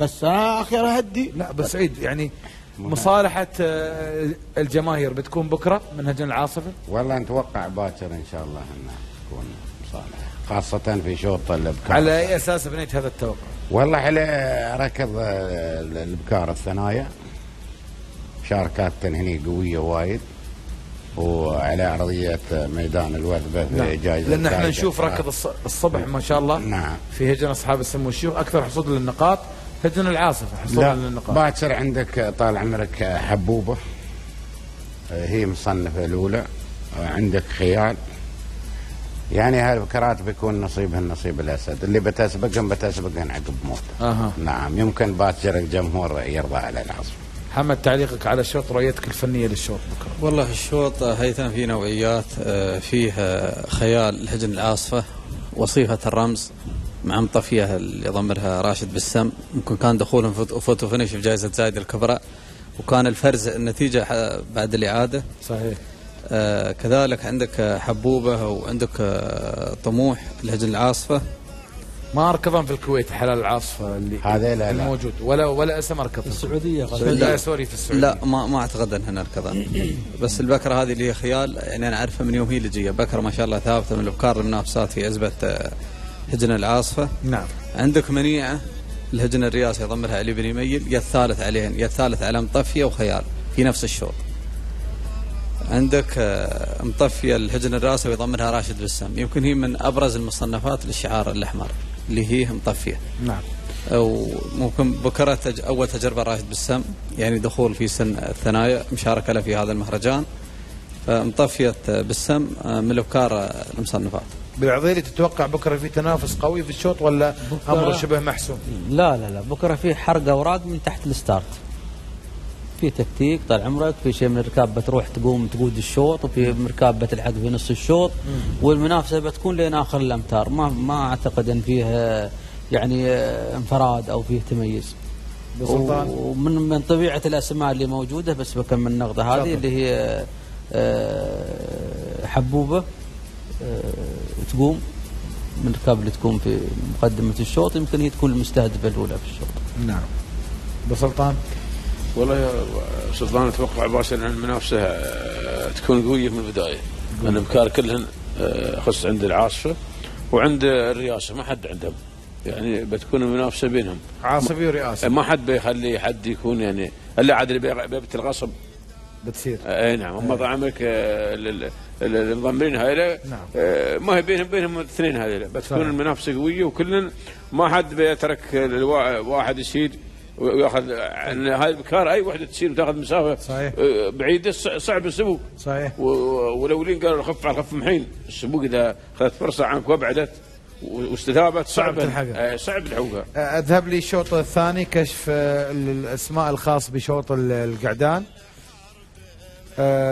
بس أنا أخيرا أهدي لا بس عيد يعني مصالحة آه، الجماهير بتكون بكرة من هجن العاصفة؟ والله نتوقع باكر إن شاء الله انه تكون صالح خاصة في شوط الإبكار. على أي أساس بنيت هذا التوقع؟ والله على ركض آه، الإبكار الثنايا. مشاركات هني قوية وايد وعلى ارضية ميدان الوثبة في جائزة لأن إحنا نشوف. ركض الص- الصبح ما شاء الله نعم. في هجن أصحاب السمو والشيوخ أكثر حصول للنقاط. هجن العاصفة حصولا لا للنقاط باكر عندك طال عمرك حبوبة. آه، هي مصنفة الأولى. آه، عندك خيال. يعني هالبكرات بيكون نصيبهن نصيب الأسد. اللي بتسبقهن بتسبقهن عقب موت أها. نعم يمكن باكر الجمهور يرضى على العصر محمد تعليقك على الشوط رؤيتك الفنية للشوط بكرة. والله الشوط هيثم فيه نوعيات آه، فيه خيال الهجن العاصفة وصيفة الرمز. مع مطفية اللي ضمرها راشد بالسم. يمكن كان دخولهم phot- photo finish في جائزة زايد الكبرى. وكان الفرز النتيجة ح- بعد الإعادة. صحيح. آه، كذلك عندك آه، حبوبة وعندك آه، طموح الهجن العاصفة. ما اركضان في الكويت حلال العاصفة اللي هذا لا لا. الموجود. ولا ولا أسم اركض السعودية لا سوري في السعودية. لا ما ما أعتقد انها الكذا <coughs> بس البكرة هذه اللي هي خيال يعني أنا أعرفها من يوم هي اللي جاية. بكرة ما شاء الله ثابتة من الأبكار المنافسات في عزبه آه، هجن العاصفة. نعم. عندك منيعة الهجن الرياسي يضمرها علي بن يميل يا الثالث عليهن يا الثالث على مطفية وخيال في نفس الشوط. عندك آه، مطفية الهجن الراسي ويضمنها راشد بالسم يمكن هي من أبرز المصنفات للشعار الأحمر اللي هي مطفية. نعم. أو ممكن بكرة تج... أول تجربة راشد بالسم يعني دخول في سن الثنايا مشاركة له في هذا المهرجان. فمطفية بالسم آه، من الافكار آه، المصنفات. بالعضيري تتوقع بكرة في تنافس قوي في الشوط ولا امره شبه محسوم؟ لا لا لا بكرة في حرق أوراق من تحت الستارت في تكتيك طال عمرك في شيء من الركاب بتروح تقوم تقود الشوط وفي ركاب بتلحق في نص الشوط والمنافسة بتكون لين آخر الأمتار ما ما أعتقد إن فيه يعني انفراد أو فيه تميز أبو سلطان. ومن من طبيعة الأسماء اللي موجودة بس بكمل النقطة هذه. اللي هي آه، حبوبة تقوم من الركاب اللي تكون في مقدمة الشوط يمكن هي تكون المستهدفة الأولى في الشوط. نعم. أبو سلطان؟ والله يا سلطان أتوقع باسل أن المنافسة آه، تكون قوية من البداية. لأن الابكار كلهن آه، خص عند العاصفة وعند الرئاسة ما حد عندهم. يعني بتكون المنافسة بينهم. عاصفي ورئاسة. ما حد بيخلي حد يكون يعني إلا عاد اللي بيبت الغصب بتصير. اي نعم. هم طعمك المضمرين هاي نعم. آه، ما هي بينهم بينهم الاثنين هذول بتكون. المنافسة قوية وكل ما حد بيترك واحد يسير وياخذ عن هاي البكار أي وحدة تسير وتأخذ مسافة. صحيح. آه، بعيده صعب السبوق. صحيح. والاولين قالوا الخف على الخف محين. السبوق إذا أخذت فرصة عنك وابعدت و- واستتابت صعب صعب تلحقها. آه، صعب تلحقها. أذهب لي الشوط الثاني كشف آه، الأسماء الخاص بشوط ال- القعدان. آه،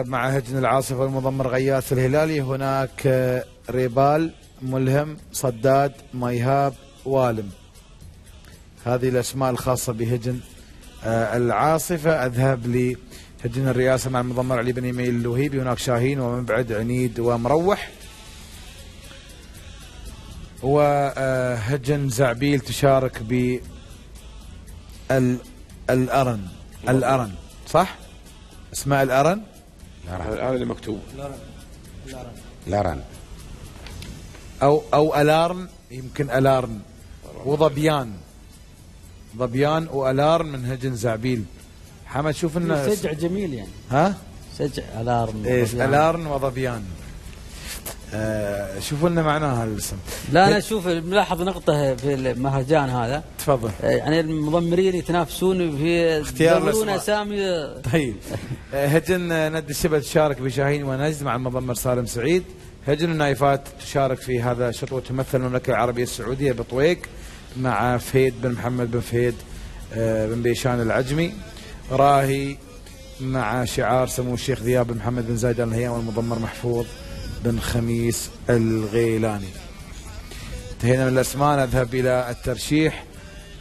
مع هجن العاصفة والمضمر غياث الهلالي. هناك آه، ريبال ملهم صداد ميهاب والم. هذه الأسماء الخاصة بهجن آه، العاصفة. أذهب لي هجن الرئاسة مع المضمر علي بن يميل اللوهيبي هناك شاهين ومبعد عنيد ومروح. وهجن زعبيل تشارك ب ال- الأرن. الأرن صح؟ أسماء الأرن؟ هذا اللي مكتوب. لرن أو أو ألارن يمكن ألارن وظبيان ظبيان وألارن من هجن زعبيل. حمد شوف انه سجع جميل يعني. ها؟ سجع ألارم إيه ألارن وظبيان آه شوفوا لنا معناها الاسم لا أنا أشوف ملاحظ نقطة في المهرجان هذا. تفضل. آه، يعني المضمرين يتنافسون في اختيار. أسامي. طيب. آه، هجن ند الشبه تشارك بشاهين ونجد مع المضمر سالم سعيد. هجن النايفات تشارك في هذا الشوط وتمثل المملكة العربية السعودية بطويق مع فهيد بن محمد بن فهيد بن بيشان العجمي. راهي مع شعار سمو الشيخ ذياب بن محمد بن زايد النهيان والمضمر محفوظ. بن خميس الغيلاني. انتهينا من الأسماء نذهب إلى الترشيح.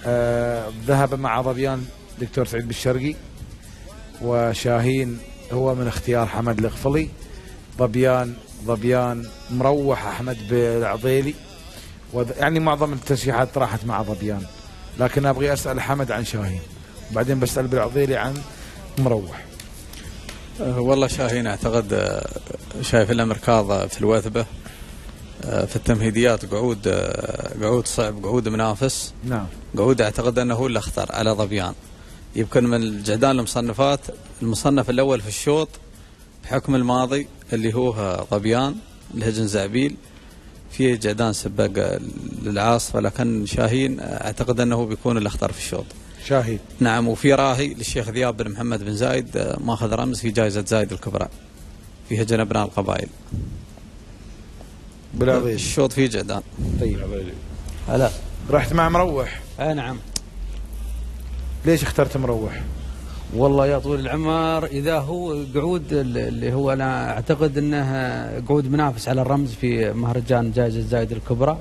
آه، ذهب مع ظبيان دكتور سعيد بالشرقي وشاهين هو من اختيار حمد الغفلي. ظبيان ظبيان مروح أحمد بالعضيلي. يعني معظم الترشيحات راحت مع ظبيان لكن أبغي أسأل حمد عن شاهين وبعدين بسأل بالعضيلي عن مروح. والله شاهين أعتقد أه، شايف الامر كاظة في الوثبة أه، في التمهيديات قعود أه، قعود صعب قعود منافس. نعم. قعود أعتقد إنه هو اللي اختار على ظبيان يمكن من الجعدان المصنفات المصنف الأول في الشوط بحكم الماضي اللي هو ظبيان الهجن زعبيل. في جعدان سباق للعاصفة لكن شاهين أعتقد إنه بيكون اللي اختار في الشوط. شاهين نعم وفي راهي للشيخ ذياب بن محمد بن زايد آه، ماخذ رمز في جائزة زايد الكبرى في هجن أبناء القبائل بالعضيلي الشوط فيه جعدان طيب. هلا. رحت مع مروح؟ اي نعم. ليش اخترت مروح؟ والله يا طويل العمر إذا هو قعود اللي هو أنا أعتقد إنه قعود منافس على الرمز في مهرجان جائزة زايد الكبرى.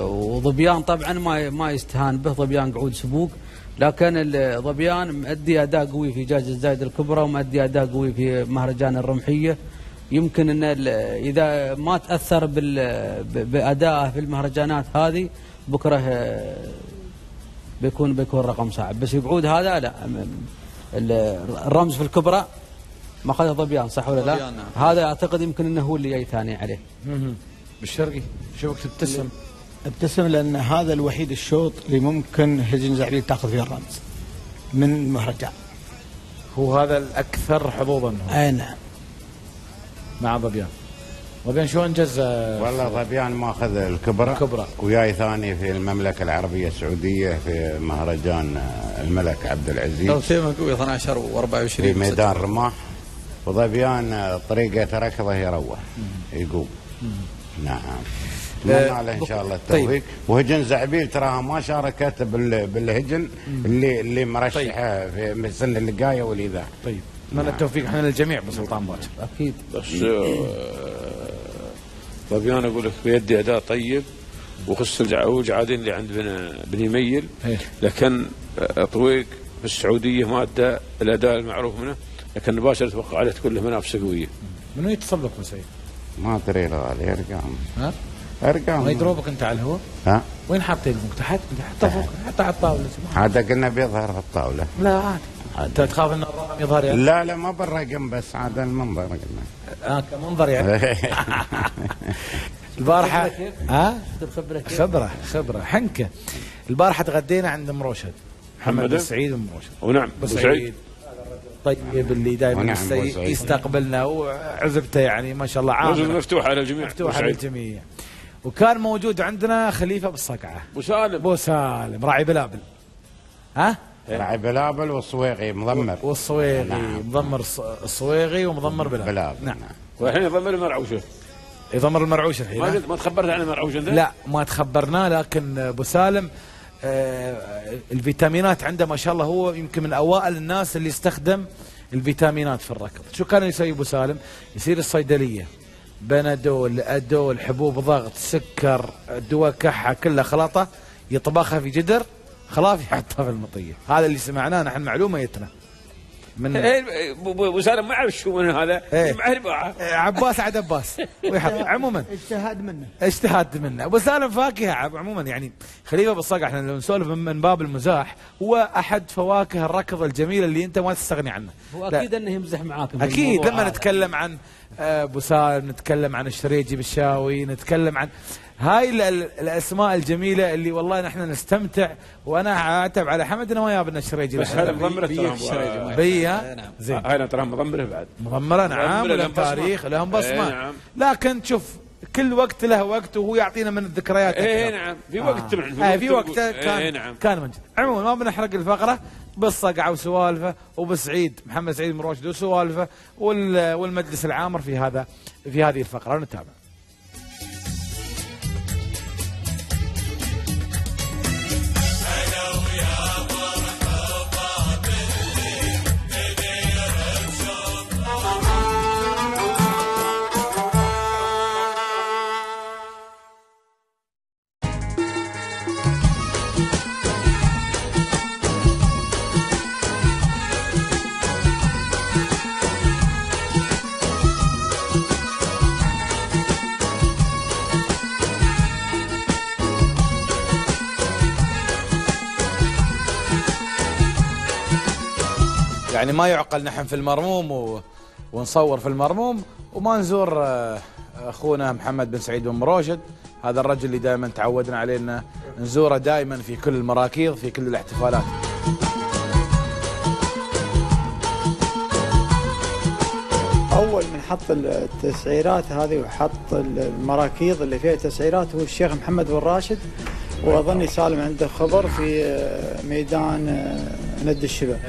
وظبيان طبعا ما ما يستهان به ظبيان قعود سبوق لكن ظبيان مؤدي أداء قوي في جائزه زايد الكبرى ومؤدي أداء قوي في مهرجان الرمحية يمكن إن إذا ما تأثر بأدائه في المهرجانات هذه بكره أه، بيكون بيكون رقم صعب بس يقعود هذا لا الرمز في الكبرى ما اخذها ظبيان صح ولا لا؟ نعم. هذا أعتقد يمكن إنه هو اللي جاي ثاني عليه. بالشرقي شوفك تبتسم ابتسم؟ لأن هذا الوحيد الشوط اللي ممكن هجن زعبيل تأخذ فيه الرمز من المهرجان. هو هذا الأكثر حظوظا. أي نعم. مع ظبيان ظبيان شلون جز والله ظبيان ماخذ الكبرى الكبرى. وياي ثاني في المملكة العربية السعودية في مهرجان الملك عبد العزيز. توثيقه قوي 12 و24 في ميدان رماح. وظبيان طريقة ركضه يروح يقوم. نعم. اتمنى له إن شاء الله التوفيق. وهجن زعبيل تراها ما شاركت بال- بالهجن اللي اللي مرشحة في السنة اللي جاية والإذاعة. طيب. اتمنى التوفيق إحنا للجميع بسلطان باكر أكيد. بس آه، ظبيان أقول لك بيدي اداء طيب وخص العوج عادين اللي عند بن بن يميل. إيه. لكن آه، طويق في السعوديه ما أدى الأداء المعروف منه لكن باشر أتوقع عليه تكون له منافسة قوية. منو يتصل لك ابو سعيد؟ ما أدري الغالي أرقام. ها؟ أرقام. ما يدروبك أنت على الهواء؟ ها؟ وين حاط تليفونك؟ تحت؟ حطه فوق حطه على الطاولة هذا قلنا بيظهر في الطاولة. لا عادي. أنت تخاف إن الرقم يظهر يعني؟ لا لا ما بالرقم بس هذا المنظر قلنا. آه كمنظر يعني. <laughs> البارحه ها؟ كيف؟ خبرة خبرة حنكة. البارحة تغدينا عند ام روشد محمد محمد؟ بن سعيد ام روشد ونعم أبو أبو سعيد طيب اللي دائما. يستقبلنا. وعزبته يعني ما شاء الله عامر مفتوح على الجميع. مفتوح على. الجميع. وكان موجود عندنا خليفة بالصقعة. أبو سالم. أبو سالم. راعي بلابل. ها؟ راعي بلابل والصويغي مضمر. والصويغي نعم. مضمر الص- الصويغي ومضمر بلابل. بلابل نعم. والحين يضمر المرعوشة. يضمر المرعوش الحين ما ما تخبرت عن المرعوشة أنت؟ لا ما تخبرناه لكن أبو سالم الفيتامينات عنده ما شاء الله هو يمكن من أوائل الناس اللي استخدم الفيتامينات في الركض. شو كان يسوي أبو سالم؟ يصير الصيدلية. بنادول أدول حبوب ضغط سكر دواء كحة كلها خلطه يطبخها في جدر خلاص يحطها في المطية. هذا اللي سمعناه نحن معلومة يتنا. من إيه، ابو أبو سالم ما أعرف شو من هذا. إيه. الباعه آه، عباس عاد عباس. ويحط عموما. اجتهاد منه. اجتهاد منه. أبو سالم فاكهة. عموما يعني خليفة بالصقع إحنا لو نسولف من- من باب المزاح هو أحد فواكه الركض الجميله اللي أنت ما تستغني عنه. هو لا. أكيد إنه يمزح معاكم في أكيد. لما. نتكلم عن آه، أبو سالم نتكلم عن الشريجي بالشاوي نتكلم عن هاي ال- ال- الأسماء الجميلة اللي والله نحن نستمتع وأنا اعتب على حمد انه ما جاب لنا الشريجي بس هذا مضمره ترى أبو- بي ها؟ زين. هاي ترى مضمرة بعد. مضمرة نعم مضمرة ولهم. تاريخ لهم إيه بصمة. نعم. لكن شوف كل وقت له وقت وهو يعطينا من الذكريات أكثر. نعم. في وقت آه. في آه في وقت وقت كان إيه نعم. كان منجد عموما ما بنحرق الفقرة بالصقعه وسوالفة وبسعيد محمد سعيد مروشد وسوالفة وال- والمجلس العامر في هذا في هذه الفقرة. نتابع. يعني ما يعقل نحن في المرموم و... ونصور في المرموم. وما نزور آه، أخونا محمد بن سعيد بن مروشد هذا الرجل اللي دائما تعودنا عليه ان نزوره دائما في كل المراكيض في كل الاحتفالات. أول من حط التسعيرات هذه وحط المراكيض اللي فيها تسعيرات هو الشيخ محمد بن راشد. وأظني سالم عنده خبر في ميدان ند الشباب.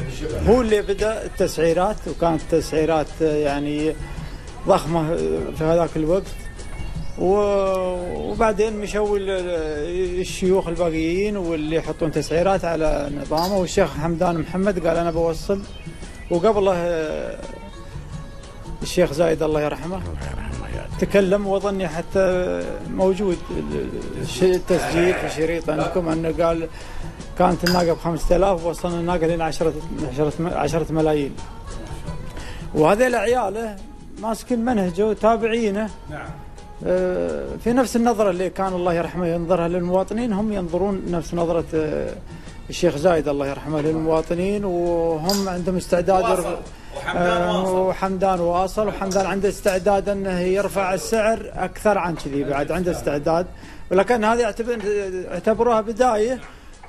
هو اللي بدأ التسعيرات وكانت تسعيرات يعني ضخمة في هذاك الوقت. وبعدين مشوا ال- الشيوخ الباقيين واللي يحطون تسعيرات على نظامه. والشيخ حمدان محمد قال أنا بوصل. وقبله آه، الشيخ زايد الله يرحمه. تكلم واظني حتى موجود. التسجيل في شريط عندكم أنه قال كانت الناقة ب 5000 وصلنا الناقة لين 10 10 10 ملايين. وهذيل عياله ماسكين منهجه وتابعينه. نعم. آه، في نفس النظرة اللي كان الله يرحمه ينظرها للمواطنين هم ينظرون نفس نظرة آه، الشيخ زايد الله يرحمه للمواطنين وهم عندهم استعداد. وحمدان آه، واصل. وحمدان واصل. وحمدان عنده استعداد إنه يرفع السعر أكثر عن كذي بعد. عنده استعداد. ولكن هذه اعتبر أعتبروها بداية.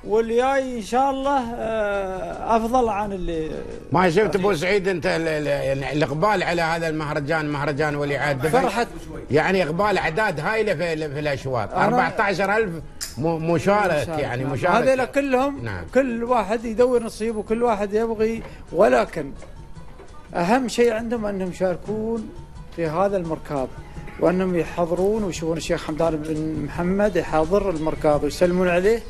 والجاي إن شاء الله آه، أفضل عن اللي ما شفت أبو سعيد أنت ال- ال- الإقبال على هذا المهرجان مهرجان ولي عهد فرحة. يعني إقبال أعداد هايلة في, في الأشواط. أنا- 14000 م- مشارك يعني مشارك هذول كلهم نعم. كل واحد يدور نصيب وكل واحد يبغي. ولكن أهم شيء عندهم أنهم يشاركون في هذا المركاض وأنهم يحضرون ويشوفون الشيخ حمدان بن محمد يحضر المركاض ويسلمون عليه.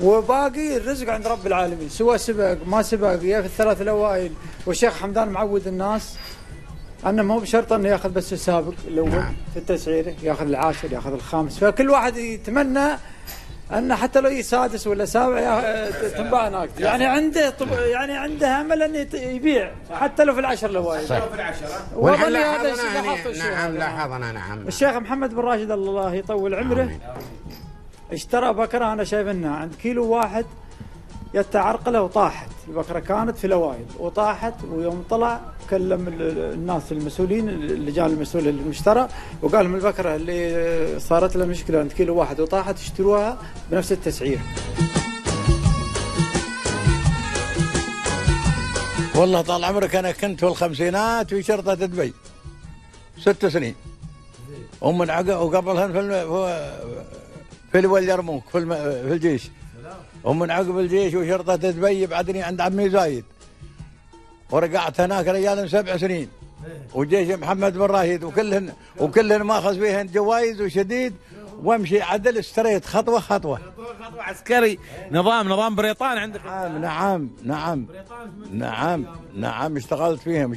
وباقي الرزق عند رب العالمين سواء سبق ما سبق يا في الثلاث الأوائل. والشيخ حمدان معود الناس أنه مو بشرط أنه يأخذ بس السابق الأول نعم. في التسعيره يأخذ العاشر يأخذ الخامس. فكل واحد يتمنى انه حتى لو سادس ولا سابع تنباع ناقته يعني عنده طب يعني عنده أمل انه يبيع حتى لو في العشر الاوائل صحيح. وأظن ونحن هذا الشيء لاحظنا لاحظته الشيخ. نعم. لاحظنا نعم. الشيخ محمد بن راشد الله يطول عمره. اشترى بكرة أنا شايف انها عند كيلو واحد يتعرقله وطاحت. البكرة كانت في الأوائل. وطاحت ويوم طلع كلم ال- ال- الناس المسؤولين اللجان المسؤوله للمشترى وقال لهم البكرة اللي صارت لها مشكلة عند كيلو واحد وطاحت اشتروها بنفس التسعير. والله طال عمرك أنا كنت في الخمسينات في شرطة دبي. ست سنين. ومن عقب وقبلها في. في- في الولي يرموك في, الم... في الجيش. ومن عقب الجيش وشرطة دبي بعدني عند عمي زايد. ورقعت هناك رجال سبع سنين. وجيش محمد بن راشد وكلهن وكلهن ماخذ فيهن جوائز وشديد. وامشي عدل اشتريت خطوة خطوة. خطوة عسكري. نظام نظام بريطان عندك. نعم نعم نعم. نعم نعم اشتغلت فيهم.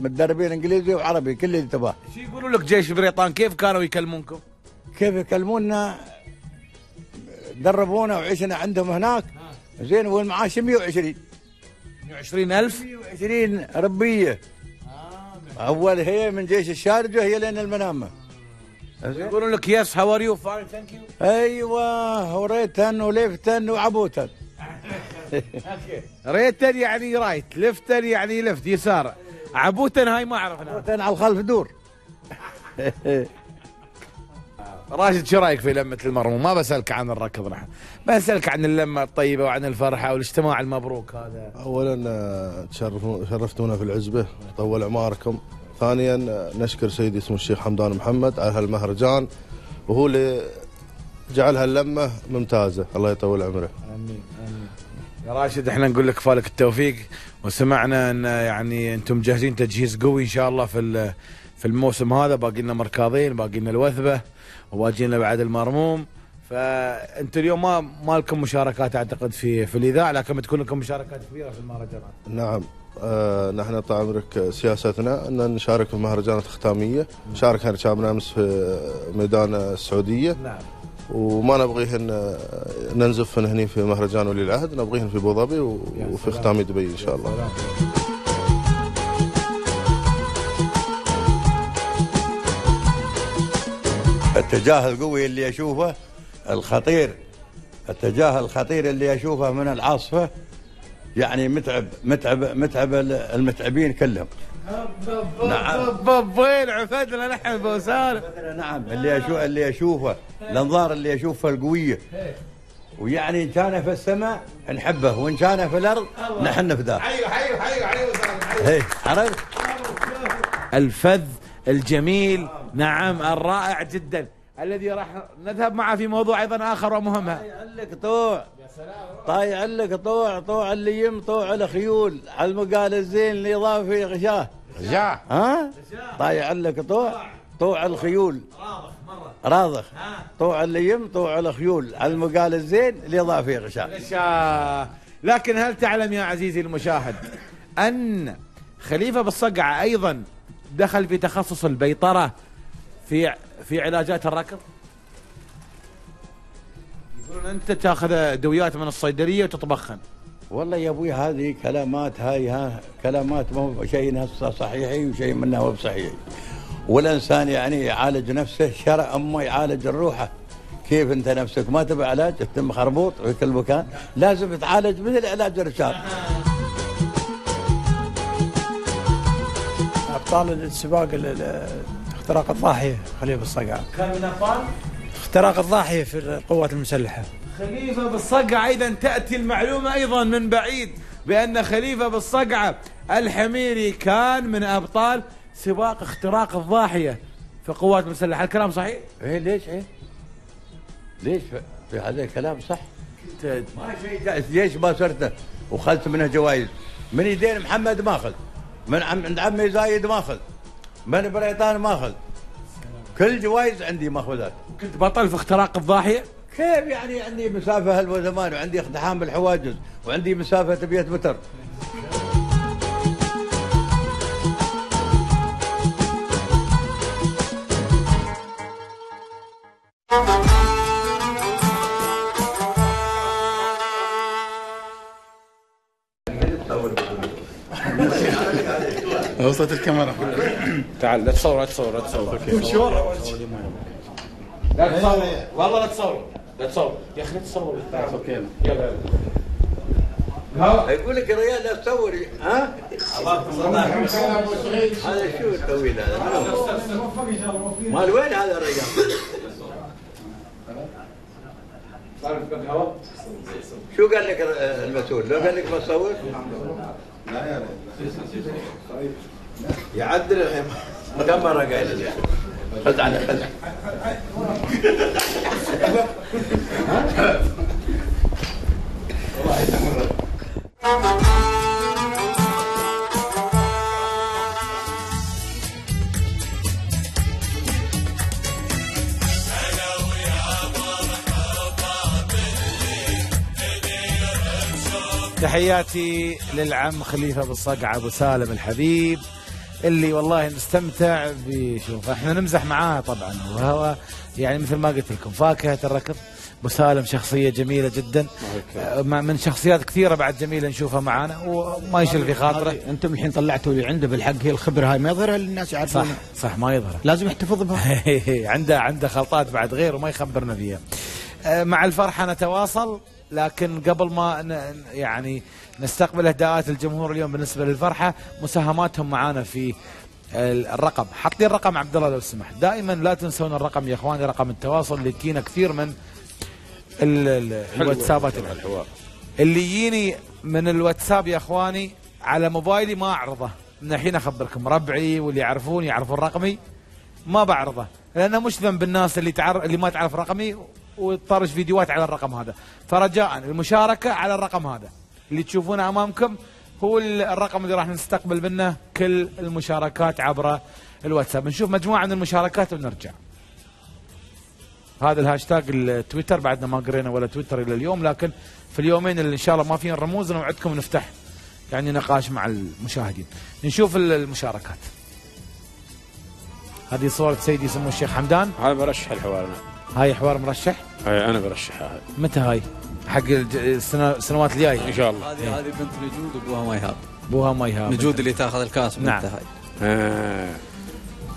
متدربين إنجليزي وعربي كل اللي تباه شو يقولوا لك جيش بريطان؟ كيف كانوا يكلمونكم؟ كيف يكلمونا؟ دربونا وعشنا عندهم هناك. زين والمعاش 120 120 ألف؟ 120 ربية. أول هي من جيش الشارجة هي لين المنامة. يقولون لك yes how are you fine thank you أيوه وريتن وليفتن وعبوتن. ريتن يعني right لفتن يعني left يسار. عبوتن هاي ما اعرف عبوتن على الخلف دور. <laughs> راشد شو رأيك في لمة المرموم؟ ما بسألك عن الركض نحن بسألك عن اللمة الطيبة وعن الفرحة والاجتماع المبروك هذا. اولا آه، شرفتونا في العزبة طول عماركم. ثانيا آه، نشكر سيدي اسمه الشيخ حمدان محمد على هالمهرجان وهو اللي جعل هاللمة ممتازة. الله يطول عمره. آمين آمين. يا راشد إحنا نقول لك فالك التوفيق وسمعنا إن يعني أنتم مجهزين تجهيز قوي إن شاء الله في في الموسم هذا. باقي لنا مركاضين باقي لنا الوثبة. وباقي لنا بعد المرموم. فانتم اليوم ما ما لكم مشاركات أعتقد في في الإذاعة لكن بتكون لكم مشاركات كبيرة في المهرجانات. نعم. آه نحن طال عمرك سياستنا أن نشارك في المهرجانات الختاميه شاركنا شبابنا امس في ميدان السعودية. نعم. وما نبغيهن آه، ننزفن هني في مهرجان ولي العهد نبغيهن في ابو ظبي وفي ختام دبي إن شاء الله. التجاه القوي اللي اشوفه الخطير التجاه الخطير اللي اشوفه من العاصفه يعني متعب متعب متعب المتعبين كلهم نعم. وين عفدنا نحن بوسار نعم اللي أشوف اللي اشوفه الانظار اللي اشوفها القويه ويعني ان كان في السماء نحبه وان كان في الأرض نحن فداه حيو حيو حيو حيو هي عرفت الفذ الجميل نعم الرائع جدا. الذي راح نذهب معه في موضوع أيضا آخر ومهم. لك طوع. طايع لك طوع طوع اللي يم طوع الخيول. على المقال الزين اللي اضافي غشاه. غشاه. ها؟ طايع لك طوع. طوع الخيول. راضخ طوع اللي يم طوع الخيول. على المقال الزين اللي اضافي غشاه. غشاه. لكن هل تعلم يا عزيزي المشاهد أن خليفة بالصقعة أيضا دخل في تخصص البيطرة؟ في في علاجات الركض؟ يقولون أنت تأخذ دويات من الصيدلية وتطبخن والله يا أبوي هذه كلامات هاي ها كلامات مو شيء نفسه صحيحي وشيء منها مو بصحيحي والإنسان يعني يعالج نفسه شرع أمه يعالج الروحه كيف أنت نفسك؟ ما تبي علاج؟ تتم خربوط في كل مكان؟ لازم تعالج مثل علاج الرجال أبطال السباق ال- ال- اختراق الضاحية خليفة الصقع كان من ابطال اختراق الضاحية في القوات المسلحة. خليفة بالصقعة أيضا تأتي المعلومة أيضا من بعيد بأن خليفة بالصقعة الحميري كان من أبطال سباق اختراق الضاحية في القوات المسلحة. الكلام صحيح؟ إيه ليش؟ إيه. ليش؟ في هذا الكلام صح. ما شيء ليش ما صرت وخلت منه جوائز؟ من يدين محمد ماخذ من عم عند عمي زايد ماخذ. من بريطان ماخذ كل جوائز عندي ماخذات كنت بطل في اختراق الضاحية؟ كيف يعني عندي مسافة هلو زمان وعندي اقتحام بالحواجز وعندي مسافة 100 متر؟ وصلت الكاميرا. تعال لا تصور لا تصور لا تصور. لا تصور. والله لا تصور. لا تصور. يا أخي لا تصور. أوكي. يلا يقول لك الرجال لا تصوري ها؟ هذا شو الطويل هذا؟ مال وين هذا الرجال؟ شو قال لك المسؤول؟ لو قال لك ما تصور؟ لا يا يعدل الحين. كم مره قايل لي خذ على خذ تحياتي للعم خليفة بالصقعه أبو سالم الحبيب. اللي والله نستمتع بشوف إحنا نمزح معاه طبعا وهو يعني مثل ما قلت لكم فاكهة الركض ابو سالم شخصية جميلة جدا. مع- من شخصيات كثيرة بعد جميلة نشوفها معانا وما يشل في خاطره. أنتم الحين طلعتوا اللي عنده بالحق هي الخبرة هاي. ما يظهرها للناس صح يعرفون صح ما يظهر لازم يحتفظ بها. <laughs> عنده عنده خلطات بعد غير وما يخبرنا فيها. آه، مع الفرحة نتواصل لكن قبل ما يعني نستقبل أهداءات الجمهور اليوم بالنسبة للفرحة. مساهماتهم معانا في ال- الرقم. حط لي الرقم عبد الله لو سمحت. دائما لا تنسون الرقم يا إخواني رقم التواصل اللي يجينا كثير من ال- ال- الواتسابات الحوار. اللي يجيني من الواتساب يا إخواني على موبايلي ما أعرضه. من الحين أخبركم ربعي واللي يعرفوني يعرفون رقمي. ما بعرضه لأنه مش ذنب الناس اللي تعرف اللي ما تعرف رقمي وتطرش فيديوهات على الرقم هذا. فرجاء المشاركة على الرقم هذا. اللي تشوفونه أمامكم هو ال- الرقم اللي راح نستقبل منه كل المشاركات عبر الواتساب. نشوف مجموعة من المشاركات ونرجع. هذا الهاشتاج التويتر بعدنا ما قرينا ولا تويتر إلى اليوم لكن في اليومين اللي إن شاء الله ما فيهم رموز نوعدكم نفتح يعني نقاش مع المشاهدين. نشوف ال- المشاركات. هذه صورة سيدي سمو الشيخ حمدان. هذا برشح الحوار. هاي حوار مرشح؟ هاي أنا برشحها هاي. متى هاي؟ حق السنوات الجاية. إن شاء الله. هذه هذه بنت نجود ابوها ما يهاب أبوها ما يهاب نجود اللي تاخذ الكاس نعم. بنتها هاي. آه.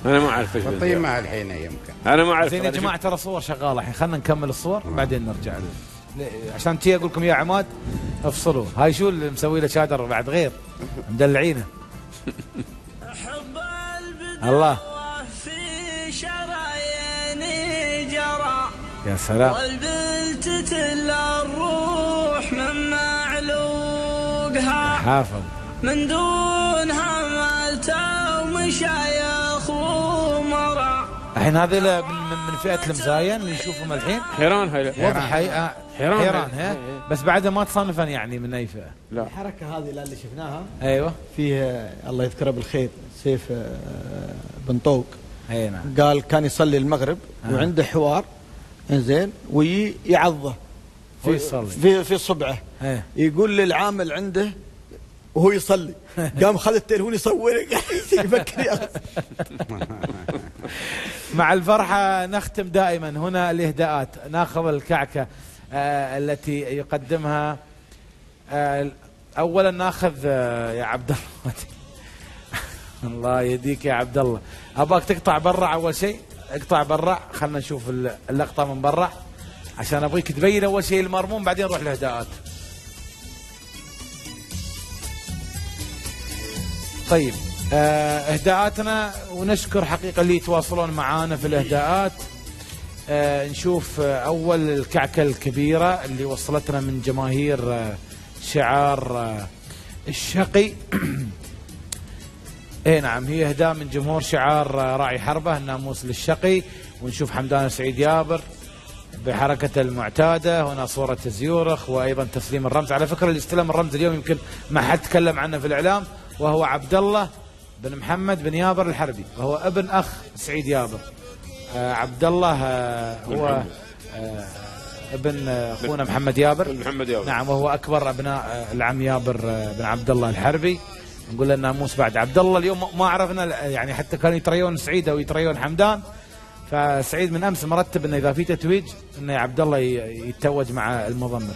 أنا ما أعرف إيش طيب. معها الحين يمكن أنا ما أعرف. زين يا جماعة ترى صور شغالة الحين. خلينا نكمل الصور بعدين نرجع عشان تي أقول لكم يا عماد افصلوا. هاي شو اللي مسوي له شادر بعد غير؟ مدلعينه. الله. يا سلام. والبنت تلا الروح من معلوقها. حافظ. من دونها مالته ومشايخ ومرا الحين هذا من, من, من فئة المزاين اللي نشوفهم الحين؟ حيران هاي واضح. هي آه، حيران. حيران ها؟ بس بعدها ما تصنفن يعني من أي فئة. لا. الحركة هذه اللي شفناها أيوه. فيه الله يذكره بالخير سيف آه، بن طوق. أي نعم. قال كان يصلي المغرب آه. وعنده حوار إنزين هو يصلي. في في صبعه. إيه. يقول للعامل عنده وهو يصلي. <laughs> قام خذ التليفون يصور. <laughs> يفكر مع الفرحة نختم دائما. هنا الإهداءات. ناخذ الكعكة آه التي يقدمها. آه أولا ناخذ آه يا عبد الله. <laughs> الله يهديك يا عبد الله. أباك تقطع برا أول شيء؟ اقطع برا خلنا نشوف ال- اللقطة من برا عشان أبغيك تبين أول شيء المرموم بعدين نروح الإهداءات طيب آه، إهداءاتنا ونشكر حقيقة اللي يتواصلون معانا في الإهداءات. آه، نشوف أول الكعكة الكبيرة اللي وصلتنا من جماهير آه، شعار آه، الشقي. <clears throat> اي نعم هي اهداء من جمهور شعار راعي حربة الناموس للشقي. ونشوف حمدان سعيد يابر بحركته المعتادة هنا صورة زيورخ وأيضا تسليم الرمز. على فكرة اللي استلم الرمز اليوم يمكن ما حد تكلم عنه في الإعلام وهو عبد الله بن محمد بن يابر الحربي وهو ابن أخ سعيد يابر. آه عبد الله آه هو آه ابن أخونا محمد يابر. محمد يابر. نعم وهو أكبر أبناء آه، العم يابر آه، بن عبد الله الحربي. نقول له الناموس بعد. عبد الله اليوم ما عرفنا يعني حتى كانوا يتريون سعيد أو يتريون حمدان. فسعيد من أمس مرتب إنه إذا في تتويج إنه عبد الله يتوج مع المضمر.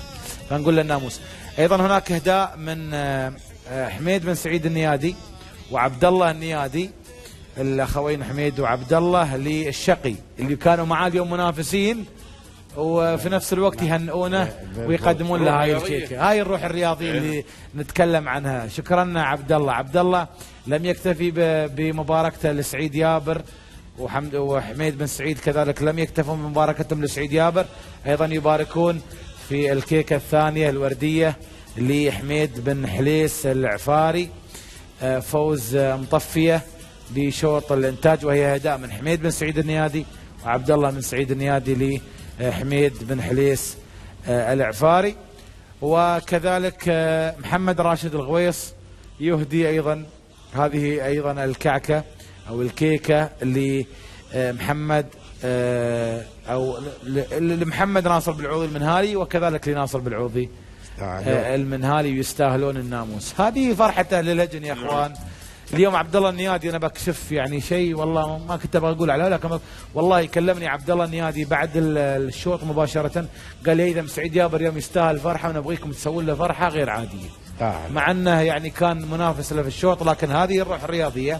فنقول له الناموس أيضا هناك إهداء من آه، آه، حميد بن سعيد النيادي وعبد الله النيادي الأخوين حميد وعبد الله للشقي اللي كانوا معاه اليوم منافسين. وفي نفس الوقت يهنئونه ويقدمون له هاي الكيكه هاي الروح الرياضية اللي نتكلم عنها. شكرا عبد الله. عبد الله لم يكتفي بمباركته لسعيد يابر وحمد وحميد بن سعيد كذلك لم يكتفوا بمباركتهم لسعيد يابر. أيضا يباركون في الكيكة الثانية الوردية لحميد بن حليس العفاري. آه، فوز آه، مطفية بشوط الإنتاج وهي اهداء من حميد بن سعيد النيادي وعبد الله بن سعيد النيادي لحميد بن حليس آه، العفاري. وكذلك آه، محمد راشد الغويص يهدي أيضا هذه أيضا الكعكة أو الكيكة لمحمد آه، ل- لمحمد ناصر بالعوضي المنهالي وكذلك لناصر بالعوضي آه، المنهالي يستاهلون الناموس. هذه فرحة أهل اللجن يا أخوان. اليوم عبد الله النيادي أنا بكشف يعني شيء والله ما كنت أبغى أقول عليه لكن والله كلمني عبد الله النيادي بعد ال- الشوط مباشرة. قال لي إذا سعيد يابر يوم يستاهل فرحة ونبغيكم تسوون له فرحة غير عادية. مع أنه يعني كان منافس له في الشوط لكن هذه الروح الرياضية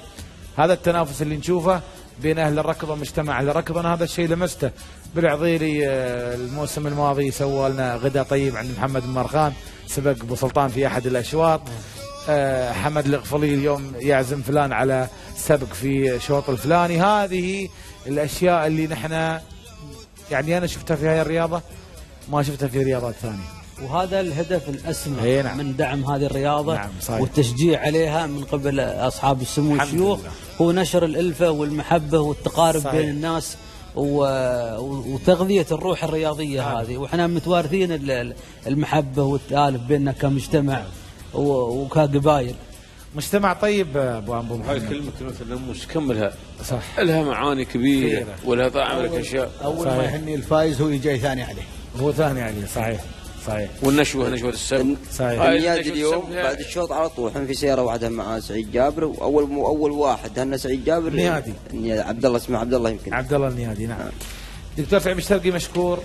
هذا التنافس اللي نشوفه بين أهل الركض ومجتمع أهل الركض أنا هذا الشيء لمسته. بالعضيلي آه، الموسم الماضي سوى لنا غداء طيب عند محمد بن مرخان سبق أبو سلطان في أحد الأشواط. آه، حمد الغفلي اليوم يعزم فلان على سبق في شوط الفلاني هذه الأشياء اللي نحن يعني أنا شفتها في هاي الرياضة ما شفتها في رياضات ثانية وهذا الهدف الأسمى نعم. من دعم هذه الرياضة نعم، صحيح. والتشجيع عليها من قبل أصحاب السمو والشيوخ. هو نشر الألفة والمحبة والتقارب صحيح. بين الناس و... وتغذية الروح الرياضية هذه وإحنا متوارثين ال- ال- المحبة والتألف بيننا كمجتمع و... وكقبائل مجتمع طيب أبو ابو هاي كلمة كلمة النموس كملها؟ صح. لها معاني كبيرة ولها طعم لك أشياء. أول ما يهني الفايز هو يجي ثاني عليه. هو ثاني عليه. صحيح. صحيح. والنشوة نشوة السبت. صحيح. هاي النيادي اليوم السبت بعد الشوط على طول. إحنا في سيارة واحدة مع سعيد جابر وأول أول واحد. هنا سعيد جابر. النيادي. النيادي. عبد الله اسمه عبد الله يمكن. عبد الله النيادي نعم. دكتور سعيد مشترقي مشكور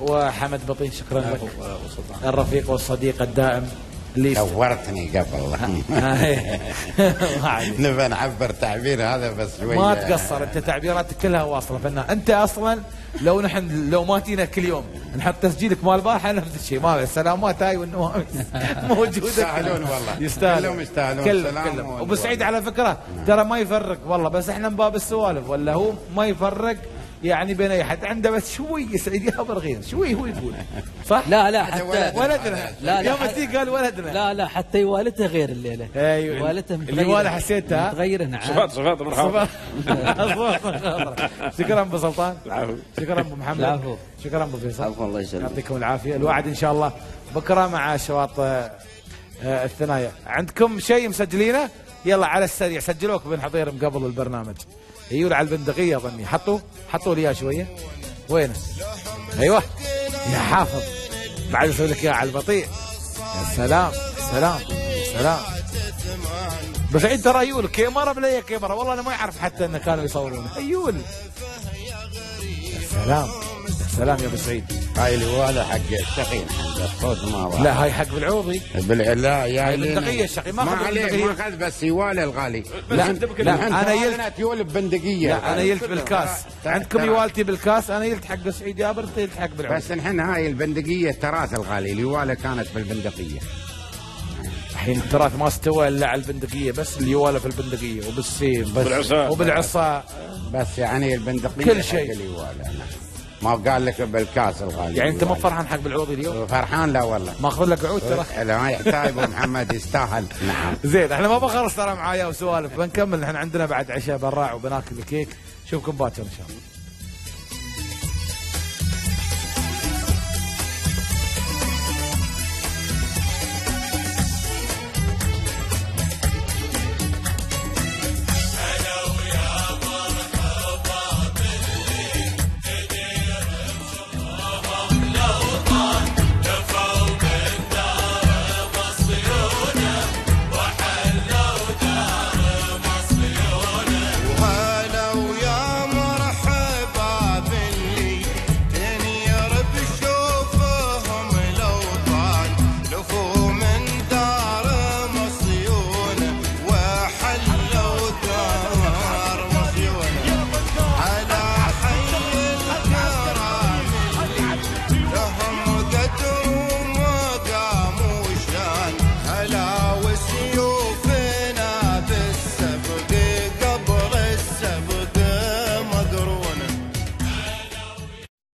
وحمد بطين شكرا لك. الرفيق والصديق الدائم. اللي دورتني قبل. <laughs> عليك. نبى نعبر تعبير هذا بس شوي ما تقصر أنت تعبيراتك كلها واصلة. فنان أنت أصلا لو نحن لو ما تينا كل يوم نحط تسجيلك مال البارحه نفس الشيء. ما السلامات هاي والنواميس <laughs> موجودة. يستاهلون والله. يستاهلون. كلهم يستاهلون. كلهم كلهم. سعيد على فكرة ترى ما يفرق والله بس إحنا من باب السوالف ولا هو ما يفرق يعني بين أي حد. عنده بس شوي سعيد يابر غير شوي هو يقول. صح؟ لا لا حتى ولدنا. لا لا يوم قال ولدنا. لا لا حتى والدته غير الليلة. أيوه. والدته اللي وأنا حسيتها. متغيرة نعم. صفات صفات مرحبا. صفات. <laughs> شكرا أبو سلطان. شكرا أبو محمد. العفو. شكرا أبو فيصل. عفوا الله يسلمك. يعطيكم العافية. الوعد إن شاء الله. بكرة مع شواط آه، آه، الثنايا. عندكم شيء مسجلينه؟ يلا على السريع. سجلوك بن حضيرم قبل البرنامج. أيوه على البندقيه اظني حطوا حطوا لي اياه شوية. وينه؟ أيوه. يا حافظ. بعد أسوي لك اياه على البطيء. يا سلام سلام سلام. بس عيد ترى ايول كاميرا بلا كاميرا. والله أنا ما يعرف حتى انه كانوا يصورون ايول يا سلام. سلام يا أبو سعيد. هاي الوالة حق الشقي. الصوت ما. لا هاي حق بالعوضي. بال... لا يا هاي البندقية الشقي، ما ما البندقية. ما أخذ بس يوالي الغالي. لا، لا، أنا يلت- ثوابنا تيول ببندقية. لا أنا يلت بالكاس. عندكم يوالتي بالكاس؟ أنا يلت حق سعيد جابر أنت يلت حق بالعوضي. بس نحن هاي البندقية تراث الغالي. اليوالة كانت بالبندقية. الحين التراث ما استوى إلا على البندقية بس اليوالة في البندقية وبالسيف بس بالعصا. وبالعصا. بس يعني البندقية كل شيء. اليوالة. نعم. ما قال لك بالكاس الغالي. يعني أنت مو. فرحان حق بالعوضي اليوم؟ فرحان لا والله. ماخذ لك عود ترى. لا ما يحتاج أبو محمد يستاهل. نعم. زين إحنا ما بخلص ترى معايا وسوالف. بنكمل إحنا عندنا بعد عشاء براع وبناكل الكيك. نشوفكم باكر إن شاء الله.